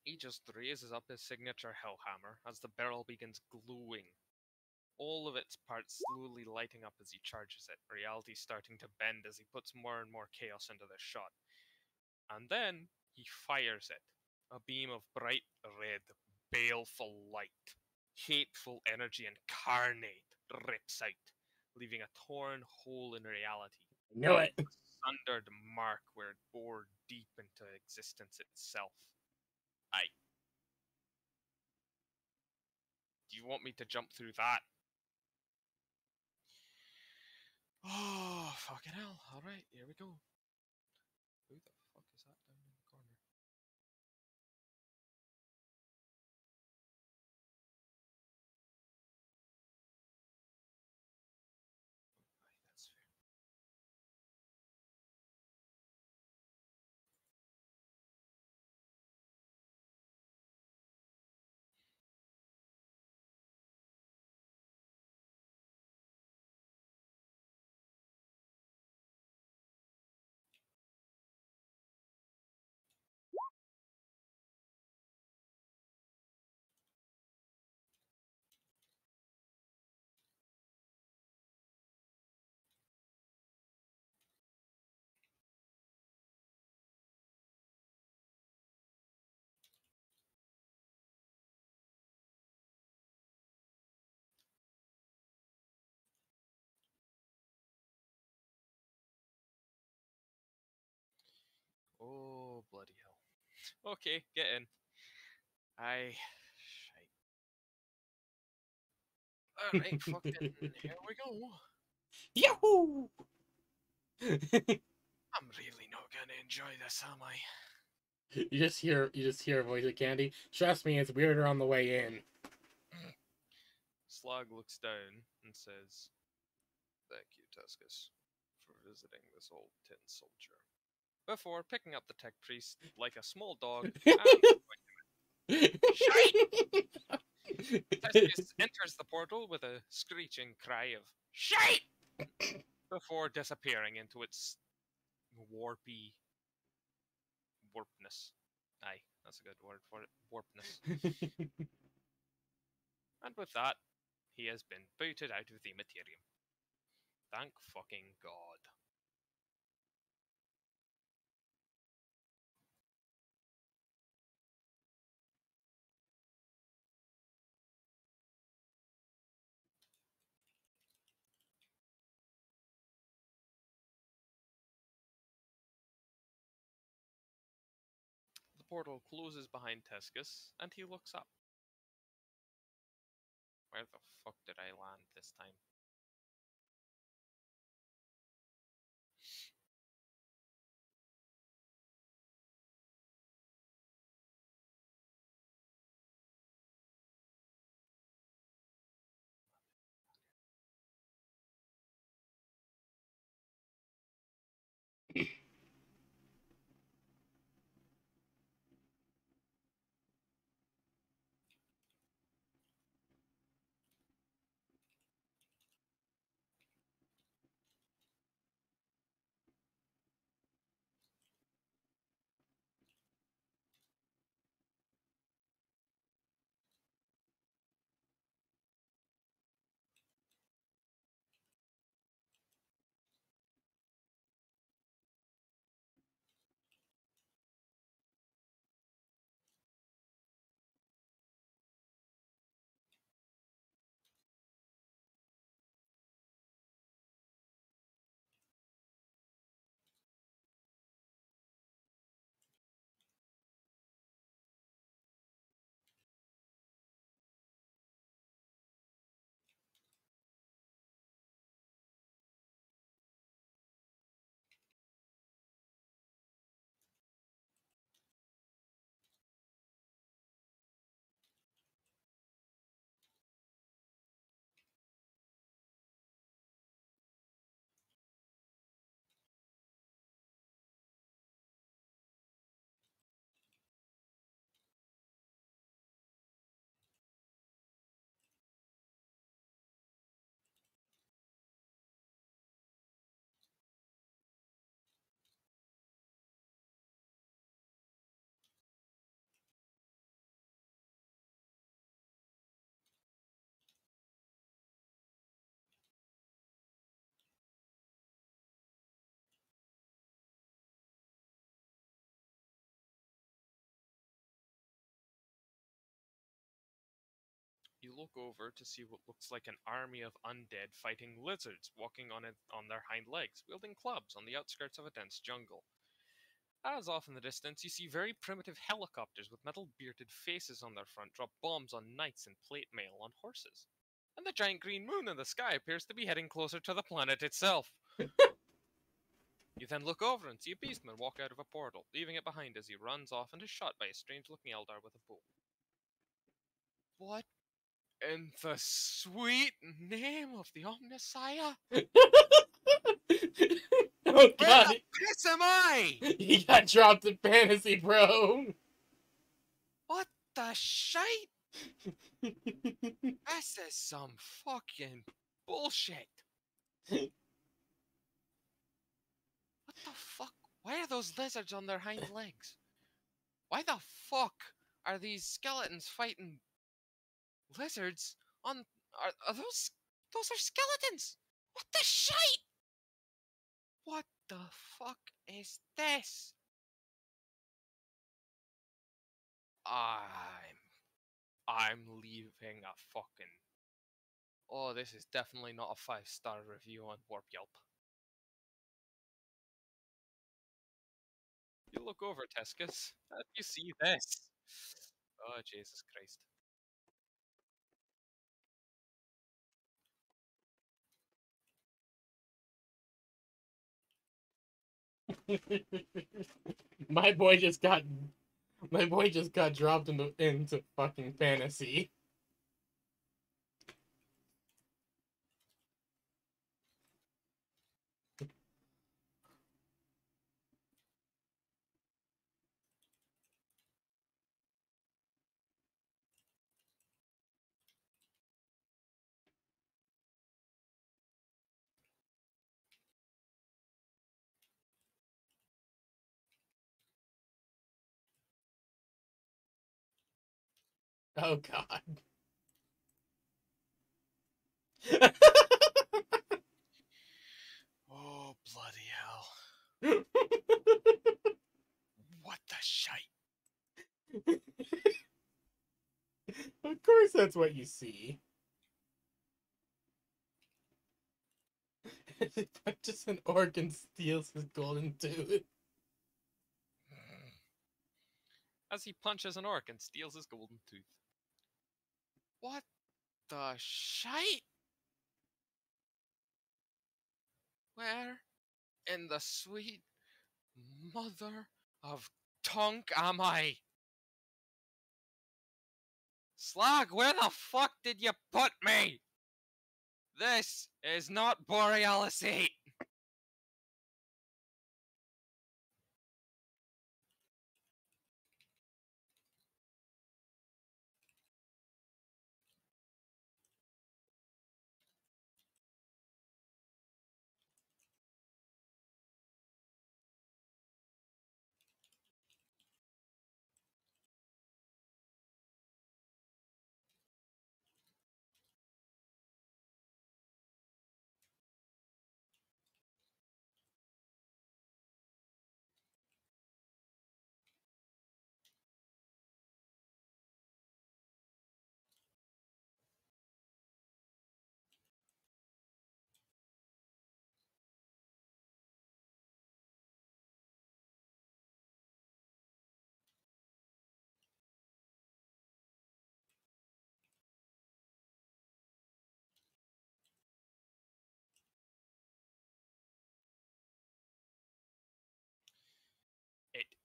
He just raises up his signature Hellhammer as the barrel begins glowing. All of its parts slowly lighting up as he charges it, reality starting to bend as he puts more and more chaos into the shot. And then he fires it. A beam of bright red, baleful light, hateful energy incarnate rips out, leaving a torn hole in reality Knew it. sundered mark where it bored deep into existence itself. I. Do you want me to jump through that? [SIGHS] Oh, fucking hell. Alright, here we go. Oh, bloody hell. Okay, get in. I. Shite. Alright, [LAUGHS] fucking. Here we go. Yahoo! [LAUGHS] I'm really not gonna enjoy this, am I? you just hear you just hear a voice of Candy. Trust me, it's weirder on the way in. Slag looks down and says, Thank you, Tescus, for visiting this old tin soldier. Before picking up the tech priest like a small dog [LAUGHS] and Tescus [LAUGHS] enters the portal with a screeching cry of Shite! before disappearing into its warpy warpness. Aye, that's a good word for it. Warpness. And with that, he has been booted out of the Materium. Thank fucking God. Portal closes behind Tescus, and he looks up. Where the fuck did I land this time? You look over to see what looks like an army of undead fighting lizards walking on it on their hind legs, wielding clubs on the outskirts of a dense jungle. As off in the distance, you see very primitive helicopters with metal bearded faces on their front drop bombs on knights in plate mail on horses. And the giant green moon in the sky appears to be heading closer to the planet itself. [LAUGHS] you then look over and see a beastman walk out of a portal, leaving it behind as he runs off and is shot by a strange looking Eldar with a bow. What in the sweet name of the Omnissiah? [LAUGHS] oh Where god, the piss am I? [LAUGHS] he got dropped in fantasy, bro. What the shite? [LAUGHS] This is some fucking bullshit. what the fuck? Why are those lizards on their hind legs? Why the fuck are these skeletons fighting lizards on are, are those those are skeletons? What the shite? What the fuck is this? I'm I'm leaving a fucking Oh, this is definitely not a five star review on Warp Yelp. You look over, Tescus. How do you see this? Oh, Jesus Christ. My boy just got my boy just got dropped into into fucking fantasy. Oh god. Oh, bloody hell. [LAUGHS] What the shite? of course that's what you see. [LAUGHS] Just an orc and steals his golden tooth. Hmm. As he punches an orc and steals his golden tooth. What the shite? Where in the sweet mother of Tonk am I? Slag, where the fuck did you put me? This is not Borealis 8.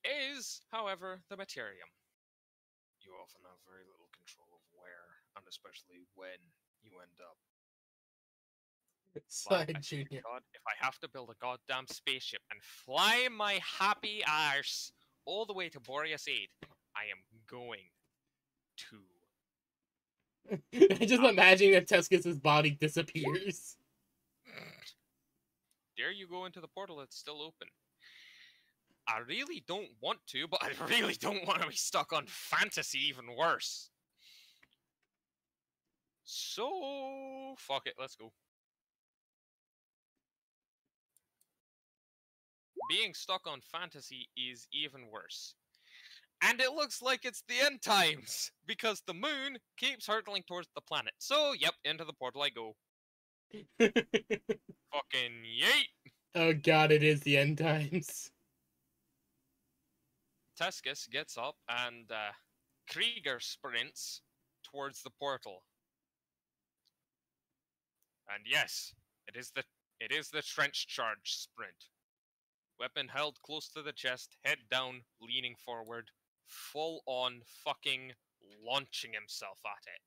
Is, however, the Materium. You often have very little control of where, and especially when, you end up. Side junior. God, if I have to build a goddamn spaceship and fly my happy arse all the way to Boreas 8, I am going to. I [LAUGHS] just imagine that Tescus's body disappears. Dare you go into the portal? It's still open. I really don't want to, but I [LAUGHS] really don't want to be stuck on fantasy even worse. So, fuck it, let's go. Being stuck on fantasy is even worse. And it looks like it's the end times [LAUGHS] because the moon keeps hurtling towards the planet. So, yep, into the portal I go. [LAUGHS] Fucking yeet! oh god, it is the end times. Tescus gets up and uh, Krieger sprints towards the portal. And yes, it is the it is the trench charge sprint. Weapon held close to the chest, head down, leaning forward, full on fucking launching himself at it.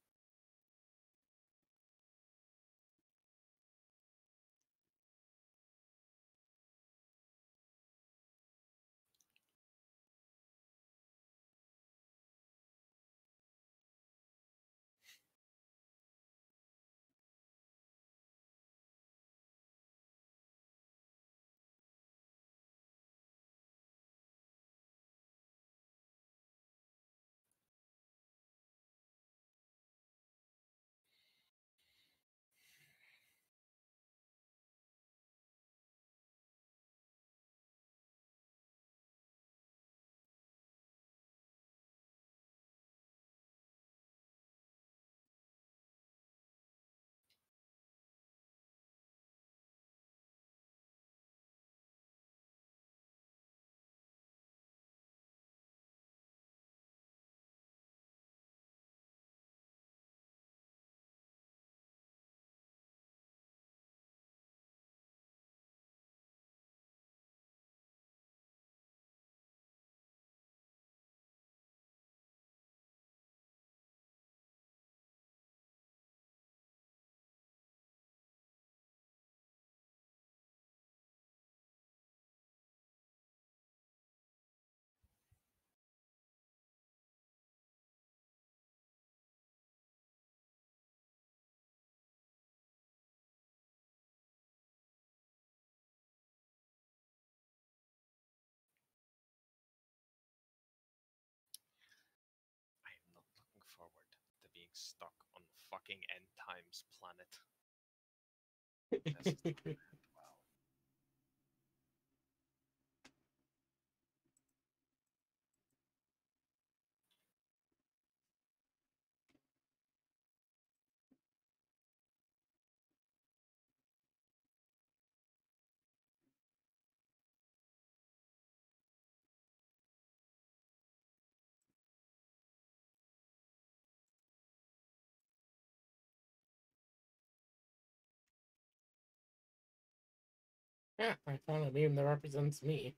Forward to being stuck on the fucking end times planet. [LAUGHS] yeah, [LAUGHS] I found a meme that represents me.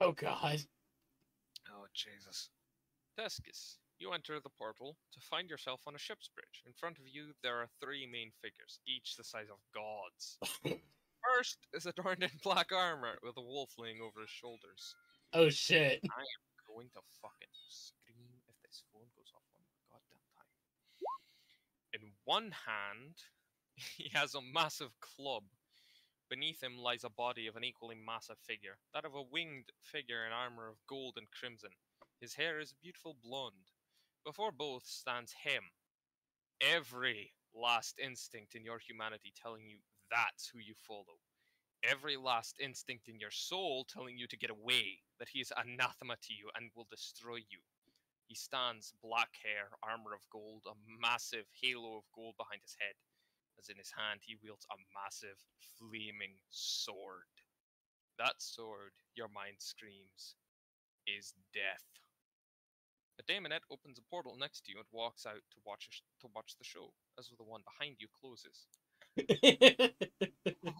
Oh god. Oh, Jesus. Tescus, you enter the portal to find yourself on a ship's bridge. In front of you, there are three main figures, each the size of gods. [LAUGHS] First is adorned in black armor with a wolf laying over his shoulders. Oh shit. I am going to fucking scream if this phone goes off one goddamn time. In one hand, [LAUGHS] he has a massive club. Beneath him lies a body of an equally massive figure, that of a winged figure in armor of gold and crimson. His hair is a beautiful blonde. Before both stands him. Every last instinct in your humanity telling you that's who you follow. Every last instinct in your soul telling you to get away, that he is anathema to you and will destroy you. He stands, black hair, armor of gold, a massive halo of gold behind his head, as in his hand he wields a massive, flaming sword. That sword, your mind screams, is death. A daemonette opens a portal next to you and walks out to watch a sh- to watch the show, as the one behind you closes. [LAUGHS]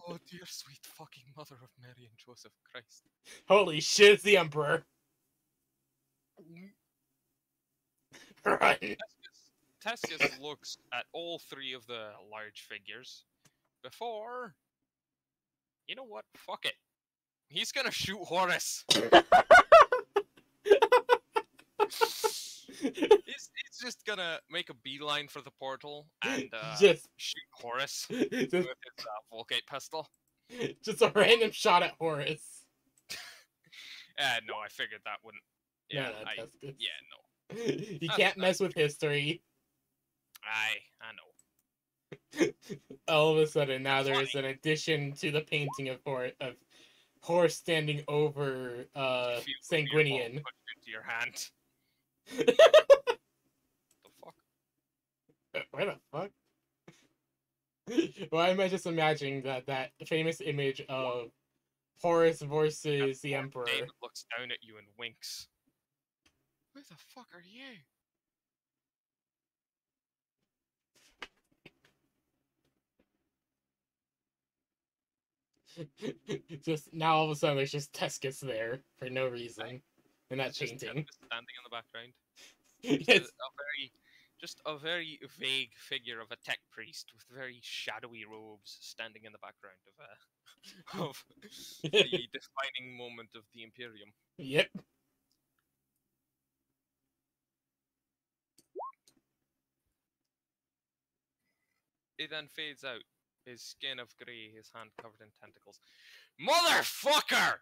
Oh dear sweet fucking mother of Mary and Joseph Christ! Holy shit, it's the Emperor. Mm. [LAUGHS] Run. Tescus, Tescus looks at all three of the large figures before. You know what? Fuck it. He's gonna shoot Horus. [LAUGHS] He's, he's just gonna make a beeline for the portal and uh, just, shoot Horus just, [LAUGHS] with his uh, pistol. just a random shot at Horus. [LAUGHS] Uh, no, I figured that wouldn't. Yeah, no, I, yeah, no. You That's can't mess with history. I, I know. [LAUGHS] All of a sudden, now there is an addition to the painting of Hor of Horus standing over uh Feel the beer ball Sanguinius. into your hand. [LAUGHS] The fuck? Where the fuck? [LAUGHS] Why am I just imagining that that famous image of Horus versus the Emperor? David looks down at you and winks. Where the fuck are you? Just now, all of a sudden, there's just Tescus there for no reason in that It's just painting. Standing in the background. [LAUGHS] Just a, It's- a very, just a very vague figure of a tech priest with very shadowy robes standing in the background of uh, [LAUGHS] of the [LAUGHS] defining moment of the Imperium. yep. He then fades out, his skin of grey, his hand covered in tentacles. Motherfucker!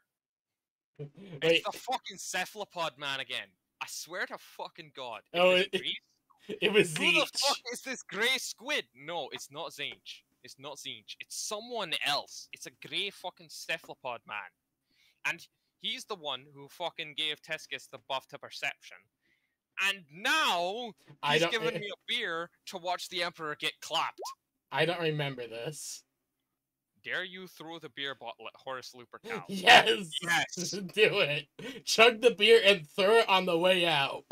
[LAUGHS] Wait, It's the fucking cephalopod man again. I swear to fucking god. Oh, it- [LAUGHS] it was Who the fuck is this grey squid? No, it's not Tzeentch. It's not Tzeentch. It's someone else. It's a grey fucking cephalopod man. And he's the one who fucking gave Tescus the buff to perception. And now he's given [LAUGHS] me a beer to watch the Emperor get clapped. I don't remember this. Dare you throw the beer bottle at Horus Lupercal? [LAUGHS] Yes. Yes. [LAUGHS] Do it. Chug the beer and throw it on the way out.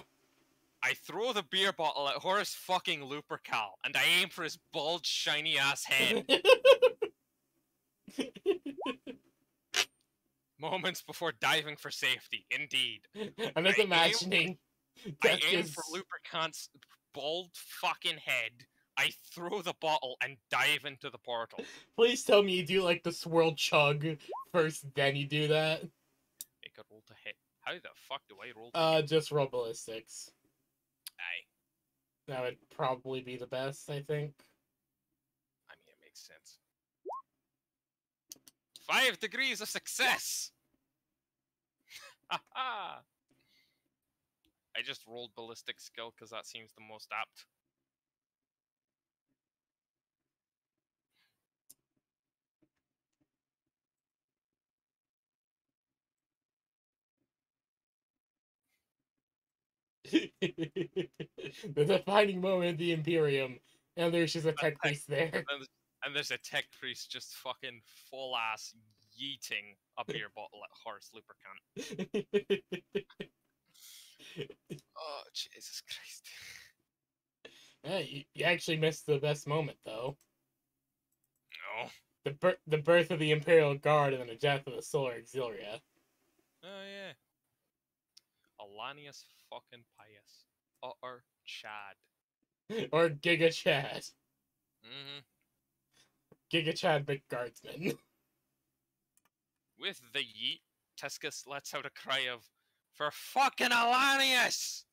I throw the beer bottle at Horus fucking Looper Lupercal, and I aim for his bald, shiny ass head. [LAUGHS] moments before diving for safety. Indeed. I'm just I aim- imagining. I aim for Tescus- Lupercant's bald fucking head. I throw the bottle and dive into the portal. Please tell me you do like the swirl chug first, then you do that. Make a roll to hit. How the fuck do I roll? To Uh, hit? just roll ballistics. Aye. That would probably be the best, I think. I mean, it makes sense. Five degrees of success. I just rolled ballistic skill because that seems the most apt. [LAUGHS] the defining moment of the Imperium, and there's just a tech priest there. And, there's- a tech priest just fucking full ass yeeting a beer [LAUGHS] bottle at Horus Lupercant. [LAUGHS] Oh, Jesus Christ. Yeah, you, you actually missed the best moment, though. No. The bir- the birth of the Imperial Guard and then the death of the Solar Auxilia. Oh, yeah. Alanius fucking Pius. Uh, or Chad. [LAUGHS] or Giga Chad. hmm Giga Chad McGuardsman. [LAUGHS] With the yeet, Tescus lets out a cry of, For fucking Alanius!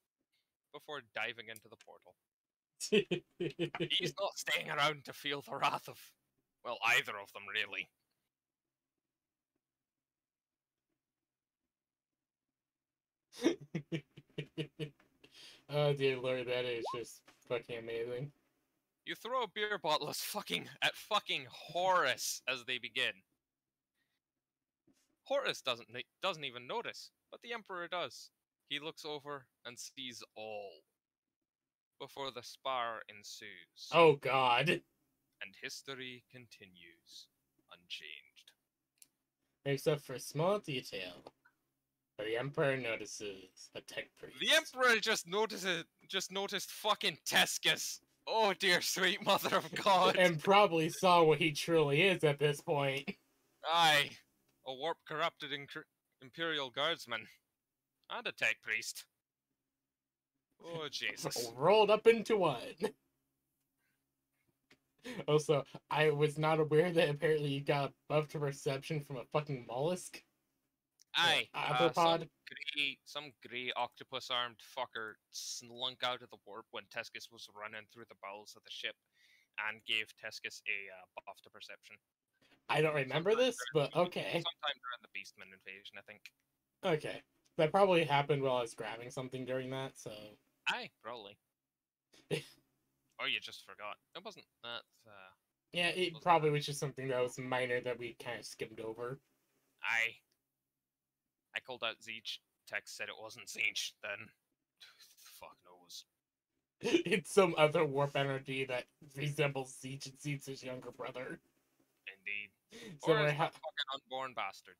Before diving into the portal. [LAUGHS] He's not staying around to feel the wrath of, well, either of them, really. [LAUGHS] oh dear lord, that is just fucking amazing. You throw a beer bottle as fucking at fucking Horus as they begin. Horus doesn't doesn't even notice, but the Emperor does. He looks over and sees all. Before the spar ensues, Oh god. and history continues unchanged. Except for a small detail. The Emperor notices a tech priest. The Emperor just notices, just noticed fucking Tescus. Oh dear sweet mother of God. and probably saw what he truly is at this point. Aye, a warp corrupted incr- Imperial Guardsman. And a tech priest. Oh [LAUGHS] Jesus. Rolled up into one. Also, I was not aware that apparently you got buff to perception from a fucking mollusk. Aye, uh, some grey, some grey octopus-armed fucker slunk out of the warp when Tescus was running through the bowels of the ship, and gave Tescus a uh, buff to perception. I don't remember this, but okay. Sometime during the Beastman invasion, I think. Okay. That probably happened while I was grabbing something during that, so. Aye, probably. [LAUGHS] or you just forgot. It wasn't that. Uh, Yeah, it probably was just something that was minor that we kind of skimmed over. I. I called out Tzeentch. Text said it wasn't Tzeentch. Then, [SIGHS] fuck knows. [LAUGHS] it's some other warp energy that resembles Tzeentch and Tzeentch's younger brother. Indeed. So or it's ha- fucking unborn bastard.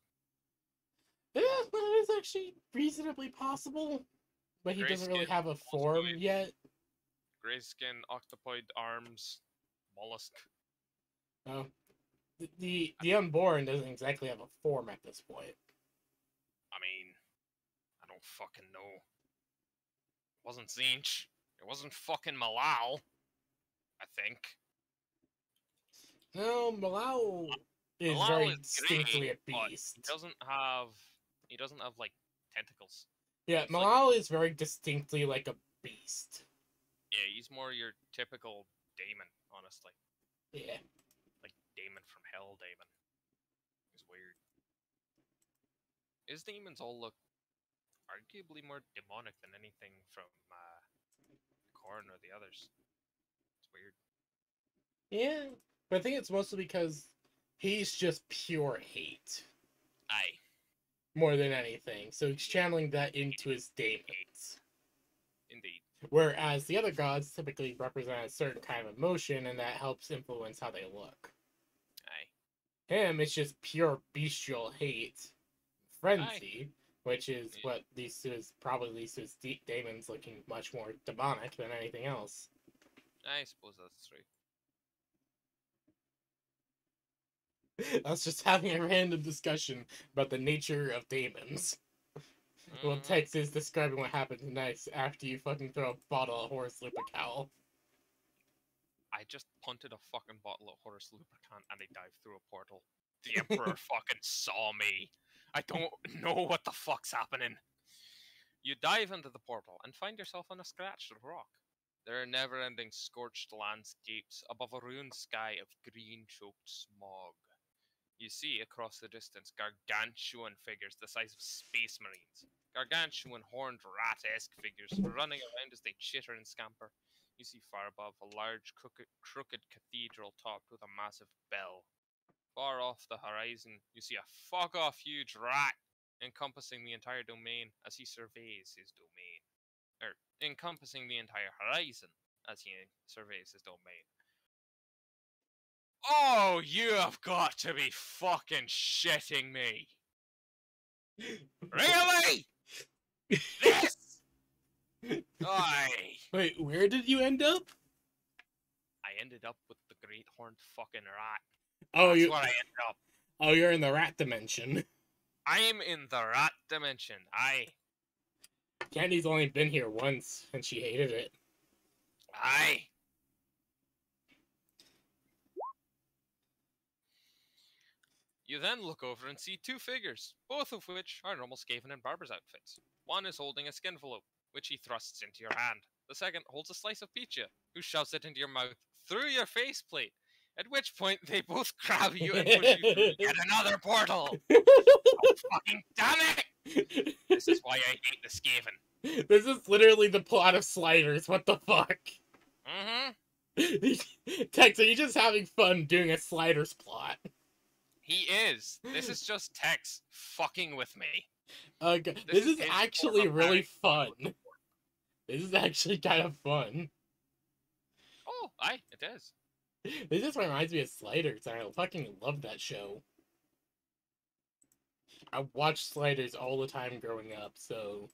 yeah, that is actually reasonably possible. But he doesn't really have a form yet. Grayskin, octopoid arms, mollusk. Oh. The, the the unborn doesn't exactly have a form at this point. I mean, I don't fucking know. It wasn't Tzeentch. It wasn't fucking Malal. I think. No, Malau is Malal very is distinctly grey, a beast. He doesn't have. He doesn't have like tentacles. Yeah, like- Malal is very distinctly like a beast. Yeah, he's more your typical Damon, honestly. Yeah. Like Damon from Hell, Damon. He's weird. His demons all look arguably more demonic than anything from uh, Khorne or the others. It's weird. Yeah. But I think it's mostly because he's just pure hate Aye. more than anything. So he's channeling that into his daemons. Indeed. Whereas the other gods typically represent a certain kind of emotion and that helps influence how they look. Aye. Him, it's just pure bestial hate. Frenzy, which is Yeah. what leads to his probably leads to his de- demons looking much more demonic than anything else. I suppose that's true. [LAUGHS] That's just having a random discussion about the nature of demons. Well, Mhm. Tex is describing what happens next after you fucking throw a bottle of Horus Lupercal. I just punted a fucking bottle of Horus lubricant and I dived through a portal. The Emperor [LAUGHS] fucking saw me. I don't [LAUGHS] know what the fuck's happening. You dive into the portal and find yourself on a scratched rock. There are never ending scorched landscapes above a ruined sky of green choked smog. You see across the distance gargantuan figures the size of space marines. Gargantuan horned rat esque figures running around as they chitter and scamper. You see far above a large crooked, crooked cathedral topped with a massive bell. Far off the horizon, you see a fuck off huge rat encompassing the entire domain as he surveys his domain. Or encompassing the entire horizon as he surveys his domain. Oh, you have got to be fucking shitting me! [LAUGHS] Really? this? Aye. Wait, where did you end up? I ended up with the great horned fucking rat. Oh, That's you. what I ended up. Oh, you're in the rat dimension. I am in the rat dimension. I, Candy's only been here once, and she hated it. I. You then look over and see two figures, both of which are normal Skaven and Barber's outfits. One is holding a skinfalope, which he thrusts into your hand. The second holds a slice of pizza, who shoves it into your mouth through your faceplate. At which point they both [LAUGHS] grab you and push you through yet [LAUGHS] another portal. Oh, fucking damn it! This is why I hate the Skaven. this is literally the plot of Sliders. What the fuck? Mm-hmm. [LAUGHS] Tex, are you just having fun doing a Sliders plot? He is. This is just Tex fucking with me. Uh, This this is is actually really fun. This is actually kind of fun. Oh, I it is. This just reminds me of Sliders. I fucking love that show. I watched Sliders all the time growing up, so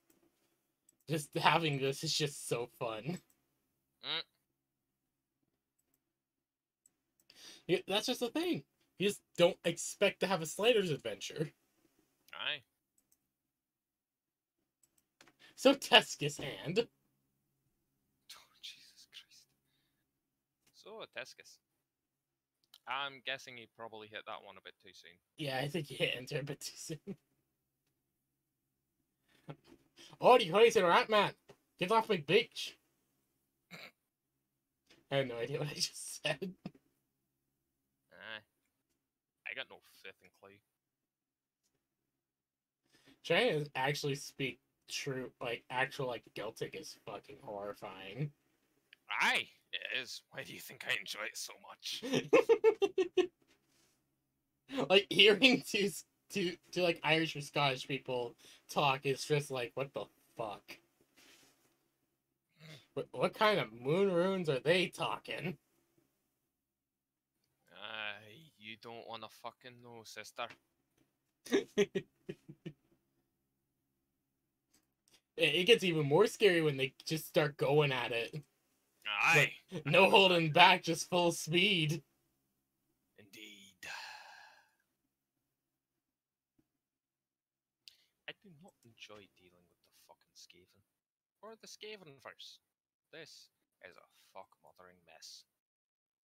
just having this is just so fun. Mm. Yeah, that's just the thing. You just don't expect to have a Sliders adventure. Aye. So Tescus hand. Oh, Jesus Christ. So, Tescus. I'm guessing he probably hit that one a bit too soon. Yeah, I think he hit enter a bit too soon. oh, you crazy rat man! Get off my beach! I have no idea what I just said. Aye. I got no fifth in clue. Trying to actually speak true, like actual like Celtic is fucking horrifying. Aye, it is. Why do you think I enjoy it so much? [LAUGHS] like hearing two two two like Irish or Scottish people talk is just like what the fuck. Mm. What, what kind of moon runes are they talking? Aye, you don't wanna fucking know, sister. [LAUGHS] it gets even more scary when they just start going at it. Aye, No holding back, just full speed. indeed. I do not enjoy dealing with the fucking Skaven. Or the Skaven verse. This is a fuck mothering mess.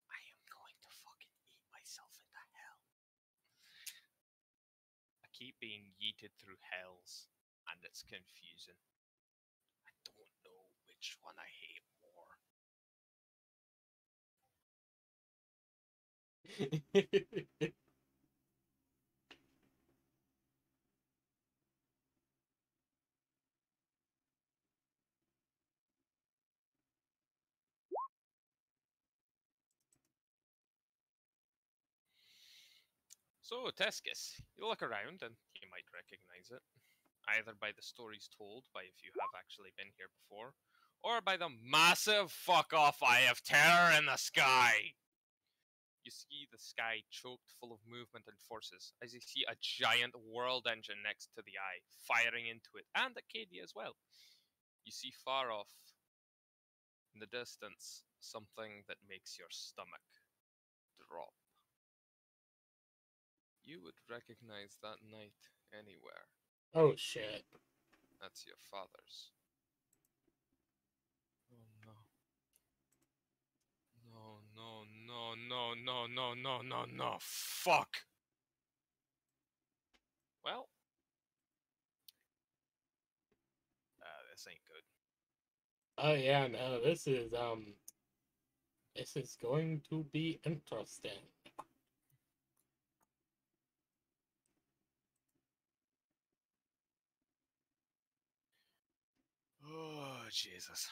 I am going to fucking eat myself into hell. I keep being yeeted through hells, and it's confusing. I don't know which one I hate So, Tescus, you look around and you might recognize it, either by the stories told by if you have actually been here before, or by the massive fuck off eye of terror in the sky. You see the sky choked full of movement and forces as you see a giant world engine next to the eye, firing into it, and Acadia as well. You see far off, in the distance, something that makes your stomach drop. You would recognize that knight anywhere. oh shit. That's your father's. no, no, no, no, no, no, no, no. Fuck. Well. Uh, this ain't good. Oh yeah, no, this is um this is going to be interesting. Oh Jesus.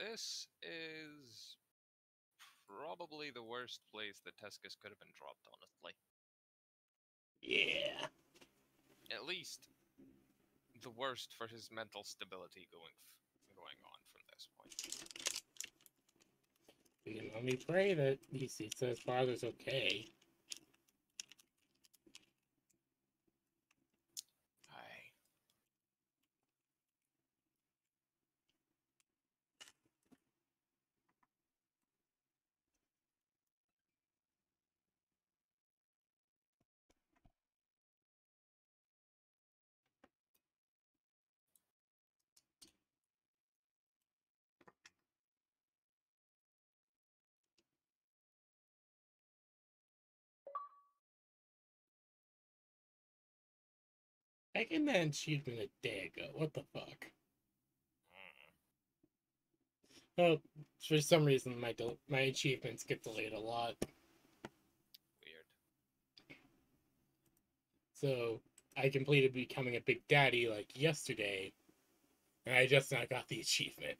This is probably the worst place that Tescus could have been dropped, honestly. Yeah. At least the worst for his mental stability going f- going on from this point. You can only pray that he his father's okay. I get that achievement a day ago. What the fuck? Well, for some reason, my del- my achievements get delayed a lot. Weird. So I completed becoming a big daddy like yesterday, and I just now got the achievement.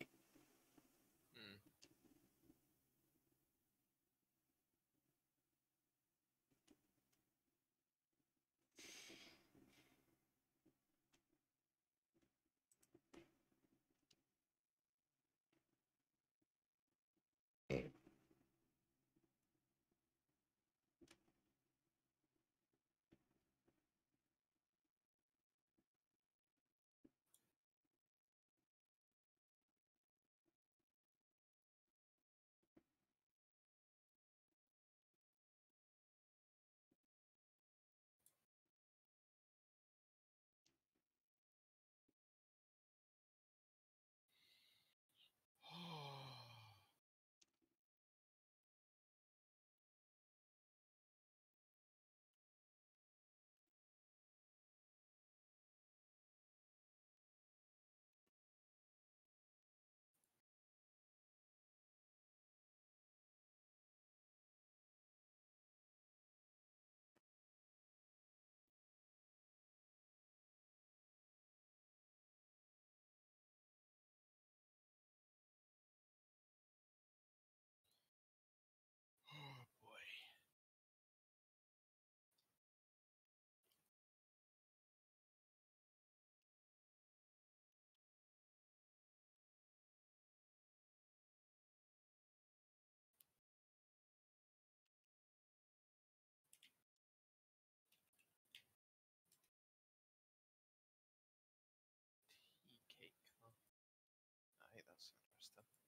That's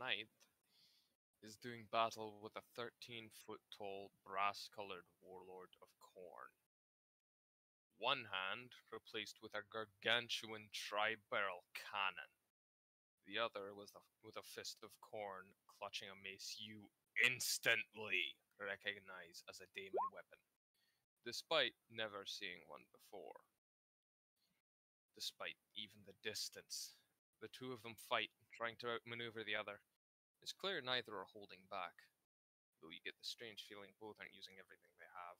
ninth is doing battle with a 13 foot tall, brass colored warlord of Khorne. One hand replaced with a gargantuan tri barrel cannon. The other was with a fist of Khorne clutching a mace you instantly recognize as a daemon weapon, despite never seeing one before. Despite even the distance, the two of them fight, trying to outmaneuver the other. It's clear neither are holding back, though you get the strange feeling both aren't using everything they have.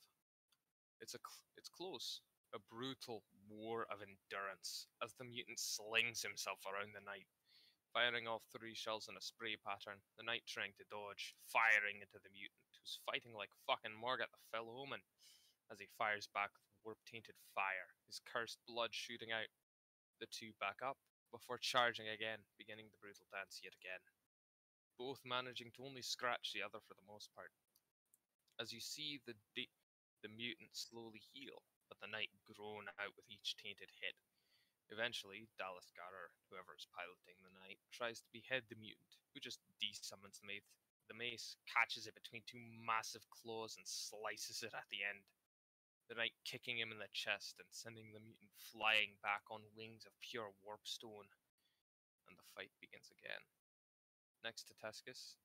It's a cl- it's close, a brutal war of endurance as the mutant slings himself around the knight, firing off three shells in a spray pattern. The knight trying to dodge, firing into the mutant, who's fighting like fucking Morgat the Fell Omen, as he fires back with warp tainted fire, his cursed blood shooting out. The two back up before charging again, beginning the brutal dance yet again. Both managing to only scratch the other for the most part. As you see the de- the mutant slowly heal, but the knight groan out with each tainted hit. Eventually, Dallas Garrer, whoever is piloting the knight, tries to behead the mutant, who just desummons the mace. The mace catches it between two massive claws and slices it at the end. The knight kicking him in the chest and sending the mutant flying back on wings of pure warp stone. And the fight begins again. Next to Tescus,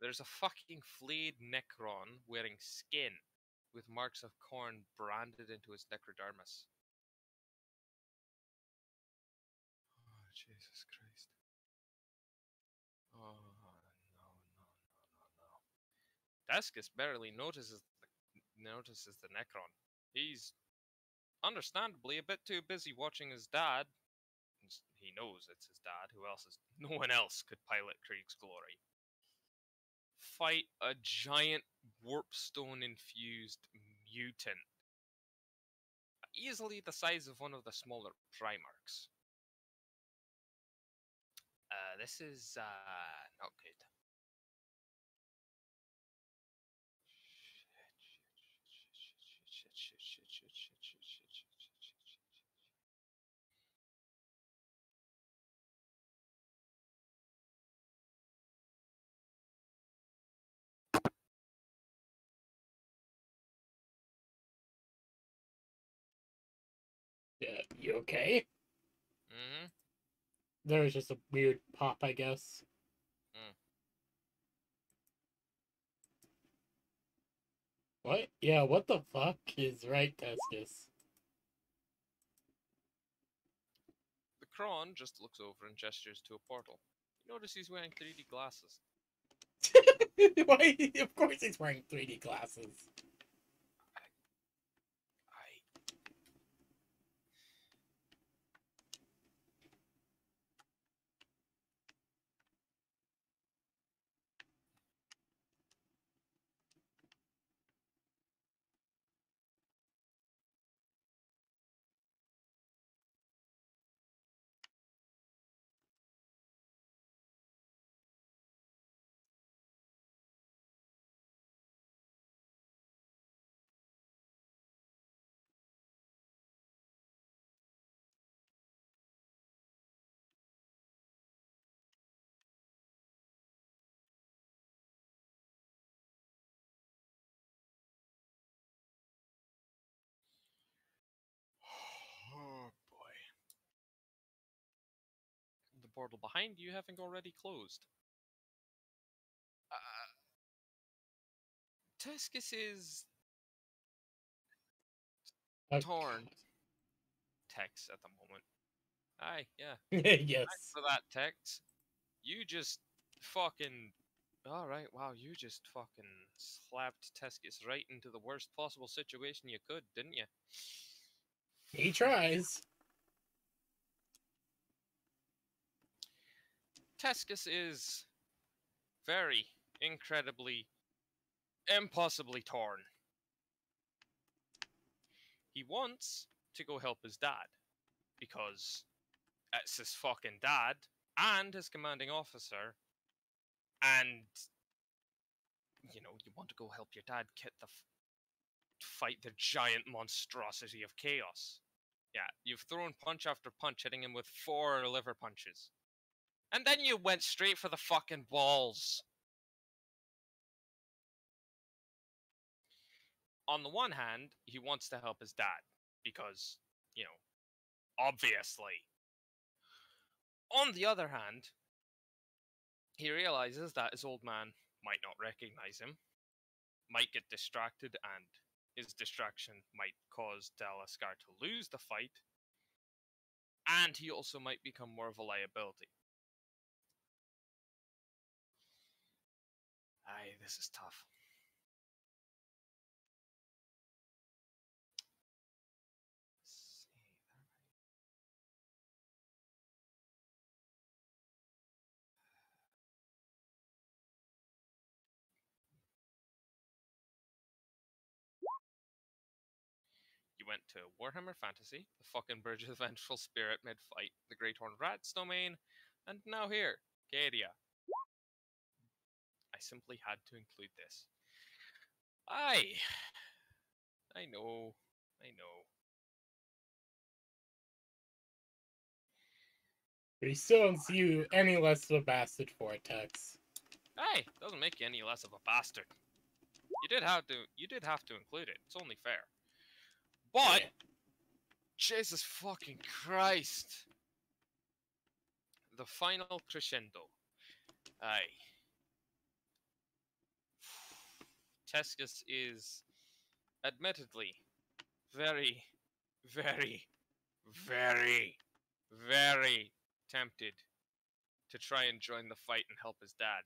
there's a fucking flayed Necron wearing skin with marks of Khorne branded into his necrodermis. Oh, Jesus Christ. Oh, no, no, no, no, no. Tescus barely notices the, notices the Necron. He's understandably a bit too busy watching his dad. He knows it's his dad. Who else is? [LAUGHS] No one else could pilot Krieg's glory. Fight a giant warpstone infused mutant, easily the size of one of the smaller Primarchs. this is uh not good. You okay? Mm-hmm. There was just a weird pop, I guess. Mm. What? Yeah, what the fuck is right, Tescus? The Kron just looks over and gestures to a portal. You notice he's wearing 3D glasses. [LAUGHS] Why? Of course he's wearing 3D glasses. I Oh boy. The portal behind you having already closed. Uh, Tescus is Okay. torn. Tex at the moment. Aye, yeah. [LAUGHS] yes. Thanks for that, Tex. You just fucking. Alright, wow, you just fucking slapped Tescus right into the worst possible situation you could, didn't you? He tries. Tescus is very incredibly, impossibly torn. He wants to go help his dad because it's his fucking dad and his commanding officer, and you know you want to go help your dad get the f- fight the giant monstrosity of chaos. Yeah, you've thrown punch after punch, hitting him with four liver punches. And then you went straight for the fucking balls. On the one hand, he wants to help his dad because, you know, obviously. On the other hand, he realizes that his old man might not recognize him, might get distracted, and his distraction might cause Dalaskar to lose the fight, and he also might become more of a liability. This is tough. You went to Warhammer Fantasy, the fucking Bridge of the Vengeful Spirit mid fight, the Great Horned Rat's domain, and now here, Cadia. I simply had to include this. I. I know. I know. But he still don't see you any less of a bastard for it, Tex. Hey, doesn't make you any less of a bastard. You did have to. You did have to include it. It's only fair. But Jesus fucking Christ! The final crescendo. Aye. Tescus is admittedly very, very, very, very tempted to try and join the fight and help his dad.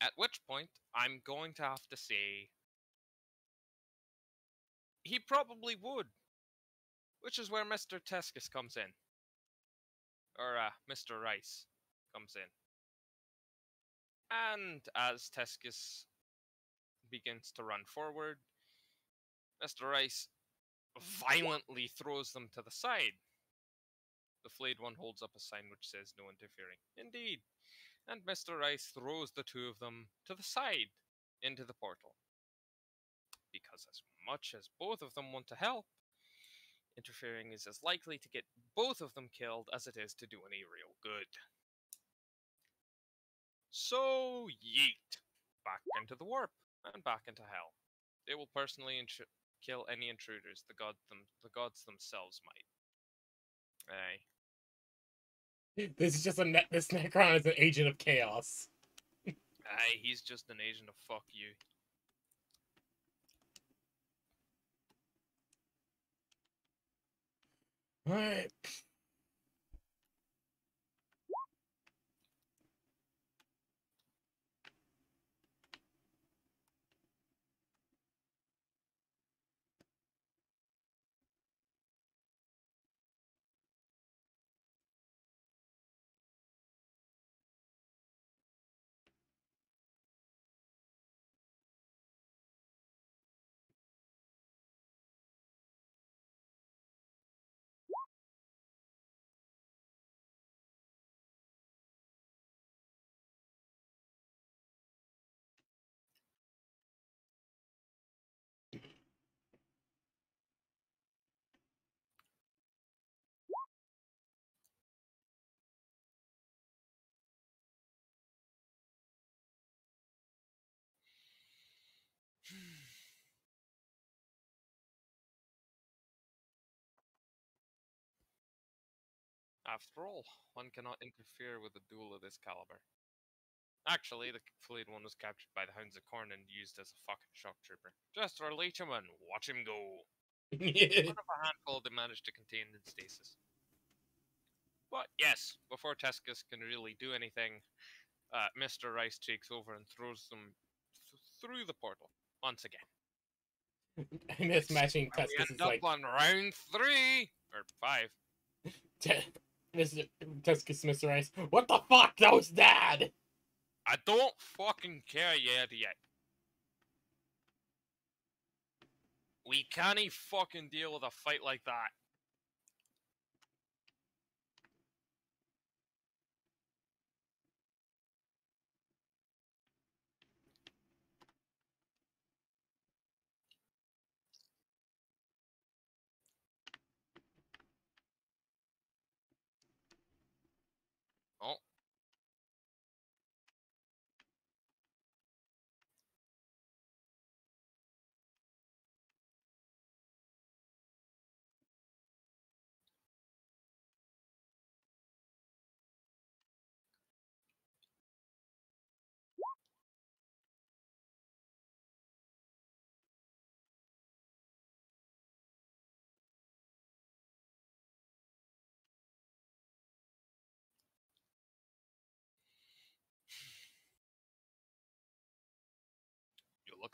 At which point, I'm going to have to say he probably would, which is where Mr. Tescus comes in, or uh, Mr. Rice comes in. And as Tescus begins to run forward. Mr. Rice violently throws them to the side. The flayed one holds up a sign which says no interfering. Indeed. And Mr. Rice throws the two of them to the side into the portal. Because as much as both of them want to help, interfering is as likely to get both of them killed as it is to do any real good. So, yeet! Back into the warp and back into hell. They will personally intru- kill any intruders the god them the gods themselves might. Aye. This is just a ne- this Necron is an agent of chaos. Aye, he's just an agent of fuck you. Alright. After all, one cannot interfere with a duel of this caliber. Actually, the flayed one was captured by the Hounds of Khorne and used as a fucking shock trooper. Just release him and watch him go. [LAUGHS] One of a handful they managed to contain in stasis. But yes, before Tescus can really do anything, uh, Mr. Rice takes over and throws them th- through the portal once again. [LAUGHS] Mismatching And we end is up like on round three or five. Mr. Tescus, Mr. What the fuck? That was dad. I don't fucking care yet yet. We can't even fucking deal with a fight like that.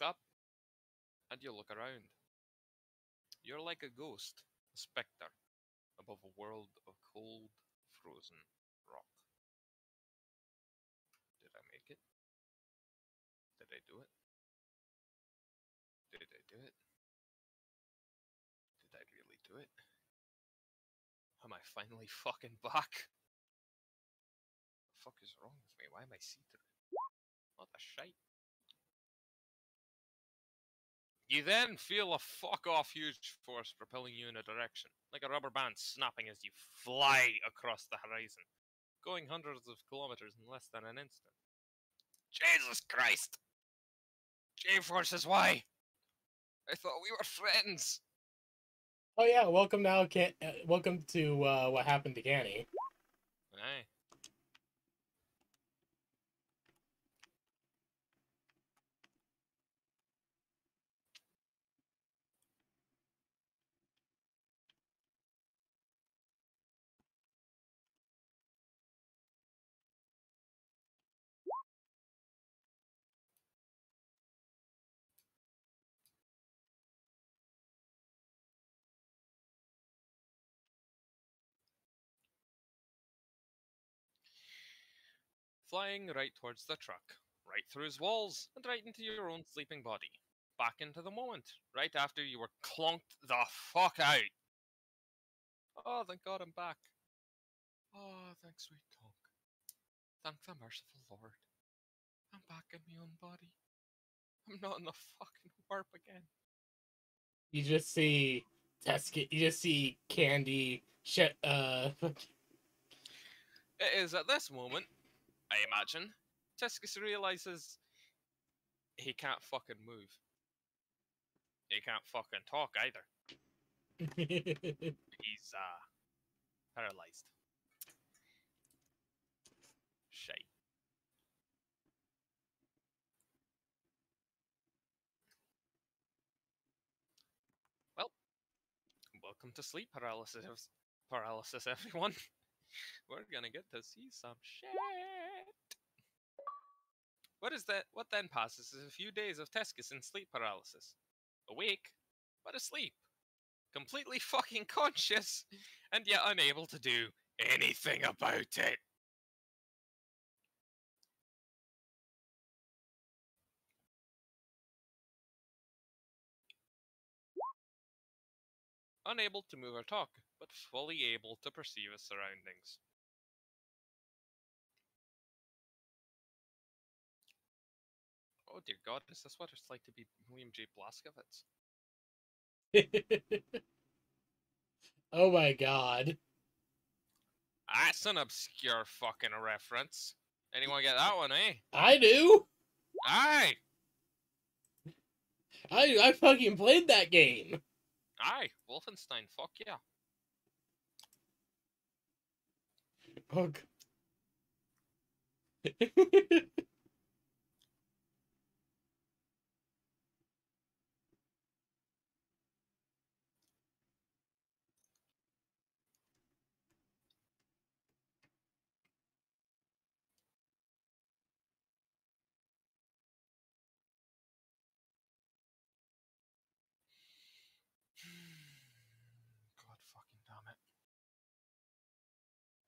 Look up and you look around. You're like a ghost, a spectre, above a world of cold, frozen rock. Did I make it? Did I do it? Did I do it? Did I really do it? Am I finally [LAUGHS] fucking back? What the fuck is wrong with me? Why am I see-through? What the shite? You then feel a fuck off huge force propelling you in a direction, like a rubber band snapping as you fly across the horizon, going hundreds of kilometers in less than an instant. Jesus Christ! J Forces, why? I thought we were friends! Oh yeah, welcome now, Can- uh, welcome to uh, what happened to Canny. Aye. Flying right towards the truck, right through his walls and right into your own sleeping body. Back into the moment, right after you were clonked the fuck out. Oh, thank God I'm back. Oh, thanks, sweet Tonk. Thank the merciful Lord. I'm back in my own body. I'm not in the fucking warp again. You just see Tesca. You just see Candy. Sh- uh, [LAUGHS] It is at this moment, I imagine, Tescus realizes he can't fucking move. He can't fucking talk either. [LAUGHS] He's uh paralyzed. Shite. Well, welcome to sleep paralysis, paralysis, everyone. We're gonna get to see some shit. What is that? What then passes is a few days of Tescus in sleep paralysis. Awake, but asleep. Completely [LAUGHS] fucking conscious, and yet unable to do anything about it. Unable to move or talk, but fully able to perceive his surroundings. Oh dear God, is this what it's like to be William J. Blazkowicz? [LAUGHS] oh my god. That's an obscure fucking reference. Anyone get that one, eh? I do. Aye, I I fucking played that game. aye, Wolfenstein, fuck yeah. Oh. [LAUGHS] g- God fucking damn it.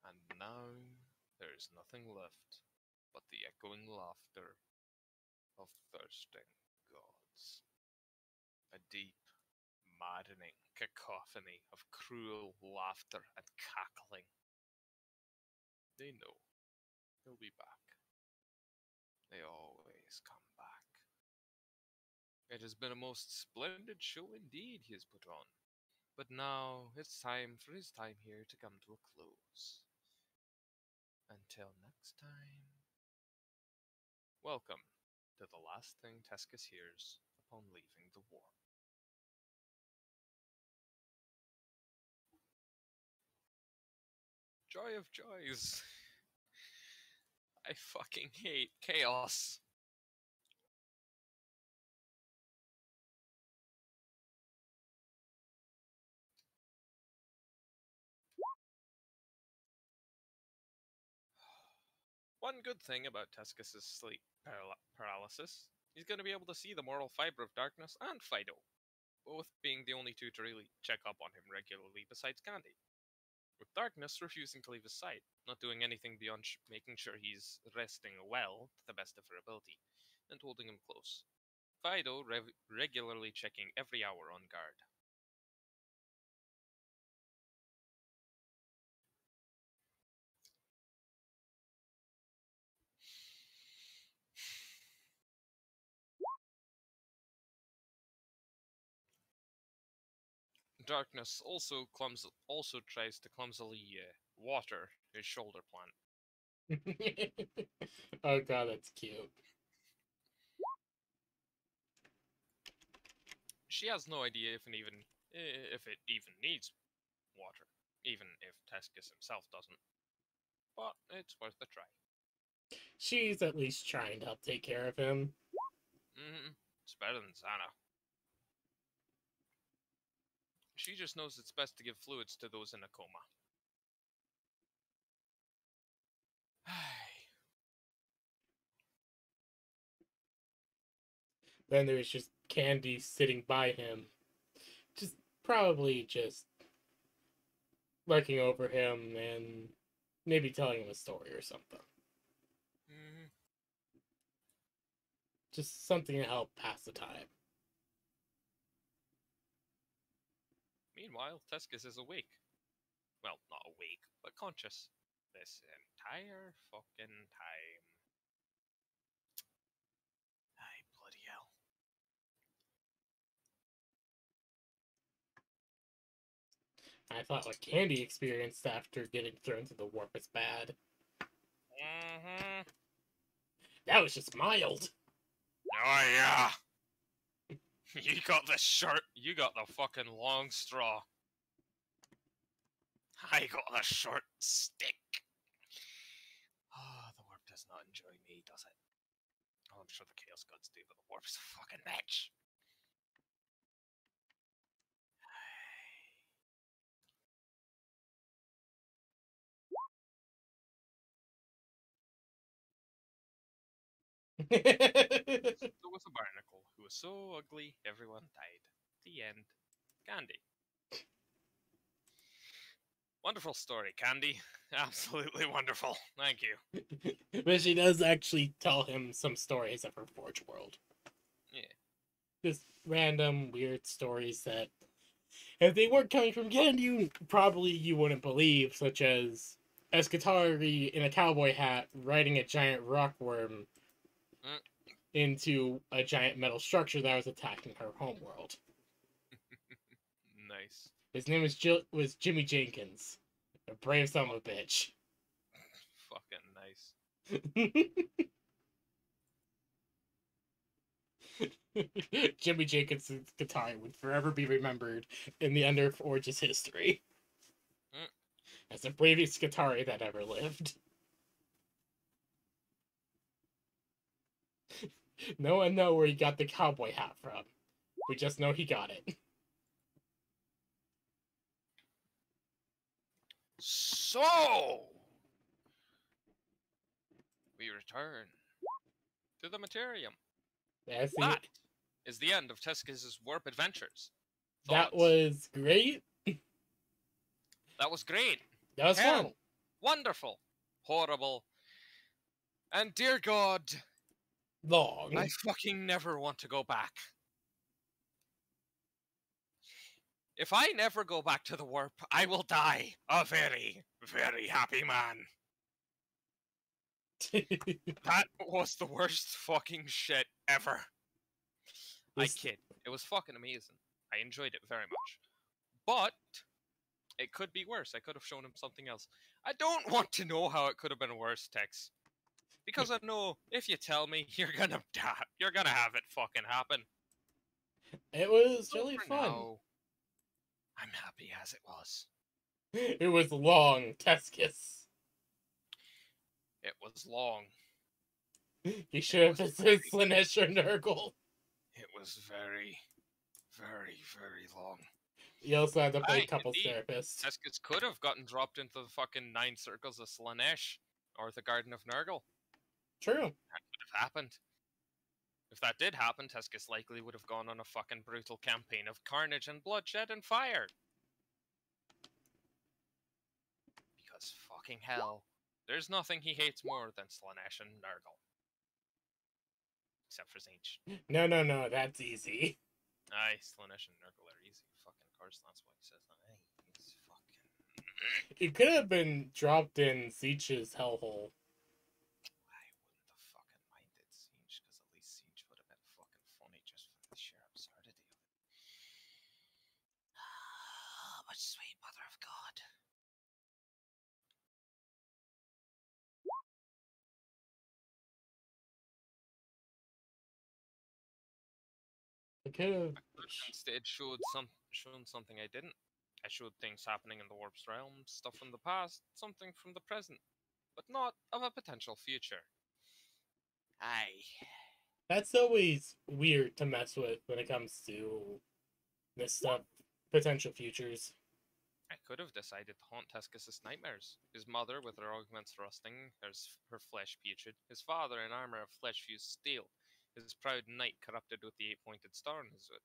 And now there is nothing left but the echoing laughter of thirsting gods. A deep, maddening cacophony of cruel laughter and cackling. They know he'll be back. They always come back. It has been a most splendid show indeed he has put on. But now it's time for his time here to come to a close. Until next time. Welcome to the last thing Tescus hears upon leaving the war. Joy of joys. [LAUGHS] I fucking hate chaos. One good thing about Tescus's sleep paral- paralysis, he's going to be able to see the moral fiber of darkness and Fido, both being the only two to really check up on him regularly besides Candy. With Darkness refusing to leave his side, not doing anything beyond sh- making sure he's resting well to the best of her ability, and holding him close. Fido rev- regularly checking every hour on guard. Darkness also clums also tries to clumsily uh, water his shoulder plant. [LAUGHS] oh god, that's cute. She has no idea if it even if it even needs water, even if Tescus himself doesn't. But it's worth a try. She's at least trying to help take care of him. hmm It's better than Xana. She just knows it's best to give fluids to those in a coma. [SIGHS] Then there's just Candy sitting by him, just probably just looking over him and maybe telling him a story or something. Mhm. just something to help pass the time. Meanwhile, Tescus is awake. Well, not awake, but conscious. This entire fucking time. Aye, bloody hell. I thought what Candy experienced after getting thrown through the warp was bad. Mm-hmm. That was just mild. Oh yeah. You got the short. You got the fucking long straw. I got the short stick. Ah, the warp does not enjoy me, does it? Oh, I'm sure the Chaos Gods do, but the warp's a fucking bitch. [LAUGHS] There was a barnacle who was so ugly everyone died. The end. Candy. Wonderful story, Candy. [LAUGHS] Absolutely wonderful. Thank you. but she does actually tell him some stories of her Forge world. Yeah. Just random weird stories that, if they weren't coming from Candy, probably you wouldn't believe, such as Escatari in a cowboy hat riding a giant rockworm. Into a giant metal structure that was attacking her homeworld. [LAUGHS] Nice. His name was Jill- was Jimmy Jenkins, a brave son of a bitch. Fucking nice. [LAUGHS] Jimmy Jenkins' guitar would forever be remembered in the Under Forge's history Mm. as the bravest guitar that ever lived. No one know where he got the cowboy hat from. We just know he got it. So we return to the Materium. That's That is the end of Tescus's warp adventures. that was great. [LAUGHS] that was great. That was fun. Wonderful. Horrible. And dear God, Long. I fucking never want to go back. If I never go back to the warp, I will die a very, very happy man. That [LAUGHS] was the worst fucking shit ever. I kid. It was fucking amazing. I enjoyed it very much. But it could be worse. I could have shown him something else. I don't want to know how it could have been worse, Tex. Because I know if you tell me, [LAUGHS] you're gonna die. You're gonna have it fucking happen. it was So really fun. now, I'm happy as it was. It was long, Tescus. It was long. You should have visited Slaanesh or Nurgle. It was very, very, very long. You also had to play Aye, couples indeed. therapist. Tescus could have gotten dropped into the fucking nine circles of Slaanesh or the Garden of Nurgle. True. That could have happened. If that did happen, Tescus likely would have gone on a fucking brutal campaign of carnage and bloodshed and fire. Because fucking hell, there's nothing he hates more than Slaanesh and Nurgle. Except for Tzeentch. No, no, no, that's easy. Aye, Slaanesh and Nurgle are easy. Fucking course, that's why he says that. He's fucking. It could have been dropped in Siech's hellhole. I wouldn't have fucking minded Siege, because at least Siege would have been fucking funny just for the sheer absurdity of it. Ah, but sweet mother of God. It could have. I could have instead showed some shown something I didn't. I showed things happening in the Warp's realm, stuff from the past, something from the present, but not of a potential future. Aye. That's always weird to mess with when it comes to this stuff, potential futures. I could have decided to haunt Tescus's nightmares. His mother, with her augments rusting, her, her flesh putrid. His father, in armor of flesh fused steel. His proud knight, corrupted with the eight pointed star on his hood.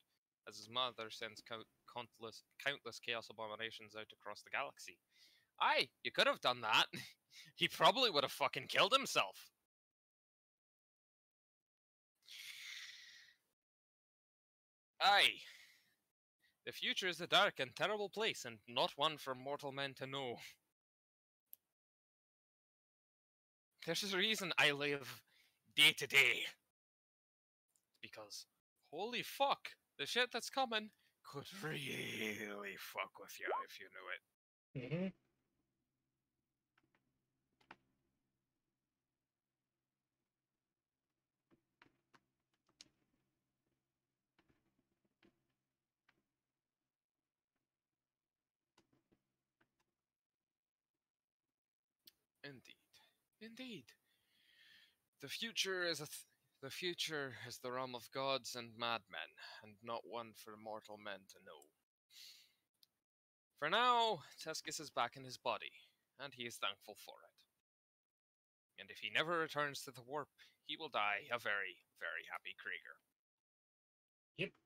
As his mother sends count- countless, countless chaos abominations out across the galaxy. Aye, you could have done that. [LAUGHS] he probably would have fucking killed himself. Aye. The future is a dark and terrible place, and not one for mortal men to know. There's a reason I live day to day. Because, holy fuck, the shit that's coming could [LAUGHS] really fuck with you if you knew it. hmm Indeed. Indeed. The future is a th- the future is the realm of gods and madmen, and not one for mortal men to know. For now, Tescus is back in his body, and he is thankful for it. And if he never returns to the warp, he will die a very, very happy Krieger. Yep. [SIGHS]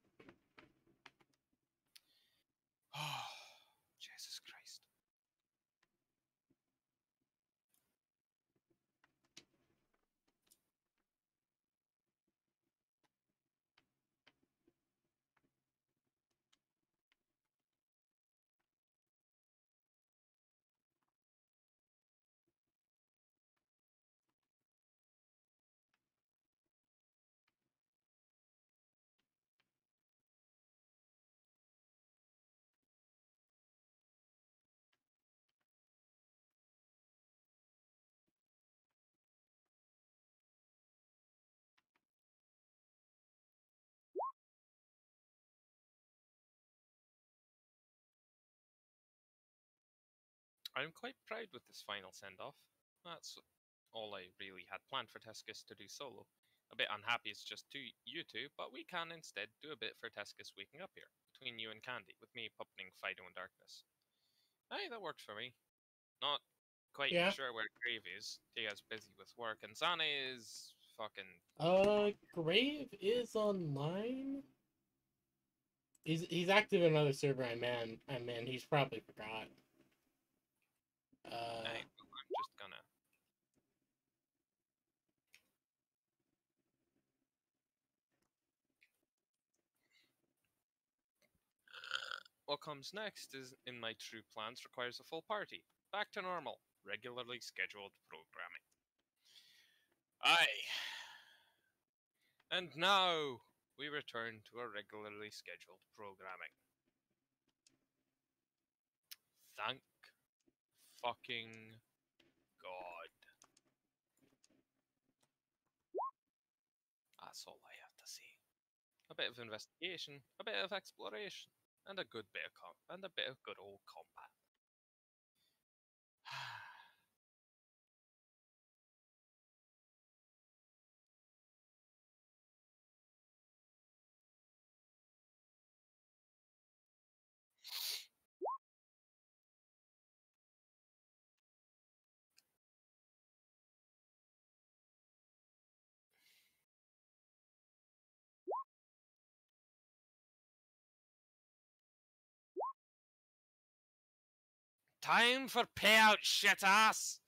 Oh, I'm quite proud with this final send off. That's all I really had planned for Tescus to do solo. A bit unhappy it's just two, you two, but we can instead do a bit for Tescus waking up here, between you and Candy, with me puppeting Fido in darkness. Aye, that works for me. Not quite Yeah. sure where Grave is. He is busy with work, and Zane is fucking. Uh, Grave is online. He's he's active in another server. I man, I man, he's probably forgot. Uh, Aye, I'm just gonna. What comes next is in my true plans requires a full party. Back to normal, regularly scheduled programming. Aye. And now we return to our regularly scheduled programming. Thank fucking God. That's all I have to say. A bit of investigation, a bit of exploration, and a good bit of com- and a bit of good old combat. Time for payout, shit ass!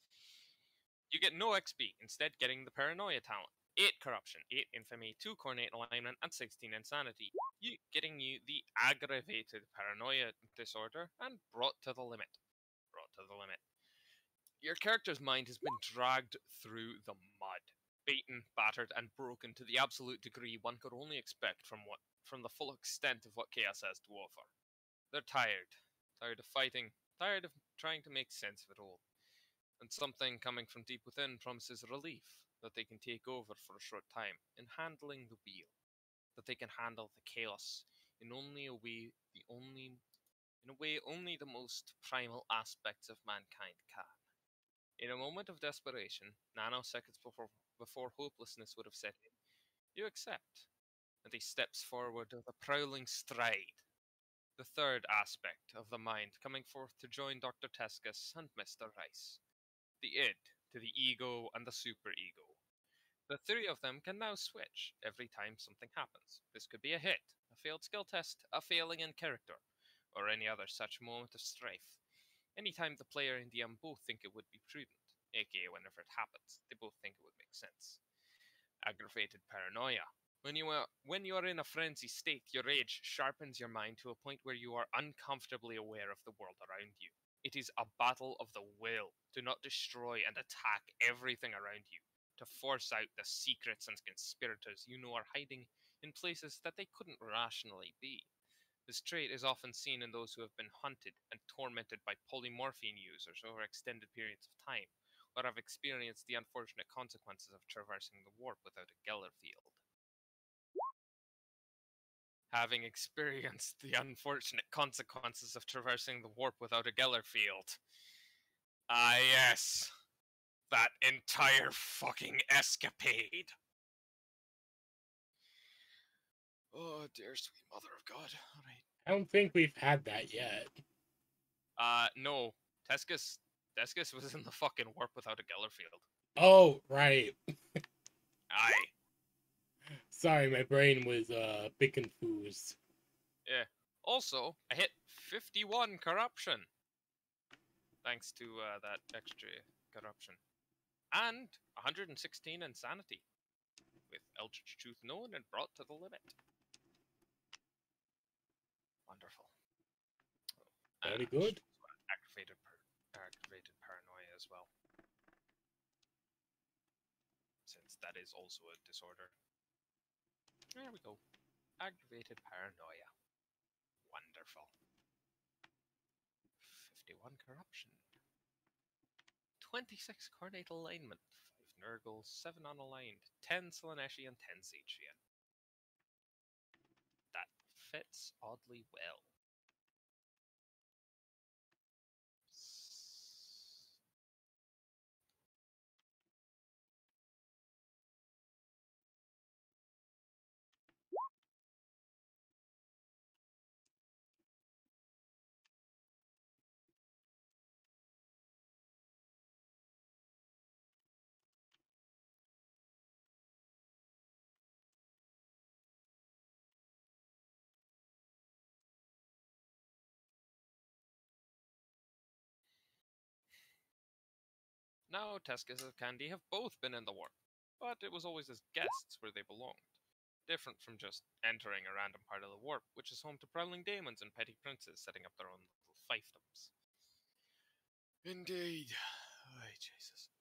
You get no XP, instead getting the paranoia talent. 8 corruption, 8 infamy, 2 Khornate alignment, and 16 insanity. You getting you the aggravated paranoia disorder and brought to the limit. Brought to the limit. Your character's mind has been dragged through the mud, beaten, battered, and broken to the absolute degree one could only expect from what from the full extent of what chaos has to offer. They're tired. Tired of fighting, tired of trying to make sense of it all. And something coming from deep within promises relief that they can take over for a short time in handling the wheel. That they can handle the chaos in only a way the only in a way only the most primal aspects of mankind can. In a moment of desperation, nanoseconds before before hopelessness would have set in, you accept. And he steps forward with a prowling stride the third aspect of the mind coming forth to join Dr. Tescus and Mr. Rice. The id to the ego and the superego. The three of them can now switch every time something happens. This could be a hit, a failed skill test, a failing in character, or any other such moment of strife. Anytime the player and DM both think it would be prudent, aka whenever it happens, they both think it would make sense. Aggravated paranoia, When you are when you are in a frenzy state, your rage sharpens your mind to a point where you are uncomfortably aware of the world around you. It is a battle of the will to not destroy and attack everything around you, to force out the secrets and conspirators you know are hiding in places that they couldn't rationally be. This trait is often seen in those who have been hunted and tormented by polymorphine users over extended periods of time, or have experienced the unfortunate consequences of traversing the warp without a Geller field. Having experienced the unfortunate consequences of traversing the warp without a Geller field. Ah, yes. That entire fucking escapade. Oh, dear sweet mother of God. All right. I don't think we've had that yet. Uh, no. Tescus, Tescus was in the fucking warp without a Geller field. Oh, right. [LAUGHS] Aye. Sorry, my brain was uh, a bit confused. Yeah. Also, I hit 51 corruption. Thanks to uh, that extra corruption. And 116 insanity. With Eldritch Truth known and brought to the limit. Wonderful. Very And good. Aggravated, par- aggravated paranoia as well. Since that is also a disorder. There we go. Aggravated paranoia. Wonderful. 51 corruption. 26 Khornate alignment. 5 Nurgle, 7 unaligned, 10 Slaaneshi, and 10 Zetrian. That fits oddly well. Now, Tescus and Candy have both been in the warp, but it was always as guests where they belonged. Different from just entering a random part of the warp, which is home to prowling daemons and petty princes setting up their own little fiefdoms. Indeed. Ay, Jesus.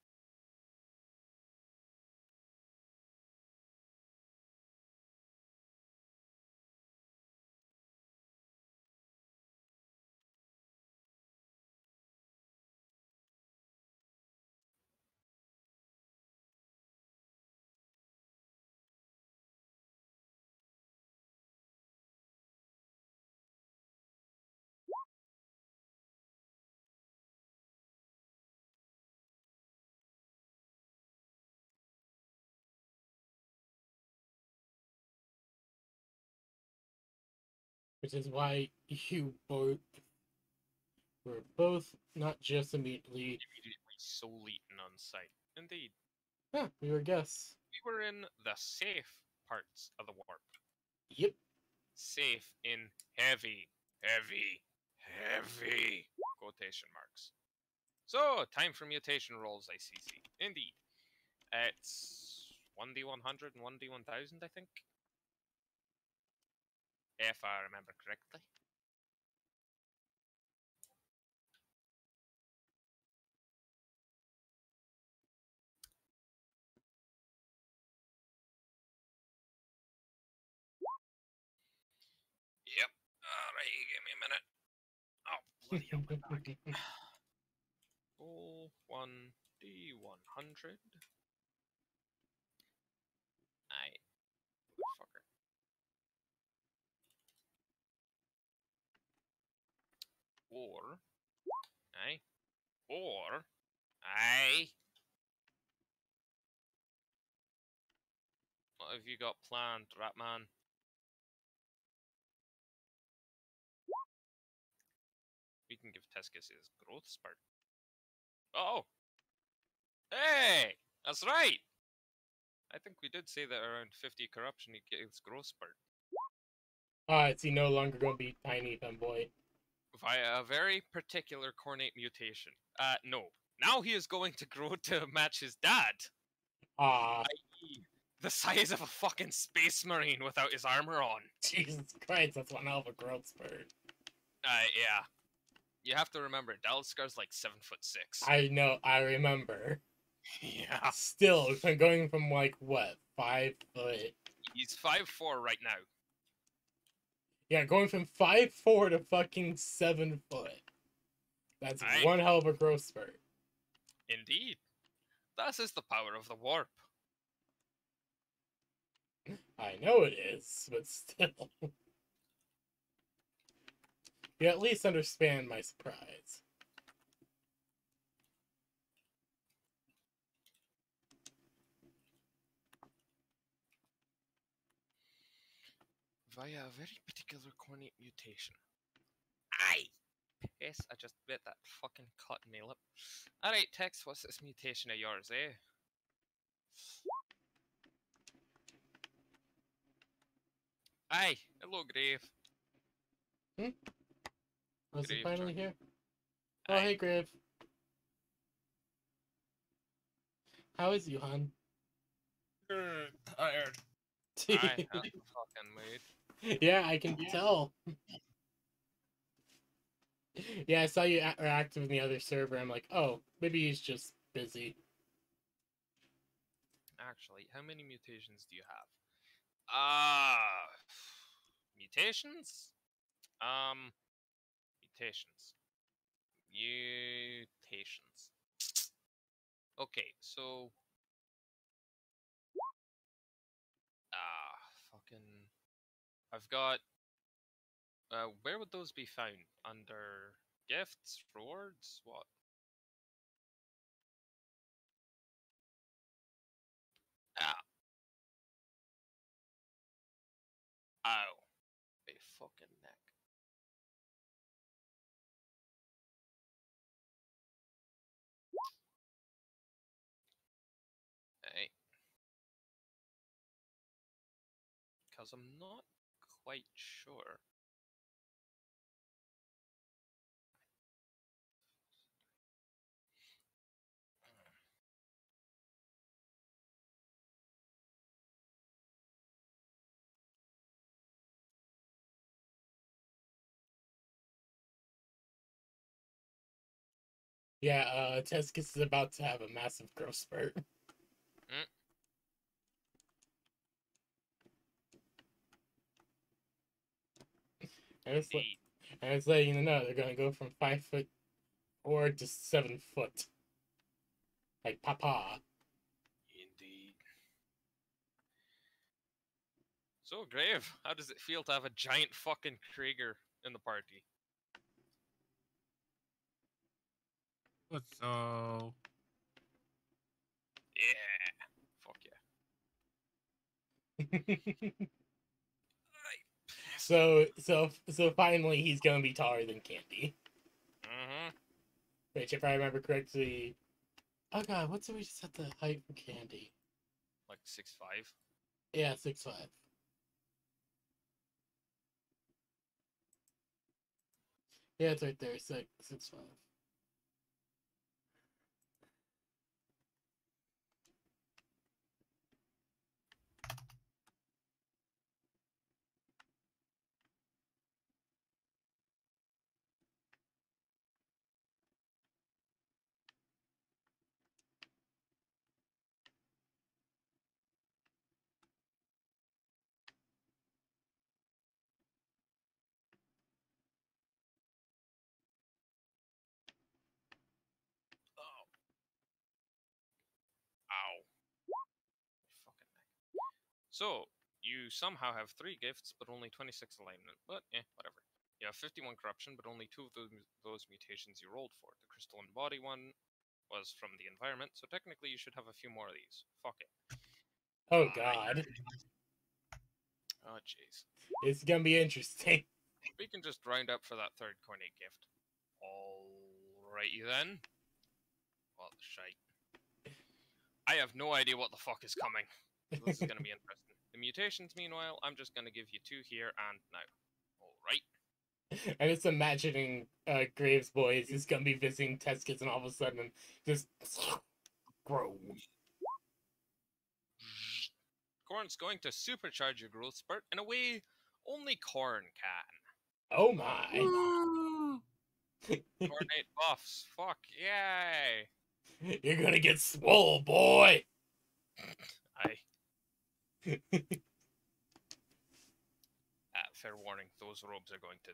Which is why you both were both not just immediately. Immediately soul eaten on sight. Indeed. Yeah, we were guests. We were in the safe parts of the warp. Yep. Safe in heavy, heavy, heavy quotation marks. So, time for mutation rolls, ICC. Indeed. It's 1d100 and 1d1000, I think if I remember correctly. Yep. All right, give me a minute. Oh, bloody hell, my [LAUGHS] one, D, one hundred. Or aye. Or aye. What have you got planned, Ratman? We can give Tescus his growth spurt. Oh! Hey! That's right! I think we did say that around 50 corruption he gets growth spurt. Ah, it's he no longer to be tiny femboy? Via a very particular Khornate mutation. Uh, no. Now he is going to grow to match his dad. Ah, the size of a fucking space marine without his armor on. [LAUGHS] Jesus Christ, that's one hell of a growth spurt. Uh, yeah. You have to remember, Dalaskar's like seven foot six. I know, I remember. [LAUGHS] yeah. Still, going from like what five foot? He's five four right now. Yeah, going from five four to fucking seven foot. That's Aye. one hell of a growth spurt. Indeed. That is the power of the warp. I know it is, but still. [LAUGHS] you at least understand my surprise. Via a very particular Khornate mutation. Aye! Piss, I just bit that fucking cut in my lip. Alright, Tex, what's this mutation of yours, eh? Aye, hello, Grave. Was he Grave finally here? Oh, Aye. hey, Grave. How is you, hon? tired. I [LAUGHS] have a fucking mood. Yeah, I can tell. yeah, I saw you a- are active in the other server. I'm like, oh, maybe he's just busy. Actually, how many mutations do you have? Ah, mutations? Um, mutations. Mutations. Okay, so. Ah, fucking. I've got. Uh, where would those be found? Under gifts, rewards, what? Ah. Ow. A fucking neck. Hey. Because I'm not quite sure. Yeah, uh, Tescus is about to have a massive growth spurt. Mm. And it's, like, and it's letting you know they're gonna go from five foot or to seven foot. Like Papa. Indeed. So, Grave, how does it feel to have a giant fucking Krieger in the party? What's so? Yeah. Fuck yeah. [LAUGHS] so so so finally he's gonna be taller than Candy. Mm-hmm. Which if I remember correctly Oh god, what's we just set the height for Candy? Like six five. Yeah, six five. Yeah, it's right there, six six five. Oh. Ow. My fucking neck. So, you somehow have three gifts, but only 26 alignment. But, eh, whatever. You have 51 corruption, but only two of those, those mutations you rolled for. The crystalline body one was from the environment, so technically you should have a few more of these. Fuck it. Oh god. Oh, jeez. It's gonna be interesting. [LAUGHS] We can just round up for that third Khornate gift. Alrighty then. What the shite. I have no idea what the fuck is coming. So This is [LAUGHS] gonna be interesting. The mutations, meanwhile, I'm just gonna give you two here and now. Alright. I'm just imagining uh, Graves Boys is gonna be visiting Tescus and all of a sudden just [SNIFFS] grow. Khorne's going to supercharge your growth spurt in a way only Corn can. Oh my. [LAUGHS] Khornate buffs. Fuck, yay! You're gonna get swole, boy. I. Uh, fair warning, those robes are going to.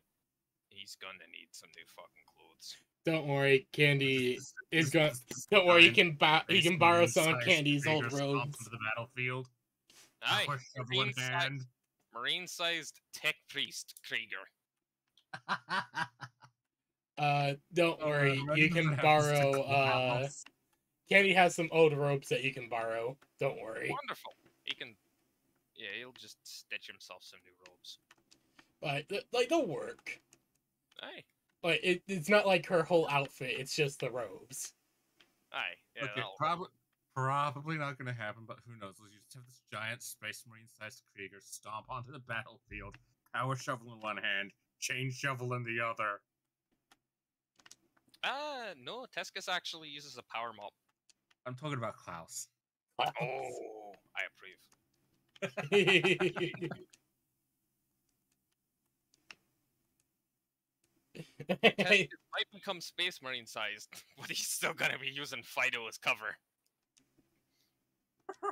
He's gonna need some new fucking clothes. Don't worry, Candy is going. this is Don't worry, you can buy. You can borrow some of Candy's old Krieger stomps robes. into the battlefield. Aye, Power shovel in marine, si- hand. marine-sized tech priest Krieger. [LAUGHS] Uh, don't worry, Uh, you can borrow. Uh. Candy has some old robes that you can borrow. Don't worry. Wonderful. He can. Yeah, he'll just stitch himself some new robes. But like they'll work. Aye, Like it, it's not like her whole outfit. It's just the robes. aye. Yeah, okay, probably probably not going to happen, but who knows? You just have this giant space marine sized Krieger stomp onto the battlefield, power shovel in one hand, chain shovel in the other. Uh, no, Tescus actually uses a power mop. I'm talking about Klaus. Oh, I approve. Tescus [LAUGHS] might become Space Marine sized, [LAUGHS] but he's still gonna be using Fido as cover.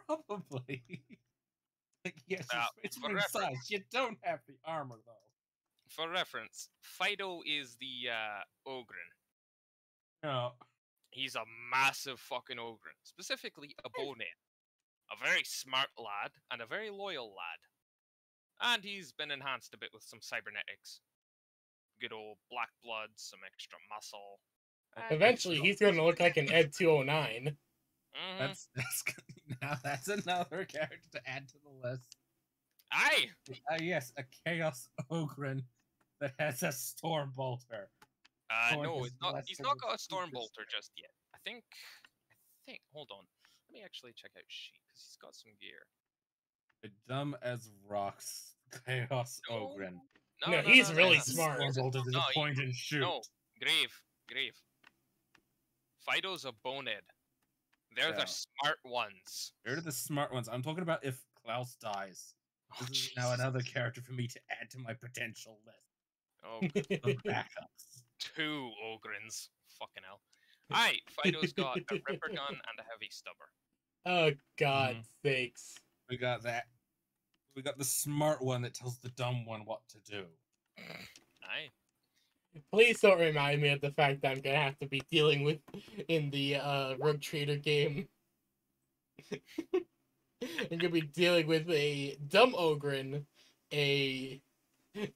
Probably. like, [LAUGHS] yes, Uh, it's for marine size. reference- You don't have the armor though. For reference, Fido is the uh, Ogryn. No. He's a massive fucking Ogryn. Specifically, a bonehead. A very smart lad, and a very loyal lad. And he's been enhanced a bit with some cybernetics. Good old black blood, some extra muscle. and- Eventually, he's gonna look like an Ed 209. Mhm. That's that's [LAUGHS] now that's another character to add to the list. Aye! Uh, yes, a chaos ogryn that has a storm bolter. Uh, Or no, it's not, he's not got a storm bolter just yet. I think. I think. Hold on. Let me actually check out Sheik because he's got some gear. A dumb as rocks [LAUGHS] chaos No, ogryn. No, he's really no. smart. Storm bolter to No, the he- point and shoot. No, Grave, Grave. Fido's a bonehead. They're Yeah. the smart ones. They're the smart ones. I'm talking about if Klaus dies. Oh, This is now another character for me to add to my potential list Oh, backups. two Ogryns. Fucking hell. Aye, Fido's got a Ripper gun and a Heavy Stubber. Oh God sakes! We got that. We got the smart one that tells the dumb one what to do. Aye. Please don't remind me of the fact that I'm gonna have to be dealing with in the uh, Rogue Trader game. [LAUGHS] I'm gonna be dealing with a dumb ogryn, a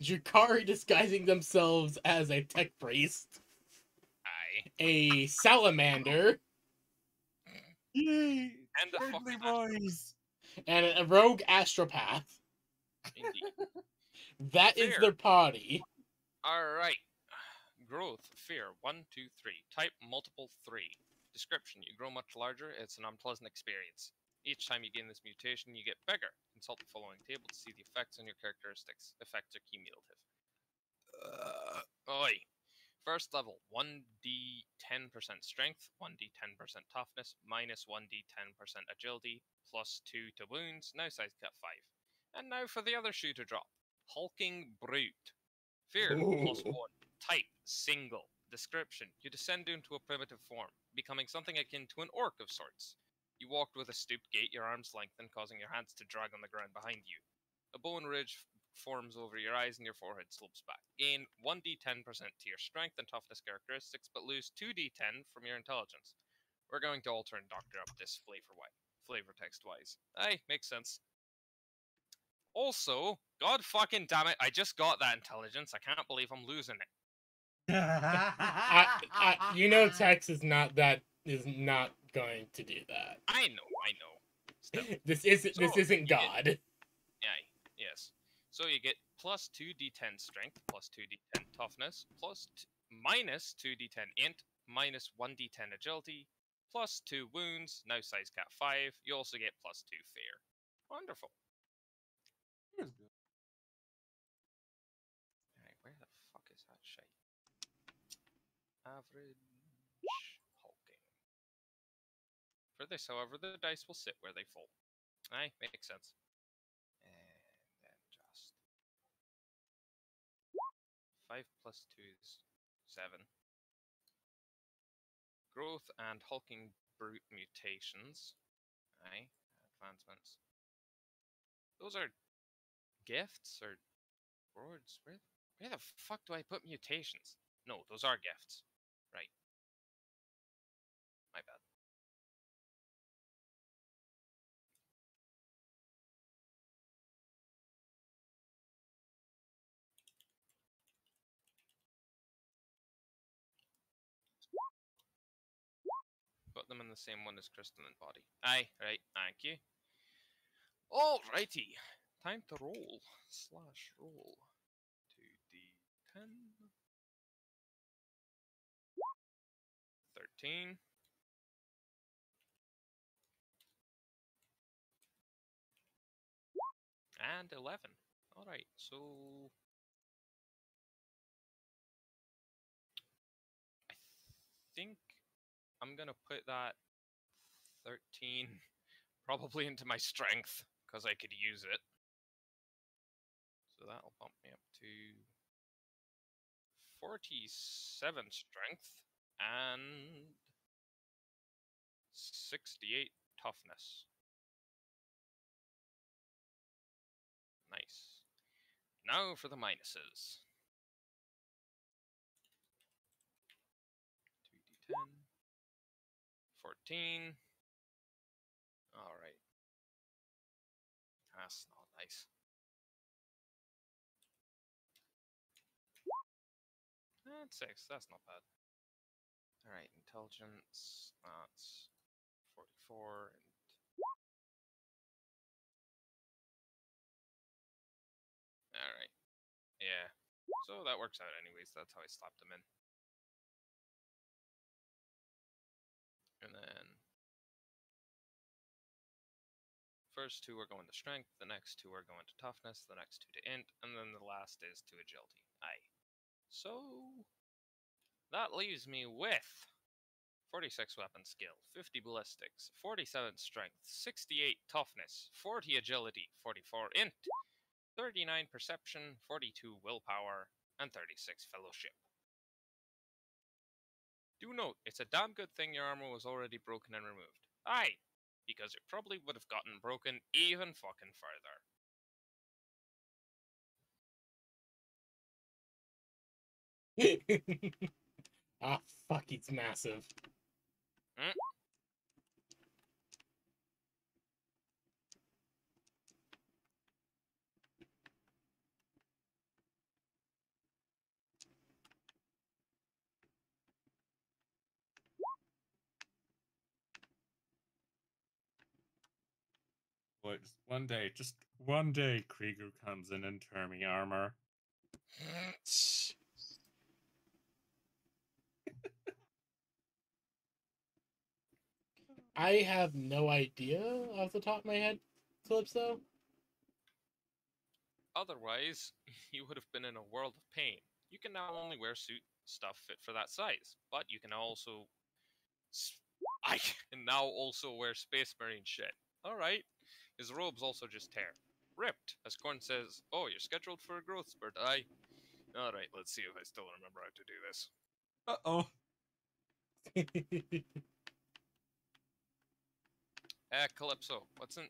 Drukhari disguising themselves as a tech priest, Aye. a salamander, Yay! And the Friendly fucking boys. and a rogue astropath. Indeed. That is Fair. their party. Alright. Growth, fear, one, two, three. Type multiple three. Description, you grow much larger, it's an unpleasant experience. Each time you gain this mutation, you get bigger. Consult the following table to see the effects on your characteristics. Effects are cumulative. Uh, oi. First level, 1d 10% strength, 1d 10% toughness, minus 1d 10% agility, plus 2 to wounds, now size cut 5. And now for the other shoe to drop. Hulking Brute. Fear, plus Ooh. 1. Type, single. Description, you descend into a primitive form, becoming something akin to an orc of sorts. You walked with a stooped gait, your arms lengthened, causing your hands to drag on the ground behind you. A bone ridge forms over your eyes and your forehead slopes back. Gain 1d10% to your strength and toughness characteristics, but lose 2d10 from your intelligence. We're going to alter and doctor up this flavor wi- flavor text wise. Aye, makes sense. Also, god fucking damn it, I just got that intelligence. I can't believe I'm losing it. [LAUGHS] I, I, you know, Tex is not that is not going to do that. I know, I know. Still, [LAUGHS] This isn't this isn't God. aye, yes. So you get plus 2d10 strength, plus 2d10 toughness, plus t- minus 2d10 int, minus 1d10 agility, plus 2 wounds, now size cat 5. You also get plus 2 fear. Wonderful. Alright, where the fuck is that shite? Average hulking. For this, however, the dice will sit where they fall. Aye, makes sense. 5 plus 2 is 7. Growth and hulking brute mutations. Aye. Advancements. Those are gifts or rewards. Where, where the fuck do I put mutations? No, those are gifts. Right. My bad. Them in the same one as crystalline body. Aye, right, thank you. Alrighty. Time to roll. Slash roll. 2d10. 13. And 11. Alright, so. I'm gonna put that 13 [LAUGHS] probably into my strength because I could use it. So that'll bump me up to 47 strength and 68 toughness. Nice. Now for the minuses. 2d10. 14. Alright. That's not nice. That's six. That's not bad. Alright, intelligence. That's 44 and. Alright. Yeah. So that works out, anyways. That's how I slapped them in. And then. First two are going to strength, the next two are going to toughness, the next two to int, and then the last is to agility. Aye. So that leaves me with 46 weapon skill, 50 ballistics, 47 strength, 68 toughness, 40 agility, 44 int, 39 perception, 42 willpower, and 36 fellowship. Do note, it's a damn good thing your armor was already broken and removed. Aye, because it probably would have gotten broken even fucking further. [LAUGHS] ah, fuck, it's massive. Mm. Boy, just one day, just one day, Krieger comes in in Termy armor. [LAUGHS] I have no idea off the top of my head, Calypso. Otherwise, [LAUGHS] you would have been in a world of pain. You can now only wear suit stuff fit for that size, but you can also. [LAUGHS] I can now also wear Space Marine shit. Alright. His robes also just tear. Ripped, as Corn says, Oh, you're scheduled for a growth spurt, aye. Alright, let's see if I still remember how to do this. Uh oh. [LAUGHS] Eh, Calypso, what's in.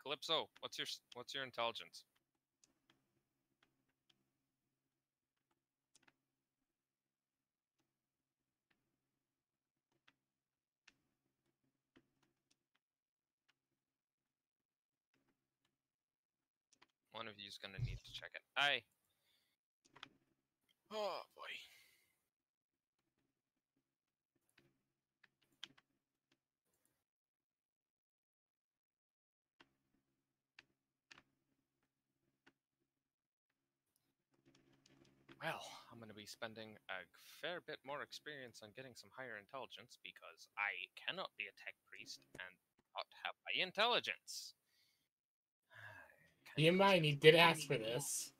Calypso, what's your what's your intelligence? One of you's gonna need to check it. Aye. Oh boy. Well, I'm going to be spending a fair bit more experience on getting some higher intelligence because I cannot be a tech priest and not have high intelligence. Keep in mind, he did ask for this.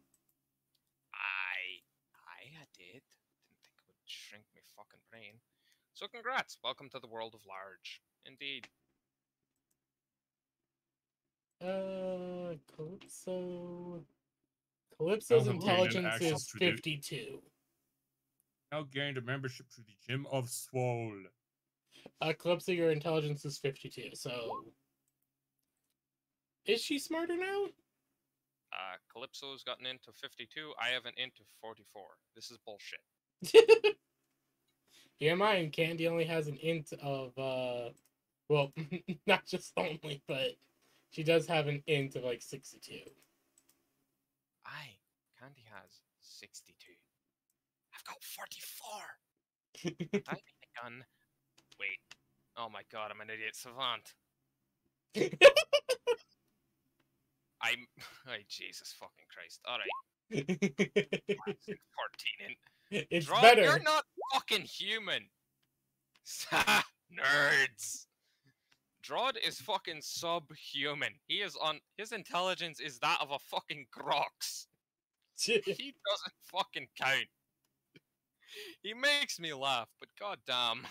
I, I did. Didn't think it would shrink my fucking brain. So congrats. Welcome to the world of large. Indeed. Uh, Calypso. Calypso's Now have gained intelligence is to the- 52. Now gained a membership to the Gym of Swole. Uh, Calypso, your intelligence is 52, so. Is she smarter now? Uh, Calypso's gotten into 52. I have an int of 44. This is bullshit. [LAUGHS] yeah, mine. Candy only has an int of, uh. Well, [LAUGHS] not just only, but she does have an int of like 62. I Candy has 62. I've got 44. [LAUGHS] I need a gun. Wait. Oh my god, I'm an idiot savant. I'm. [LAUGHS] Oh, Jesus fucking Christ. Alright, [LAUGHS] 14 in. it's Drod, better. You're not fucking human. [LAUGHS] Nerds. Drod is fucking subhuman. He is on. His intelligence is that of a fucking Grox. He doesn't fucking count. He makes me laugh, but goddamn.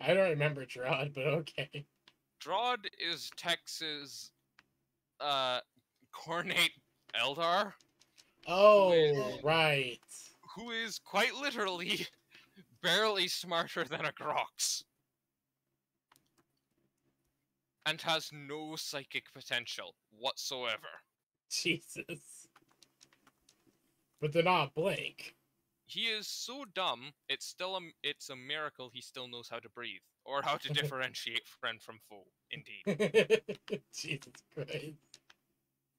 I don't remember Drod, but okay. Drod is Texas uh Khornate Eldar, Oh, is- right. who is quite literally [LAUGHS] barely smarter than a Grox. And has no psychic potential whatsoever. Jesus. But they're not blank. He is so dumb, it's still a, it's a miracle he still knows how to breathe or how to [LAUGHS] differentiate friend from foe. Indeed. [LAUGHS] Jesus Christ.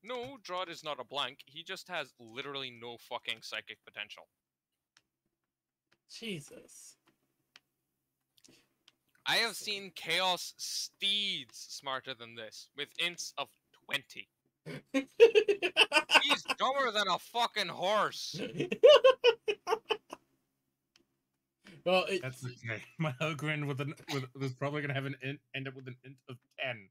No, Drod is not a blank. He just has literally no fucking psychic potential. Jesus. I have seen Chaos Steeds smarter than this, with ints of 20. [LAUGHS] He's dumber than a fucking horse. [LAUGHS] well, it, That's okay. [LAUGHS] My Ogryn with an with was probably gonna have an int, end up with an int of ten.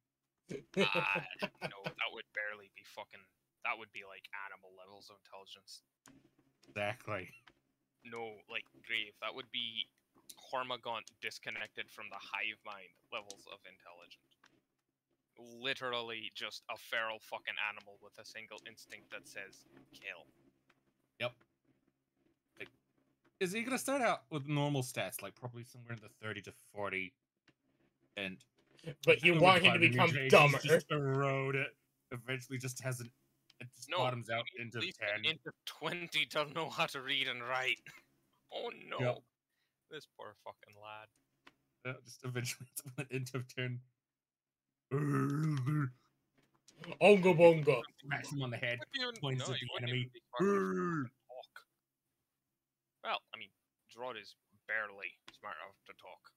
Ah, [LAUGHS] no, that would barely be fucking. That would be like animal levels of intelligence. Exactly. No, like grave. That would be Hormagaunt disconnected from the hive mind levels of intelligence. Literally just a feral fucking animal with a single instinct that says kill. Is he gonna start out with normal stats, like probably somewhere in the thirty to forty, and but you want him to become mutations dumber. Just erode it. Eventually, just has an it just No, bottoms out into ten. into 20 doesn't know how to read and write. [LAUGHS] Oh no. Yep. This poor fucking lad. Uh, just eventually, it's an int of ten. Onga bonga. Smash him on the head. Points no, at the enemy. even be smart enough to Brrr. fucking talk. Well, I mean, Drod is barely smart enough to talk.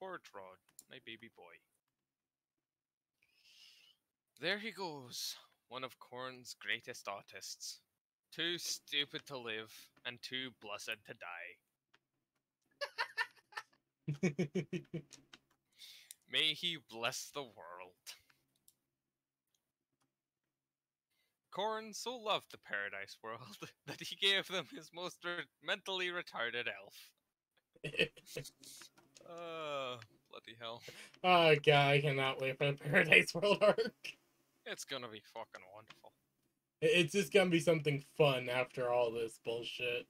Poor Drod, my baby boy. There he goes, one of Khorne's greatest artists. Too stupid to live, and too blessed to die. [LAUGHS] May he bless the world. Khorne so loved the Paradise World [LAUGHS] that he gave them his most re- mentally retarded elf. [LAUGHS] Uh, bloody hell. oh god, I cannot wait for the Paradise World arc. It's gonna be fucking wonderful. It's just gonna be something fun after all this bullshit.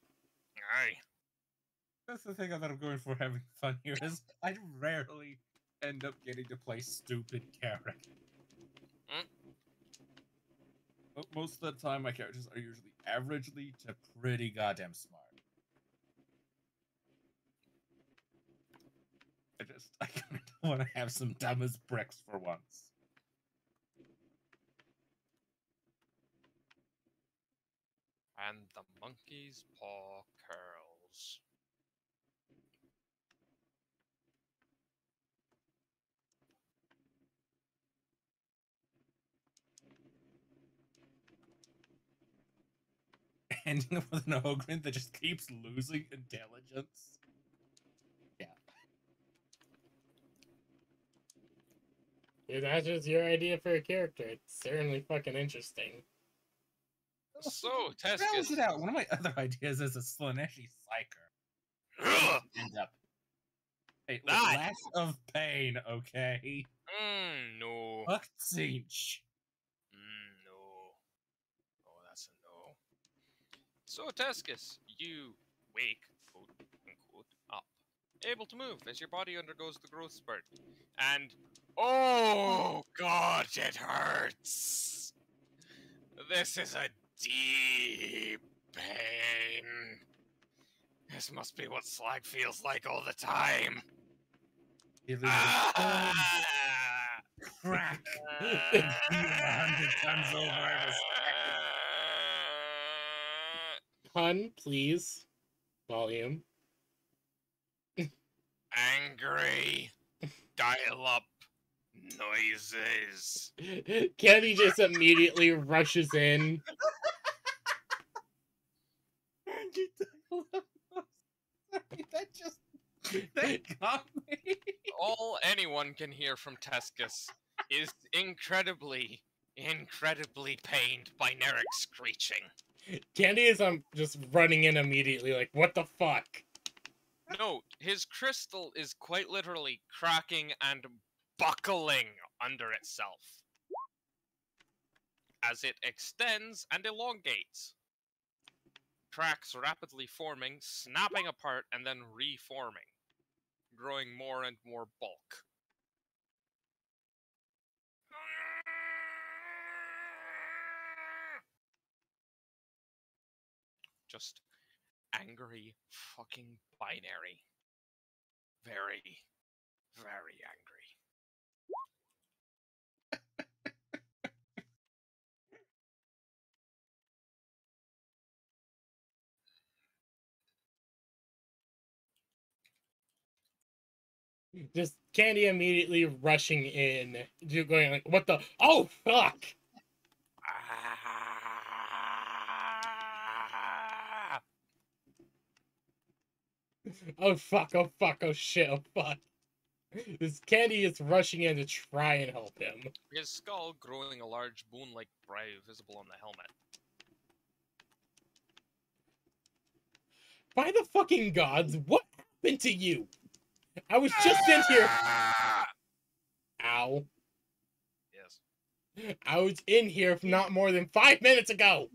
Aye. That's the thing that I'm going for having fun here is I rarely end up getting to play stupid characters. Mm. Mo- Most of the time, my characters are usually averagely to pretty goddamn smart. I just [LAUGHS] I kind of want to have some dumb as bricks for once. And the monkey's paw curls. Ending up with an ogre that just keeps losing intelligence. Yeah. If that's just your idea for a character, it's certainly fucking interesting. So, Balance Tescus. it out. One of my other [LAUGHS] ideas is a Slaaneshi Psyker. End up. Hey, with Ah. of pain, okay? Mm, no. Fuck Tzeentch. Mm, no. Oh, that's a no. So, Tescus, you wake, quote unquote, up, able to move as your body undergoes the growth spurt. And, oh god, it hurts! This is a deep pain. This must be what slag feels like all the time. It is a Ah! [LAUGHS] crack. [LAUGHS] a hundred times over every Pun, please. Volume. Angry. Dial up noises. Kenny just immediately rushes in. [LAUGHS] that just that got me. All anyone can hear from Tescus is incredibly, incredibly pained by Nerek screeching. Candy is um just running in immediately, like, what the fuck? No, his crystal is quite literally cracking and buckling under itself as it extends and elongates. Cracks rapidly forming, snapping apart, and then reforming, growing more and more bulk. Just angry fucking binary. Very, very angry. Just Candy immediately rushing in, going like, what the? Oh fuck! Oh fuck! Oh fuck! Oh shit! Oh fuck! This Candy is rushing in to try and help him. His skull growing a large bone-like brow visible on the helmet. By the fucking gods, what happened to you? I was just in here. Ow! Yes. I was in here if not more than five minutes ago.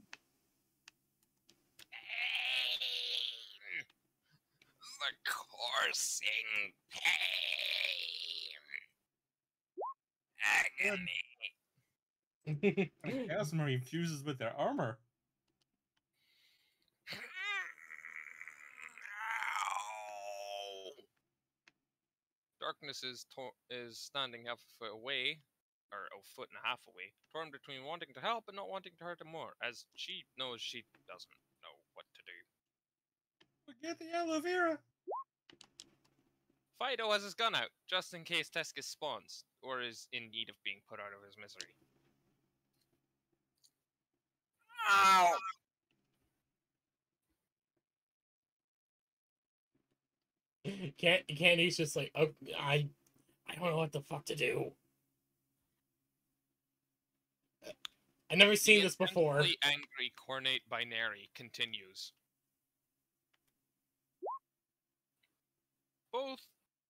Pain! The coursing pain! Agony! [LAUGHS] Chaos Marine fuses with their armor. Hmm, Darkness is to- is standing half a foot away, or a foot and a half away, torn between wanting to help and not wanting to hurt him more, as she knows she doesn't know what to do. Forget the aloe vera. Fido has his gun out, just in case Tescus spawns, or is in need of being put out of his misery. Ow! Can't Candy's just like, oh, I, I don't know what the fuck to do. I've never seen The this before. angry Khornate binary continues. Both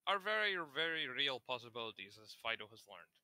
are very, very real possibilities, as Fido has learned.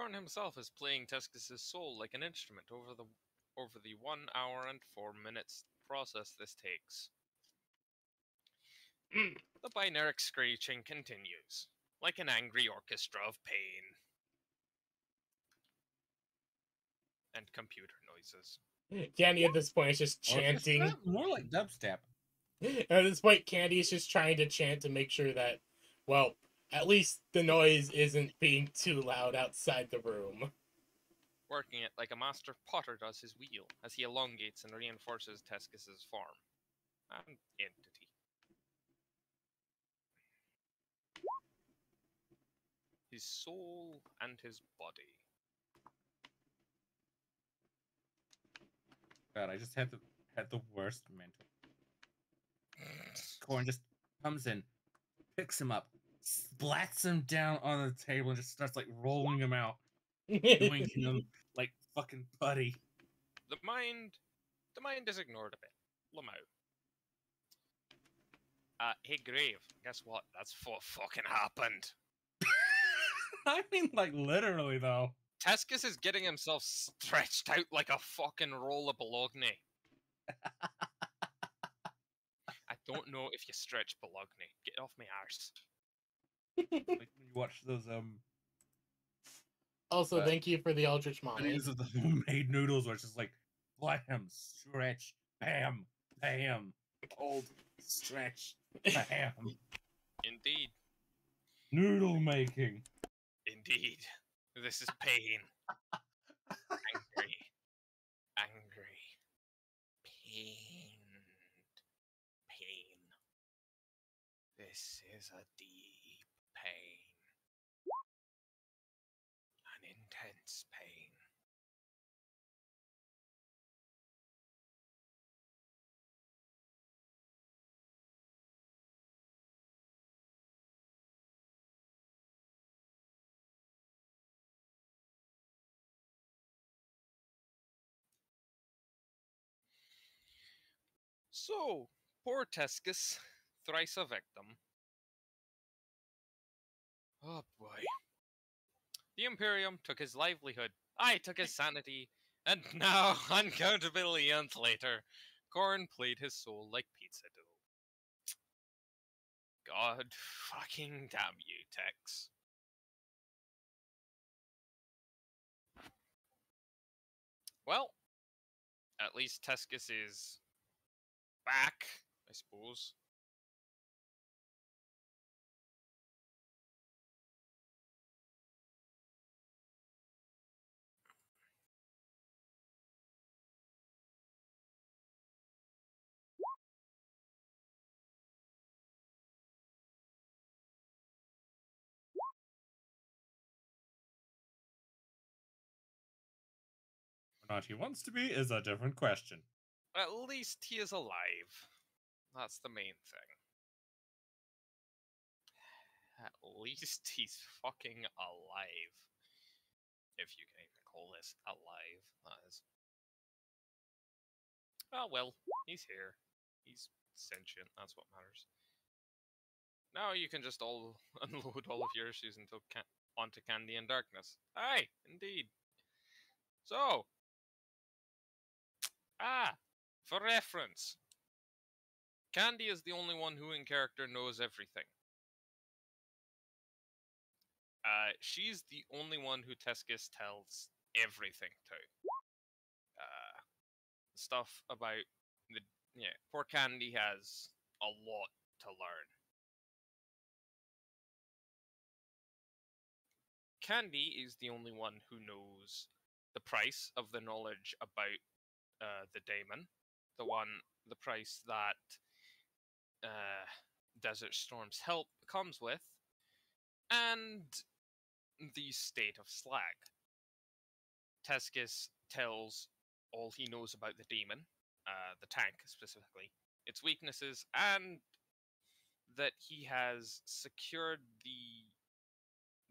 Khorne himself is playing Tescus's soul like an instrument over the over the one hour and four minutes process this takes. The binaric screeching continues, like an angry orchestra of pain. And computer noises. Candy at this point is just Orchestra? chanting. More like dubstep. [LAUGHS] At this point, Candy is just trying to chant to make sure that, well, at least the noise isn't being too loud outside the room. working it like a master potter does his wheel as he elongates and reinforces Tescus's form and entity. His soul and his body. God, I just had the had the worst mental. Khorne just comes in, picks him up, splats him down on the table, and just starts like rolling him out, doinking [LAUGHS] him like fucking putty. The mind, the mind is ignored a bit. Lamau. Uh, hey Grave, guess what? That's what fucking happened. [LAUGHS] I mean, like literally though. Tescus is getting himself stretched out like a fucking roll of bologna. [LAUGHS] I don't know if you stretch bologna. Get off my arse. Like when you watch those um Also, Uh, thank you for the Eldritch Mommy. videos of the [LAUGHS] homemade noodles where it's just like blam, stretch, bam, bam, hold, stretch, bam. Indeed, Noodle making. indeed. This is pain. Angry. Angry. Pain. Pain. This is a So, poor Tescus, thrice a victim. Oh boy. The Imperium took his livelihood, I took his sanity, and [LAUGHS] now, uncountable eons later, Khorne played his soul like pizza dough. God fucking damn you, Tex. Well, at least Tescus is back, I suppose. Not he wants to be is a different question. At least he is alive. That's the main thing. At least he's fucking alive. If you can even call this alive, that is. Oh well, he's here. He's sentient, that's what matters. Now you can just all [LAUGHS] unload all of your issues into ca- onto Candy and Darkness. Aye, indeed. So, ah, for reference, Candy is the only one who in character knows everything. Uh, she's the only one who Tescus tells everything to. Uh, stuff about the yeah, poor Candy has a lot to learn. Candy is the only one who knows the price of the knowledge about uh, the daemon, the one, the price that uh, Desert Storm's help comes with, and the state of Slag. Tescus tells all he knows about the demon, uh, the tank specifically, its weaknesses, and that he has secured the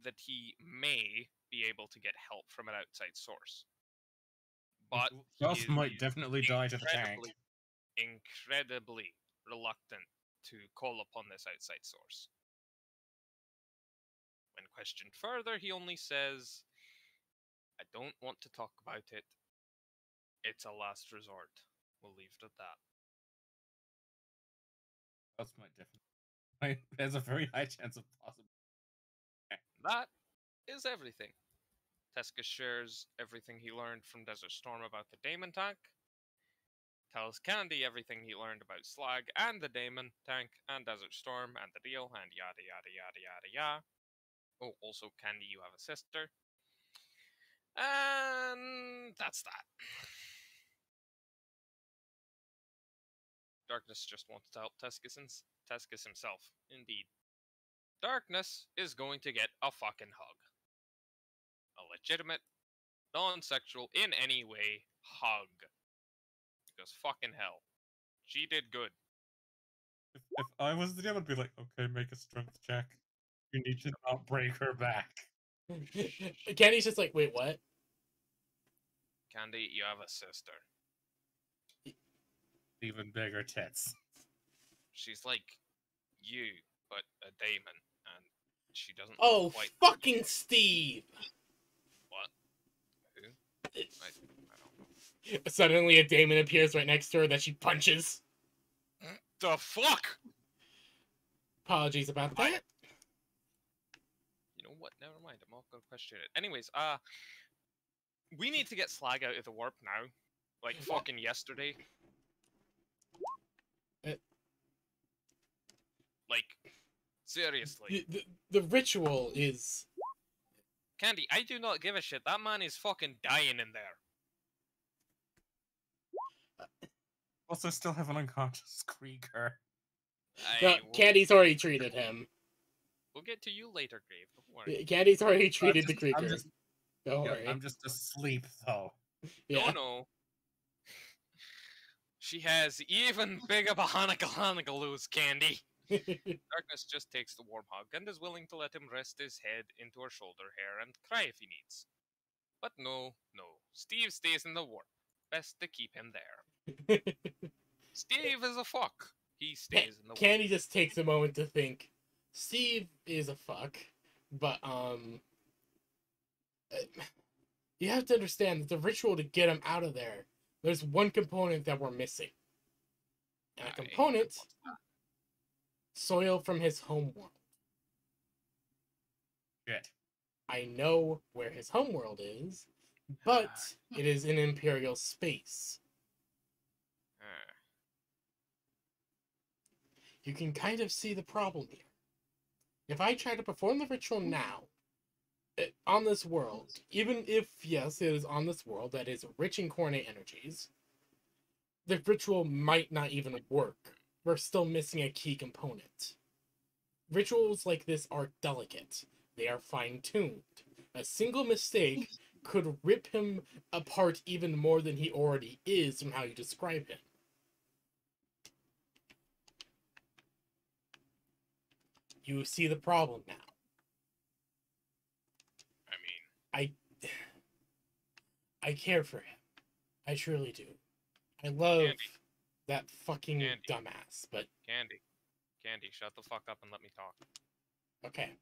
that he may be able to get help from an outside source. But he Ross might definitely die to the tank. Incredibly, reluctant to call upon this outside source. When questioned further, he only says, I don't want to talk about it. It's a last resort. We'll leave it at that. That's my definitely. [LAUGHS] There's a very high chance of possible. That is everything. Tescus shares everything he learned from Desert Storm about the Daemon tank. Tells Candy everything he learned about Slag and the Daemon, Tank, and Desert Storm, and the deal, and yada yada yada yada yada. Oh, also, Candy, you have a sister. And that's that. Darkness just wants to help Tescus, ins- Tescus himself. Indeed. Darkness is going to get a fucking hug. A legitimate, non sexual, in any way hug. Because fucking hell. She did good. If, if I was the DM, I'd be like, okay, make a strength check. You need to not break her back. [LAUGHS] Candy's just like, wait, what? Candy, you have a sister. Even bigger tits. She's like you, but a daemon, and she doesn't Oh, quite fucking Steve! what? Who? I, I don't know. [LAUGHS] Suddenly, a daemon appears right next to her that she punches. The fuck? Apologies about that. You know what? Never mind. I'm not gonna question it. Anyways, uh, we need to get Slag out of the warp now. Like fucking yesterday. Uh, Like, seriously. The, the, the ritual is. Candy, I do not give a shit. That man is fucking dying in there. Also, still have an unconscious [LAUGHS] Krieger. I No, will- Candy's already treated him. We'll get to you later, Grave. Don't worry. Candy's already treated the just- I'm Krieger. just- Don't Yeah, worry. I'm just asleep though. yeah. No, no. She has even bigger bahanakalanakaloo's candy. [LAUGHS] Darkness just takes the warm hug and is willing to let him rest his head into her shoulder hair and cry if he needs. But no, no. Steve stays in the warp. Best to keep him there. Steve is a fuck. He stays in the warp. Candy just takes a moment to think. Steve is a fuck, but um, you have to understand that the ritual to get him out of there. There's one component that we're missing. And a component, what's soil from his homeworld. Shit. I know where his homeworld is, but it is in Imperial space. Uh, You can kind of see the problem here. If I try to perform the ritual mm. now, it, on this world, even if, yes, it is on this world that is rich in coordinate energies, the ritual might not even work. We're still missing a key component. Rituals like this are delicate, they are fine tuned. A single mistake [LAUGHS] could rip him apart even more than he already is from how you describe him. You see the problem now. I mean, I I care for him. I truly do. I love Candy. that fucking Candy. dumbass, but Candy. Candy, shut the fuck up and let me talk. okay.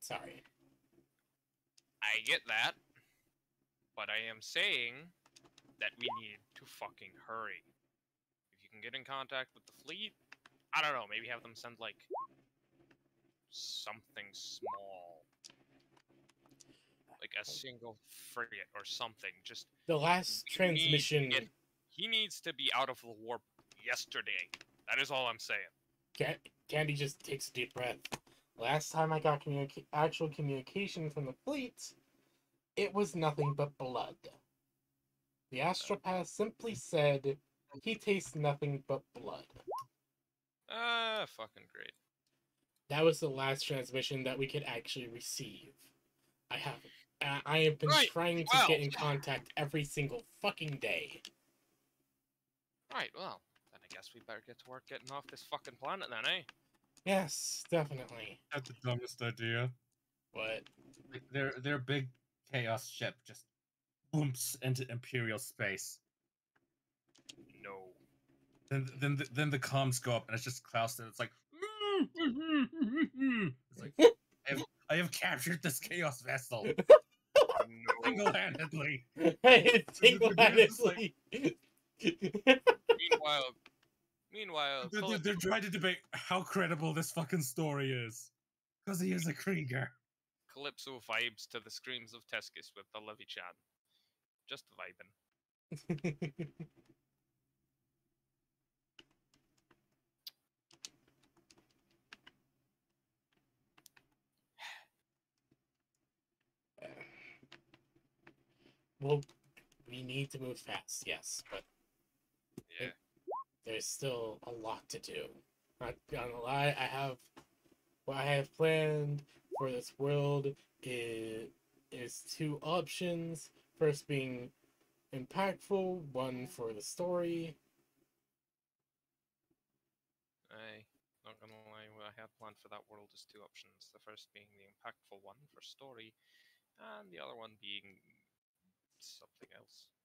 Sorry. I get that, but I am saying that we need to fucking hurry. If you can get in contact with the fleet, I don't know, maybe have them send like something small. Like a single frigate or something. Just The last we need to transmission he needs to be out of the warp yesterday. That is all I'm saying. Ca- Candy just takes a deep breath. Last time I got communica- actual communication from the fleet, it was nothing but blood. The astropath simply said he tastes nothing but blood. Ah, fucking great. That was the last transmission that we could actually receive. I have I I have been Right, trying to well. get in contact every single fucking day. Right, well, then I guess we better get to work getting off this fucking planet then, eh? Yes, definitely. Had the dumbest idea. But Like their their big chaos ship just boomps into Imperial space. No. Then then the, then the comms go up and it's just Klaus and it's like Mm-hmm. it's like [LAUGHS] I have, I have captured this chaos vessel No. single-handedly. [LAUGHS] single-handedly. meanwhile, meanwhile, They're, they're, Philip- they're trying to debate how credible this fucking story is. Because he is a Krieger. Calypso vibes to the screams of Tescus with the Levy Chan. Just vibing. [LAUGHS] well, we need to move fast, yes, but Yeah. there's still a lot to do. Not gonna lie, I have what I have planned for this world is is two options. First being impactful, one for the story. I not gonna lie, what I had planned for that world is two options. The first being the impactful one for story, and the other one being something else.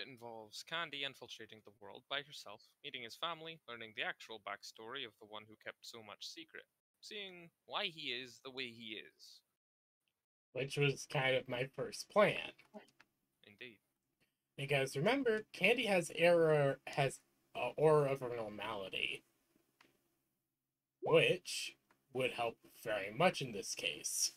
It involves Candy infiltrating the world by herself, meeting his family, learning the actual backstory of the one who kept so much secret, seeing why he is the way he is. which was kind of my first plan. Indeed. Because remember, Candy has error has a aura of normality, which would help very much in this case.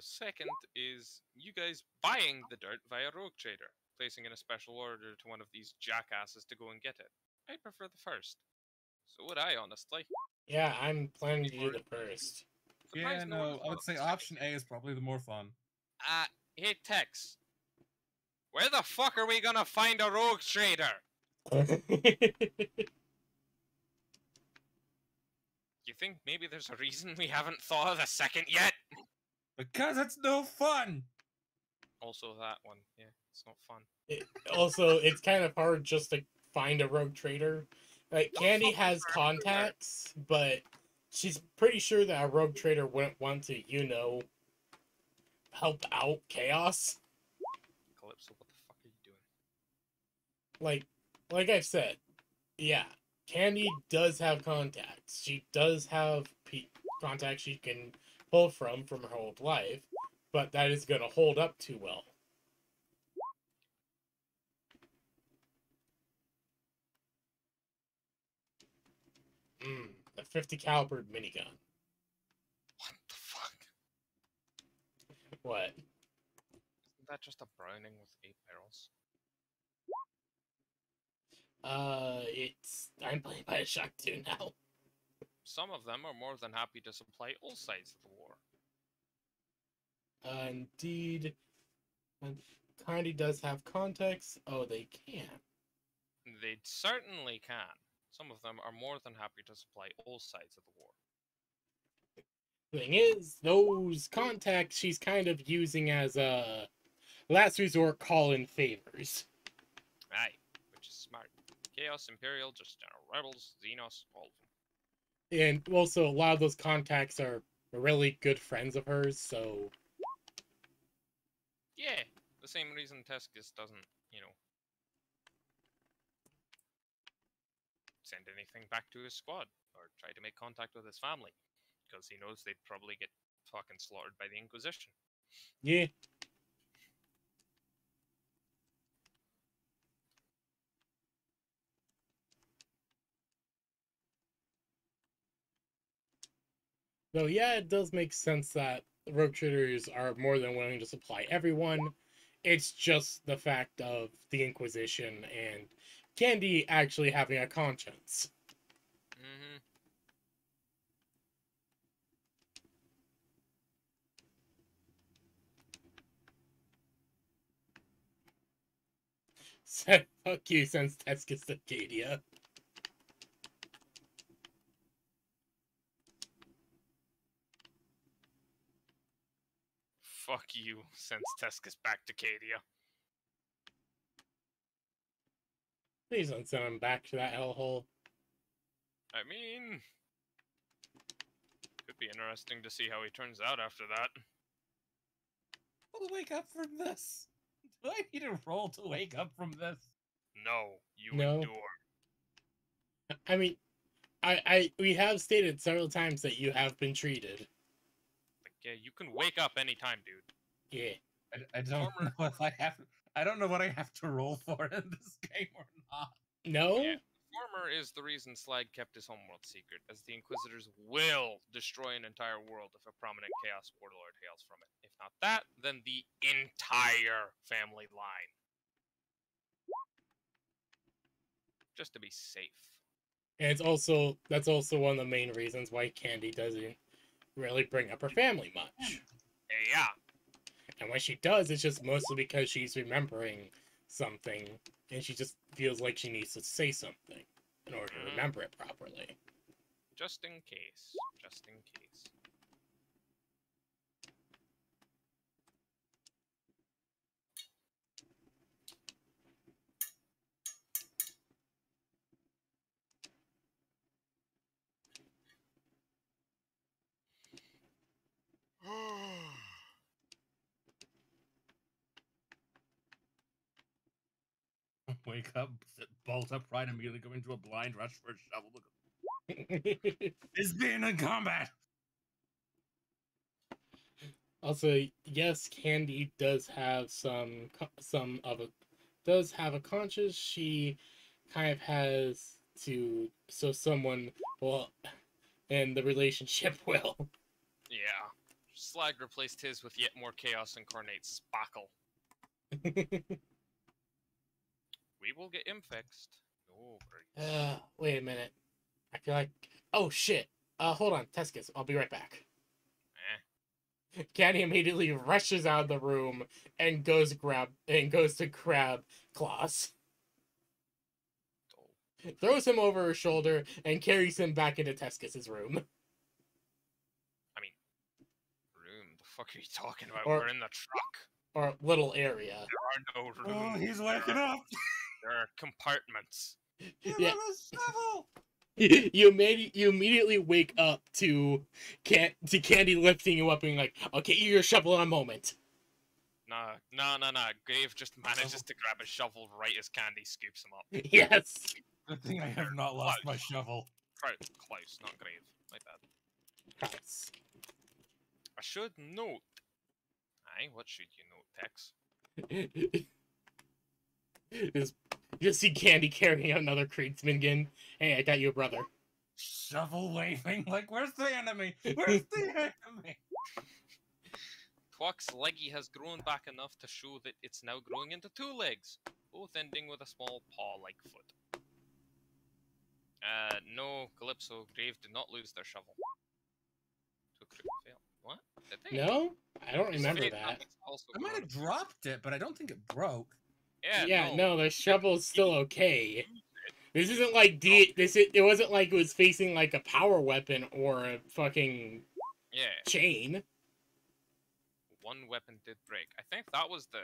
The second is you guys buying the dirt via Rogue Trader, placing in a special order to one of these jackasses to go and get it. I prefer the first. So would I, honestly. Yeah, I'm planning to do the first. Yeah, Surprised no, I would say option. A is probably the more fun. Uh, hey Tex. Where the fuck are we gonna find a Rogue Trader? [LAUGHS] You think maybe there's a reason we haven't thought of the second yet? Because it's no fun! Also that one, yeah, it's not fun. It- also, it's kind of hard just to find a rogue trader. Like Candy has try to do that. contacts, but she's pretty sure that a rogue trader wouldn't want to, you know, help out chaos. Calypso, what the fuck are you doing? Like, like I've said, yeah, Candy does have contacts. She does have pe- contacts she can pull from from her whole life, but that is gonna hold up too well. Mm, a 50 caliber minigun. What the fuck? What? Isn't that just a Browning with eight barrels? Uh, it's I'm playing by a shock two now. Some of them are more than happy to supply all sides of the war. Uh, indeed, and Candy does have contacts. Oh, they can. They certainly can. Some of them are more than happy to supply all sides of the war. Thing is, those contacts she's kind of using as a last resort call-in favors. Aye, which is smart. Chaos, Imperial, just general rebels, Xenos, all. And also, a lot of those contacts are really good friends of hers, so Yeah, the same reason Tescus doesn't, you know, send anything back to his squad or try to make contact with his family because he knows they'd probably get fucking slaughtered by the Inquisition. yeah. Though, yeah, it does make sense that rogue traders are more than willing to supply everyone. It's just the fact of the Inquisition and Candy actually having a conscience. Mm-hmm. [LAUGHS] Said fuck you since Tescus Acadia. Fuck you, sends Tescus back to Cadia. Please don't send him back to that hellhole. I mean, it could Be interesting to see how he turns out after that. I'll wake up from this. Do I need a roll to wake up from this? No, you No. endure. I mean, I, I we have stated several times that you have been treated. Like, yeah, you can wake up anytime, dude. Yeah. I, I don't Former- know if I have. I don't know what I have to roll for in this game or not. No. Yeah. Former is the reason Slag kept his homeworld secret, as the Inquisitors will destroy an entire world if a prominent Chaos Warlord hails from it. If not that, then the entire family line. Just to be safe. And it's also that's also one of the main reasons why Candy doesn't really bring up her family much. Yeah, And when she does, it's just mostly because she's remembering something and she just feels like she needs to say something in order to Mhm. remember it properly. just in case. Just in case. [SIGHS] Wake up, bolt upright, immediately go into a blind rush for a shovel. Is being in combat. also, yes, Candy does have some some of a does have a conscience. She kind of has to so someone well and the relationship [LAUGHS] will. Yeah. Slag replaced his with yet more Chaos Incarnate Spackle. [LAUGHS] We will get him fixed. No worries. Uh, wait a minute. I feel like. Oh shit. Uh, hold on, Tescus. I'll be right back. Eh. Candy immediately rushes out of the room and goes grab and goes to grab Klaus, Oh. throws him over her shoulder, and carries him back into Tescus's room. Room. The fuck are you talking about? Or- We're in the truck. Or little area. There are no oh, rooms. Oh, he's waking up. [LAUGHS] There are compartments. Give Yeah. him a shovel. [LAUGHS] you made you immediately wake up to can to Candy lifting you up and like, I'll get you your shovel in a moment. Nah, no, no, no. Grave just manages oh. to grab a shovel right as Candy scoops him up. [LAUGHS] yes. Good thing I have not lost my shovel. Right, close, not Grave. Like that. Nice. I should note. Aye, what should you note, Tex? [LAUGHS] just, just see Candy carrying out another Kriegsmingen. Hey, I got you a brother. Shovel waving. Like, where's the enemy? [LAUGHS] Where's the enemy? Twuck's leggy has grown back enough to show that it's now growing into two legs, both ending with a small paw-like foot. Uh, no, Calypso, Grave did not lose their shovel. To a critical fail. What? Did they? No, I don't remember that. also I might have dropped it, but I don't think it broke. Yeah, Yeah, no. no, the shovel's still okay. This isn't like D. Oh. This is, it wasn't like it was facing like a power weapon or a fucking Yeah, chain. one weapon did break. I think that was the.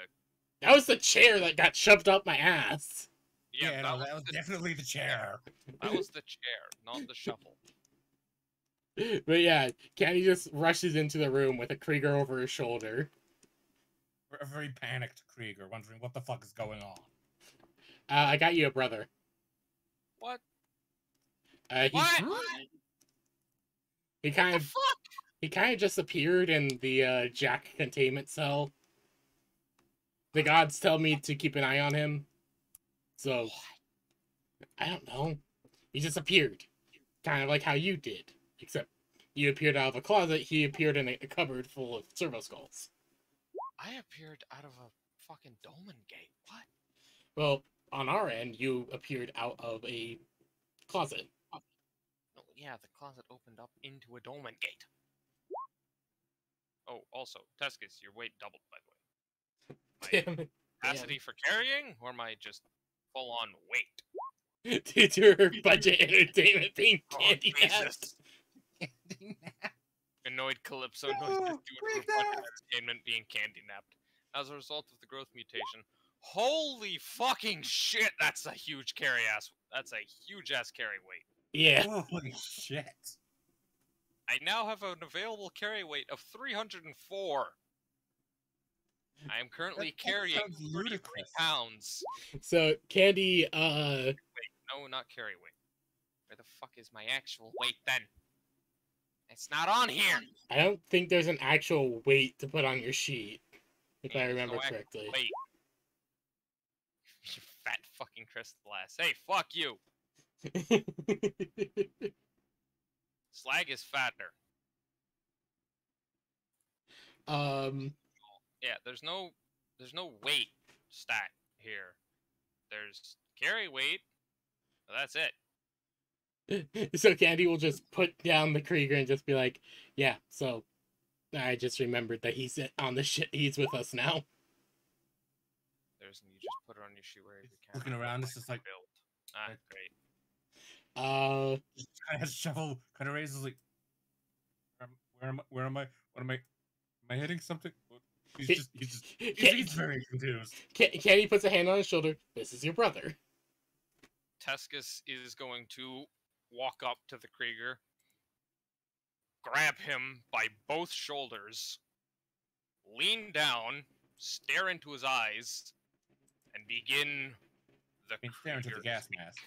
That was the chair that got shoved up my ass. Yeah, that, no, was that was the, definitely the chair. that was the chair, not the shovel. [LAUGHS] But yeah, Candy just rushes into the room with a Krieger over his shoulder. A very panicked Krieger, wondering what the fuck is going on. Uh, I got you a brother. What? Uh, he, What? he kind The of fuck? he kind of just appeared in the uh, Jack containment cell. The gods tell me to keep an eye on him, so I don't know. He just appeared, kind of like how you did, except you appeared out of a closet. He appeared in a, cupboard full of servo skulls. I appeared out of a fucking dolmen gate. What? Well, on our end, you appeared out of a closet. Oh yeah, the closet opened up into a dolmen gate. Oh, also, Tescus, your weight doubled, by the way. Damn it. Capacity for carrying, or am I just full on weight? To her budget entertainment thing being Oh, candy Jesus. Annoyed Calypso No, noises due to her freak budget out. entertainment being candy napped. As a result of the growth mutation, holy fucking shit, that's a huge carry ass. That's a huge ass carry weight. Yeah. Holy shit. I now have an available carry weight of 304. I am currently that carrying sounds 33 pounds. So Candy, uh, No, not carry weight. Where the fuck is my actual weight then? It's not on here. I don't think there's an actual weight to put on your sheet, if I There's no remember correctly. Weight. You fat fucking crystal ass. Hey, fuck you. [LAUGHS] Slag is fatter. um, Yeah, there's no there's no weight stat here. There's carry weight. but That's it. [LAUGHS] so Candy will just put down the Krieger and just be like, "Yeah, so I just remembered that he's on the shit. He's with us now." There's you just put it on your shoe wherever you can. Looking around, it's just like- build. Ah, great. Uh, kind of has shovel, kind of raises like, where am, where am I? Where am I? What am I? Am I hitting something? He's just, he's just, [LAUGHS] he's, Can- he's very confused. Ca- Candy puts a hand on his shoulder. This is your brother. Tescus is going to walk up to the Krieger, grab him by both shoulders, lean down, stare into his eyes, and begin the I mean, stare into the gas speak. mask.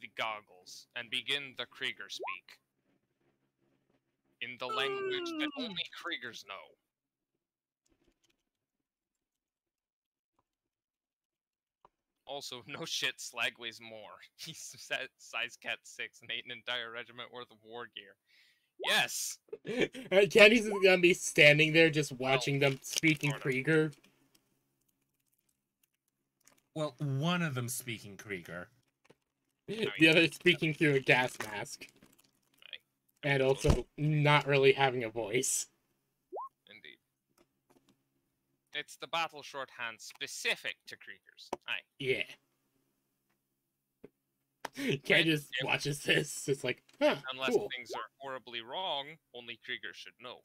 the goggles and begin the Krieger speak. In the language that only Kriegers know. Also, no shit, Slag weighs more. [LAUGHS] He's sa- size cat 6 and ate an entire regiment worth of war gear. Yes! [LAUGHS] Uh, Candy's gonna be standing there just watching them speaking. Krieger. Well, one of them speaking Krieger. [LAUGHS] The other speaking through a gas mask. And also not really having a voice. Indeed. It's the battle shorthand specific to Kriegers. Aye. Yeah. Candy just watches this. [LAUGHS] It's like, huh, Unless cool. things are horribly wrong, only Krieger should know.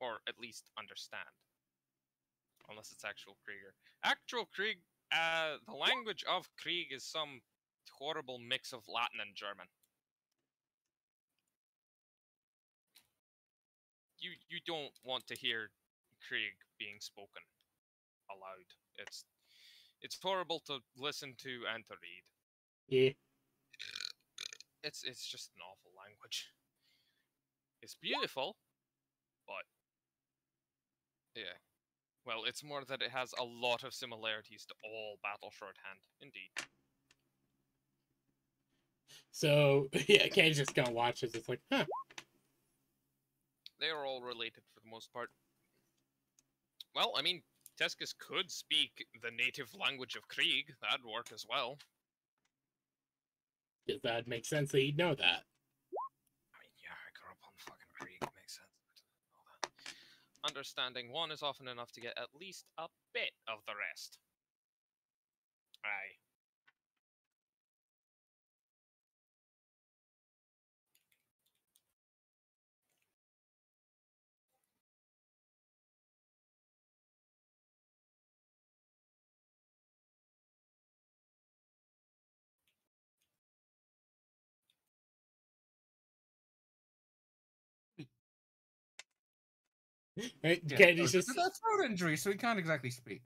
Or at least understand. Unless it's actual Krieger. Actual Krieg, uh, the language of Krieg is some horrible mix of Latin and German. You you don't want to hear Krieg being spoken aloud. It's it's horrible to listen to and to read Yeah. it's it's just an awful language. It's beautiful, but yeah. Well, it's more that it has a lot of similarities to all battle shorthand. Indeed. So [LAUGHS] yeah, Candy's just gonna watch this. It's like, huh. They are all related for the most part. Well, I mean, Tescus could speak the native language of Krieg. That'd work as well. Does that make sense that you'd know that? I mean, yeah, I grew up on fucking Krieg. It makes sense. Understanding one is often enough to get at least a bit of the rest. Aye. Right? Yeah, Candy's oh, just that's throat injury, so he can't exactly speak.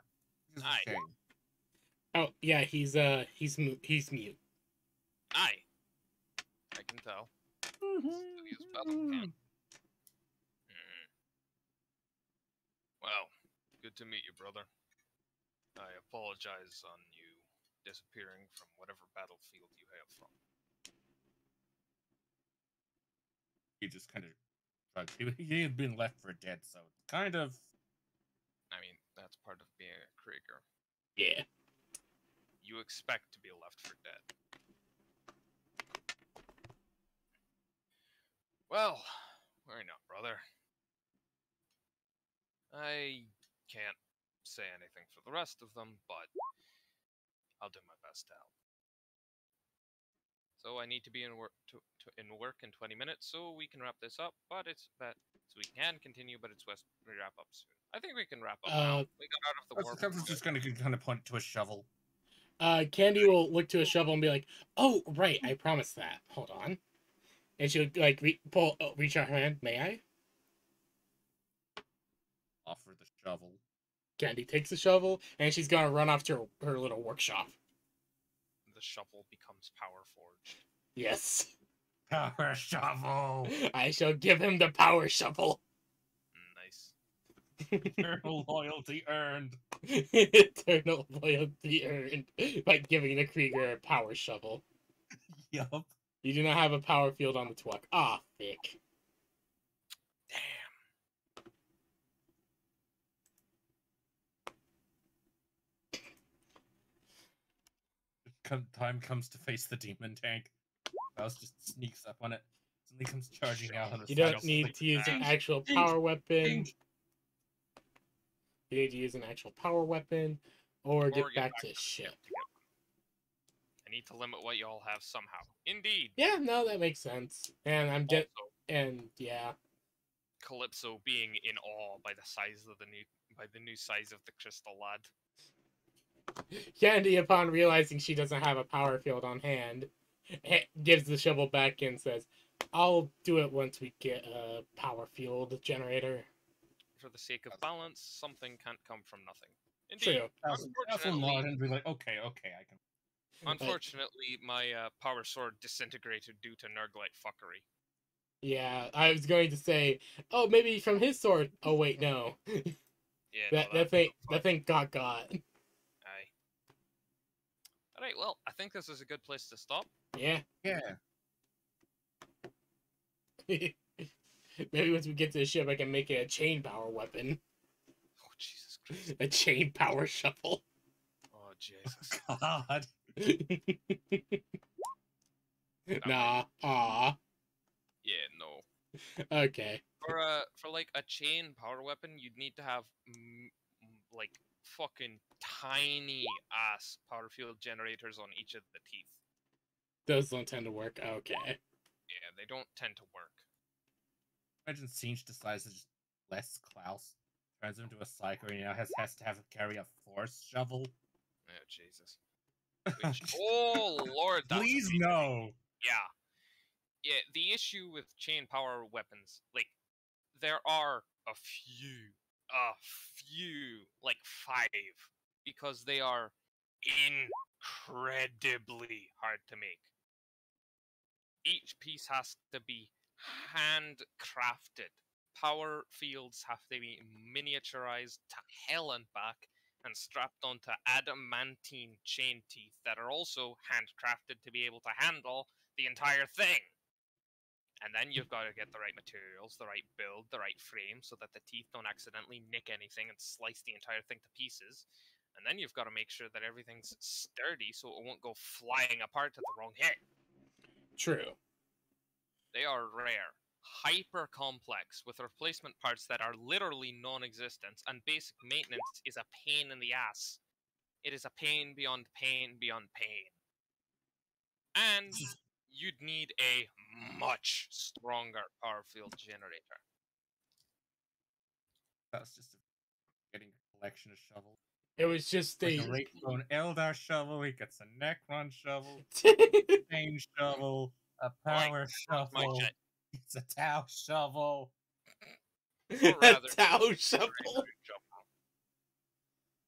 Which Aye. oh yeah, he's uh he's he's mute. Aye. I can tell. Still use battle. Mm. Well, good to meet you, brother. I apologize on you disappearing from whatever battlefield you have from. He just kind of shrugged. He, he had been left for dead, so kind of. I mean, that's part of being a Krieger. Yeah. You expect to be left for dead. Well, worry not, brother. I can't say anything for the rest of them, but I'll do my best to help. So I need to be in work to, to in work in 20 minutes, so we can wrap this up. But it's that so we can continue, but it's best we wrap up soon. I think we can wrap up now. Uh, We got out of the war. That's just going to kind of point to a shovel. Uh, Candy will look to a shovel and be like, "Oh, right, I promised that. Hold on." and she'll like re- pull, oh, reach out her hand. May I? Offer the shovel. Candy takes the shovel, and she's gonna run off to her, her little workshop. The shovel becomes Power Forge. Yes, [LAUGHS] Power shovel. I shall give him the power shovel. Nice. Eternal [LAUGHS] [LAUGHS] loyalty earned. Eternal loyalty earned by giving the Krieger a power shovel. Yup. You do not have a power field on the Twuck. Ah, thick. Damn. Come, time comes to face the demon tank. Mouse just sneaks up on it. Suddenly comes charging out on the You side. don't need to use an actual power weapon. You need to use an actual power weapon or get Or back to ship. I need to limit what y'all have somehow. Indeed. Yeah, no, that makes sense. And I'm dead. Also, And yeah, Calypso being in awe by the size of the new by the new size of the crystal lad. Candy, upon realizing she doesn't have a power field on hand, ha- [LAUGHS] gives the shovel back and says, "I'll do it once we get a power field generator." For the sake of balance, something can't come from nothing. Indeed. True. Mouse will- Mouse will nod and be like, okay, okay, I can. [LAUGHS] Unfortunately, my uh, power sword disintegrated due to Nurglite fuckery. Yeah, I was going to say, oh, maybe from his sword. Oh wait, no, Yeah, that [LAUGHS] no, that thing no that thing got got. Aye. Alright, well, I think this is a good place to stop. Yeah, Yeah. [LAUGHS] maybe once we get to the ship, I can make it a chain power weapon, Oh, Jesus Christ. [LAUGHS] a chain power shovel. Oh, Jesus. [LAUGHS] God. nah, ah, Yeah, no. okay. For a for like a chain power weapon, you'd need to have like fucking tiny ass power field generators on each of the teeth. Those don't tend to work. Okay. Yeah, they don't tend to work. Imagine Siege decides to just bless Klaus, turns him into a psyker, and now has, has to have to carry a force shovel. Oh Jesus. Which, [LAUGHS] oh Lord, that's Please amazing. no. Yeah. Yeah, the issue with chain power weapons, like, there are a few, a few, like five, because they are incredibly hard to make. Each piece has to be handcrafted. Power fields have to be miniaturized to hell and back and strapped onto adamantine chain teeth that are also handcrafted to be able to handle the entire thing. And then you've got to get the right materials, the right build, the right frame, so that the teeth don't accidentally nick anything and slice the entire thing to pieces. And then you've got to make sure that everything's sturdy so it won't go flying apart at the wrong hit. True. They are rare, hyper complex, with replacement parts that are literally non existent, and basic maintenance is a pain in the ass. It is a pain beyond pain beyond pain. And [LAUGHS] you'd need a much stronger power field generator. That's just a, getting a collection of shovels. It was just Like a. a Wraithbone Eldar shovel, he gets a Necron shovel, [LAUGHS] Chain shovel, a power That's my shovel, shit. it's a Tau shovel. [LAUGHS] a rather- Tau shovel.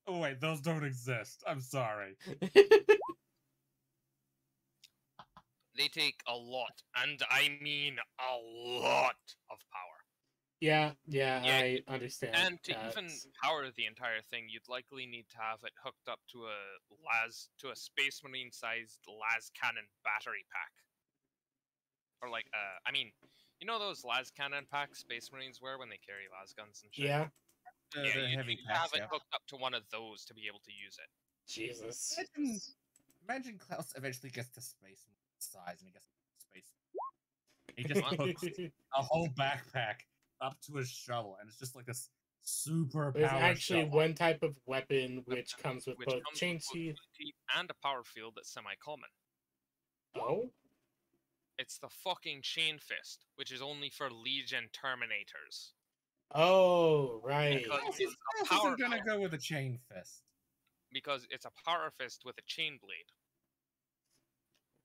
Oh wait, those don't exist. I'm sorry. [LAUGHS] They take a lot, and I mean a lot of power. yeah, yeah, Yeah, I understand. And to even power the entire thing, you'd likely need to have it hooked up to a las to a Space Marine sized las cannon battery pack. Or like uh I mean, you know those las cannon packs Space Marines wear when they carry las guns and shit? Yeah, Uh, yeah, the you heavy need to have packs, it yeah. hooked up to one of those to be able to use it. Jesus. Imagine, imagine Klaus eventually gets to space size and he gets space. [LAUGHS] He just What? hooks a whole backpack up to his shovel, and it's just like this super There's power actually shovel. one type of weapon which comes with which both comes chain with teeth. teeth and a power field that's semi common. Oh, It's the fucking Chain Fist, which is only for Legion Terminators. oh, right. Because Klaus it's is- a Klaus power isn't gonna power. go with a chain fist. Because it's a power fist with a chain blade,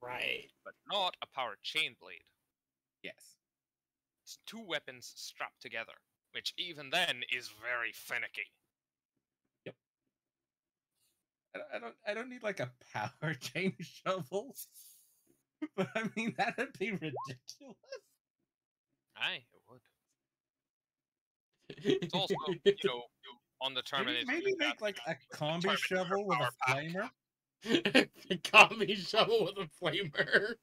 Right. but not a power chain blade. Yes. It's two weapons strapped together, which even then is very finicky. I don't, I don't. I don't need like a power [LAUGHS] chain shovel. [LAUGHS] But I mean, that'd be ridiculous. Aye, it would. It's [LAUGHS] also, you know, on the Maybe, Terminator. maybe you make like a combi shovel with a flamer. The combi shovel with a flamer.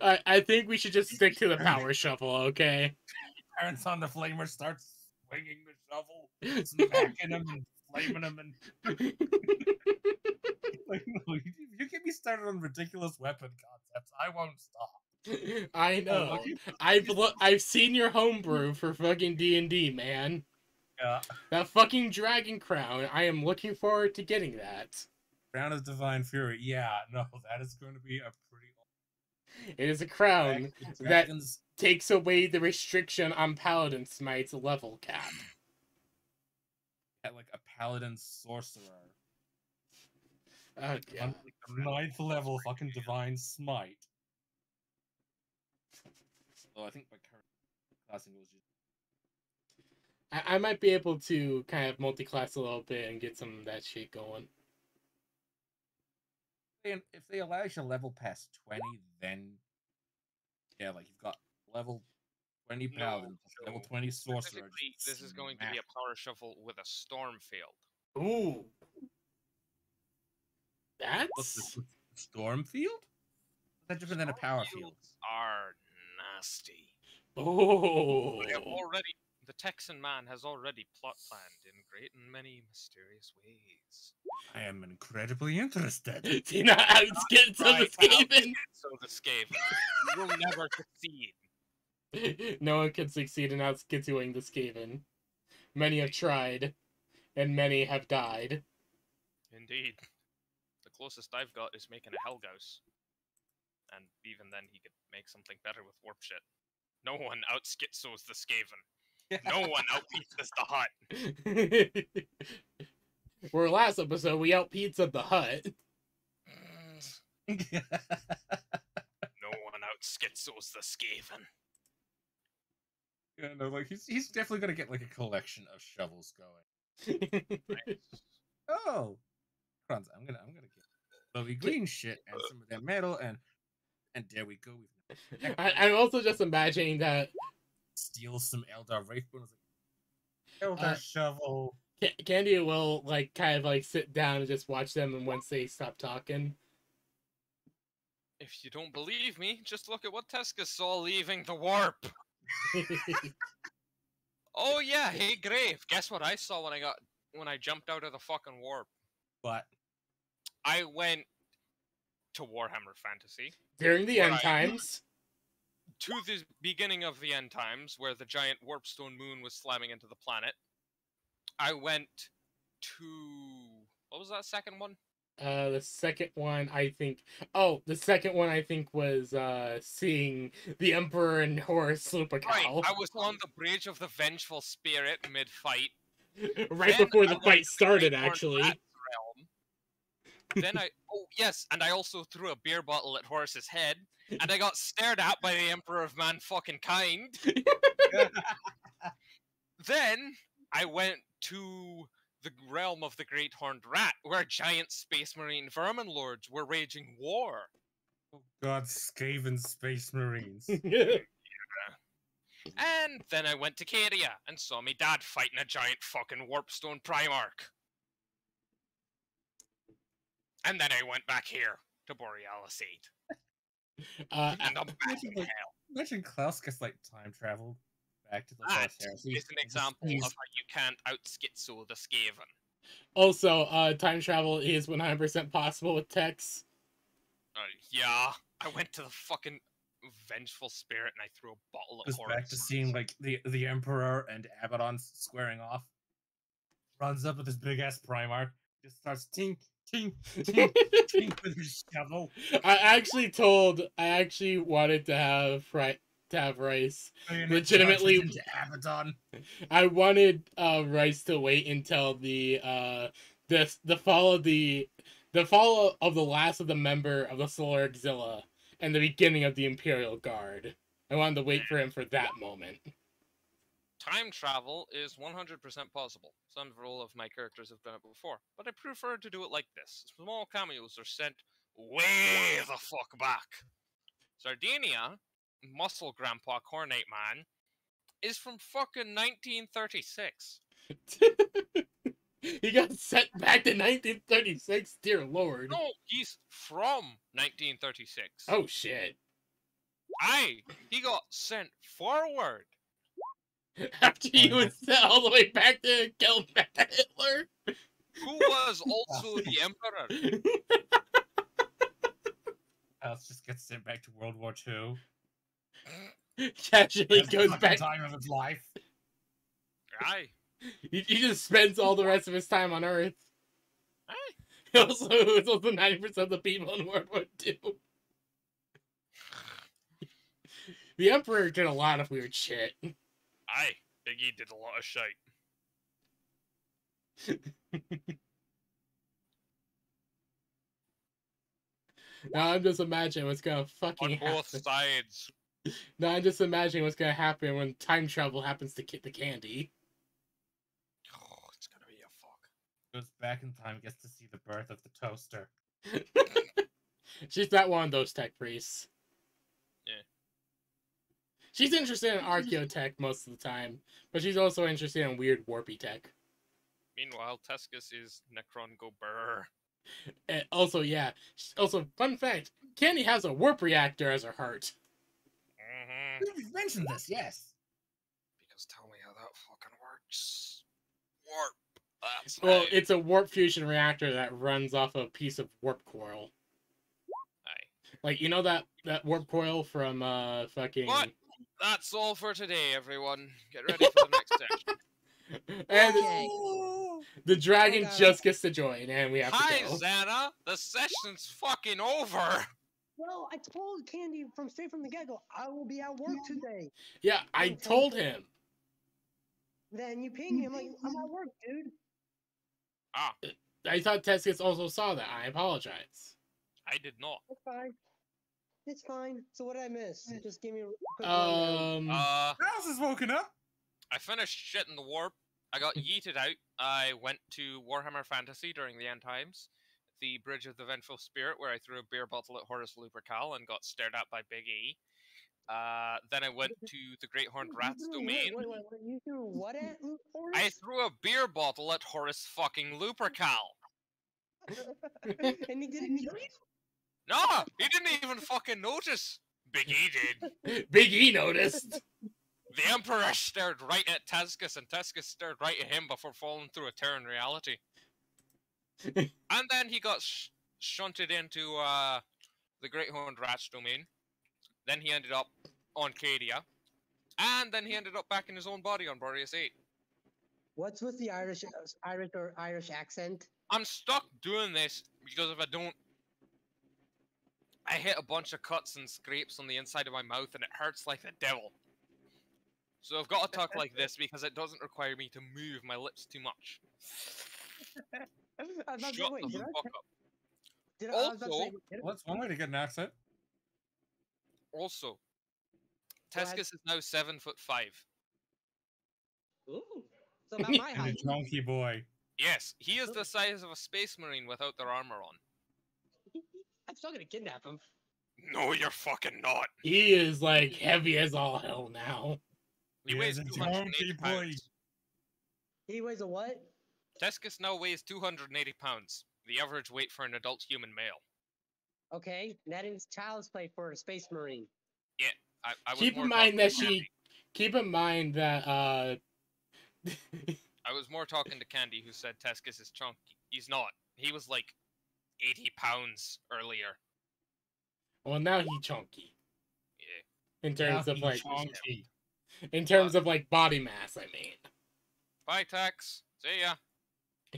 I I think we should just stick to the power shovel, okay? Turns on the flamer, starts swinging the shovel, smacking him and flaming him, and [LAUGHS] like, you, get me started on ridiculous weapon concepts. I won't stop. I Oh, know. you- I've lo- I've seen your homebrew for fucking D and D, man. Yeah. That fucking dragon crown. I am looking forward to getting that. Crown of Divine Fury. Yeah, [LAUGHS] no, that is going to be a pretty. It is a crown that- takes away the restriction on paladin smite's level cap. [LAUGHS] At like a paladin sorcerer. Oh on god. like the ninth level fucking divine smite. Oh, I think my current classing was just I, I might be able to kind of multi-class a little bit and get some of that shit going. and if they allow you to level past twenty, then yeah, like you've got level twenty No, paladin, plus level twenty sorcerer. This is going to be a power shuffle with a storm field. Ooh. What's That's this? Storm field? Is that different than a power field? Are nasty. oh. They have already. The Texan man has already plot planned in great and many mysterious ways. I am incredibly interested. Tina outskits of Right, escaping. So the Skaven you will never succeed. [LAUGHS] no one can succeed in outskitting the Skaven. Many have tried, and many have died. Indeed. The closest I've got is making a Helghouse. And even then, he could make something better with warp shit. No one [LAUGHS] outskitsos the Skaven. No one outpieces the Hut. [LAUGHS] Where last episode we out pizza the hut. [LAUGHS] No one outskitsos the Skaven. yeah, no, like he's he's definitely gonna get like a collection of shovels going. [LAUGHS] Oh, Kronz, I'm gonna I'm gonna get lovely green shit and some of that metal and and there we go. I, I'm also just imagining that steal some Eldar Wraithbone. Like, Eldar Uh, shovel. Ca- Candy will like kind of like sit down and just watch them, and once they stop talking, If you don't believe me, just look at what Tescus saw leaving the warp. [LAUGHS] Oh yeah, hey Grave. Guess what I saw when I got when I jumped out of the fucking warp? But I went to Warhammer Fantasy during the end Right. times. To the beginning of the end times, where the giant warpstone moon was slamming into the planet. I went to what was that second one? Uh, the second one, I think. Oh, the second one, I think, was uh seeing the Emperor and Horus sloop a Right, I was on the bridge of the Vengeful Spirit mid-fight. [LAUGHS] right Then before the went fight started. Actually, realm. Then I oh yes, and I also threw a beer bottle at Horus's head, and I got stared at by the Emperor of Man fucking kind. [LAUGHS] Then I went to the realm of the Great Horned Rat, where giant space marine vermin lords were waging war. oh god, Skaven Space Marines. [LAUGHS] And then I went to Cadia and saw me dad fighting a giant fucking warpstone Primarch. And then I went back here to Borealis 8. [LAUGHS] uh, And I'm back Imagine, in like, hell. Imagine Klaus gets like time traveled back to the That last heresy. is an example sees- of how you can't outskitso the Skaven. also, uh, time travel is 100% possible with Tex. Uh, yeah, I went to the fucking vengeful spirit and I threw a bottle at goes back to seeing like the the Emperor and Abaddon squaring off. Runs up with his big ass Primarch, just starts tink tink [LAUGHS] tink tink with his shovel. I actually told, I actually wanted to have right to have Rice. it Legitimately- Abaddon. I wanted uh, Rice to wait until the uh the the fall of the the fall of the last of the member of the Solar Auxilia and the beginning of the Imperial Guard. I wanted to wait for him for that moment. Time travel is 100% possible. Several of all of my characters have done it before, but I prefer to do it like this. Small cameos are sent way the fuck back. Sardinia, Muscle Grandpa Khornate Man, is from fucking 1936. [LAUGHS] he got sent back to 1936, dear lord. No, he's from 1936. Oh shit. Aye, he got sent forward. [LAUGHS] After he was sent all the way back to kill Hitler. Who was also the [LAUGHS] emperor? [LAUGHS] Oh, Else just gets sent back to World War II. Casually That's the goes fucking back. time of his life. Aye. He, he just spends all the rest of his time on Earth. Aye. He also is also 90% of the people in World War II. [SIGHS] The Emperor did a lot of weird shit. Aye. Biggie did a lot of shite. [LAUGHS] Now I'm just imagining what's gonna fucking On both happen. sides. [LAUGHS] Now I'm just imagining what's gonna happen when time travel happens to Kit the Candy. Oh, it's gonna be a fuck. Goes back in time, gets to see the birth of the toaster. [LAUGHS] She's not one of those tech priests. Yeah. She's interested in archaeotech most of the time, but she's also interested in weird warpy tech. Meanwhile, Tescus is Necron go brr. And also, yeah. Also, fun fact: Candy has a warp reactor as her heart. hmm You've mentioned this, yes. Because tell me how that fucking works. Warp. That's Well, right. it's a warp fusion reactor that runs off a piece of warp coil. Aye. Like you know that that warp coil from uh fucking. What? That's all for today, everyone. Get ready for the next section. [LAUGHS] And Okay. the dragon Okay. just gets to join, and we have Hi, to go. Xana. The session's fucking over. Well, I told Candy from straight from the get go, I will be at work today. Yeah, I told him. Then you ping me. I'm like, I'm at work, dude. Ah, I thought Tescus also saw that. I apologize. I did not. It's fine. It's fine. So what did I miss? Just give me a quick. Um, Uh, House is woken up. I finished shit in the warp. I got [LAUGHS] yeeted out. I went to Warhammer Fantasy during the end times, the Bridge of the Vengeful Spirit, where I threw a beer bottle at Horus Lupercal and got stared at by Big E. Uh, then I went to the Great Horned Rat's domain. Wait, wait, wait. You threw what at Luke I threw a beer bottle at Horus fucking Lupercal. [LAUGHS] and he didn't [LAUGHS] kill you? No, he didn't even fucking notice. Big E did. [LAUGHS] Big E noticed. The Emperor stared right at Tescus, and Tescus stared right at him before falling through a tear in reality. [LAUGHS] and then he got sh- shunted into uh, the Great Horned Rat's domain. Then he ended up on Cadia. And then he ended up back in his own body on Boreas 8. What's with the Irish, uh, Irish or Irish accent? I'm stuck doing this because if I don't, I hit a bunch of cuts and scrapes on the inside of my mouth and it hurts like the devil. So I've got to talk like this [LAUGHS] because it doesn't require me to move my lips too much. I was about to say, Shut the fuck up. did I, I was about to say, Also- did I- What's one way to get an accent? Also, Go. Tescus is now seven foot five. Ooh, so [LAUGHS] about my And a height. donkey boy. Yes, he is the size of a space marine without their armor on. I'm still gonna kidnap him. No, you're fucking not. He is like heavy as all hell now. He He weighs a 280 pounds. He weighs a what? Tescus now weighs 280 pounds, the average weight for an adult human male. Okay, and that is child's play for a space marine. I, I was Keep more in mind that she- Candy. Keep in mind that uh [LAUGHS] I was more talking to Candy, who said Tescus is chunky. He's not. He was like 80 pounds earlier. well now he chunky. Yeah. In terms Now of he like chonky. in terms of like body mass, I mean. Bye, Tex. See ya.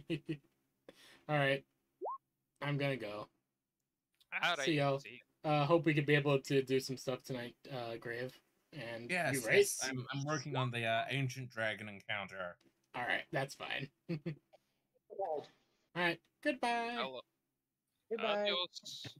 [LAUGHS] Alright. I'm gonna go. Alright. See y'all. See ya. Uh hope we could be able to do some stuff tonight, uh Grave. And Yes, you yes. I'm, I'm working on the uh, ancient dragon encounter. Alright, that's fine. [LAUGHS] Alright, goodbye. Hello. Goodbye. Adios.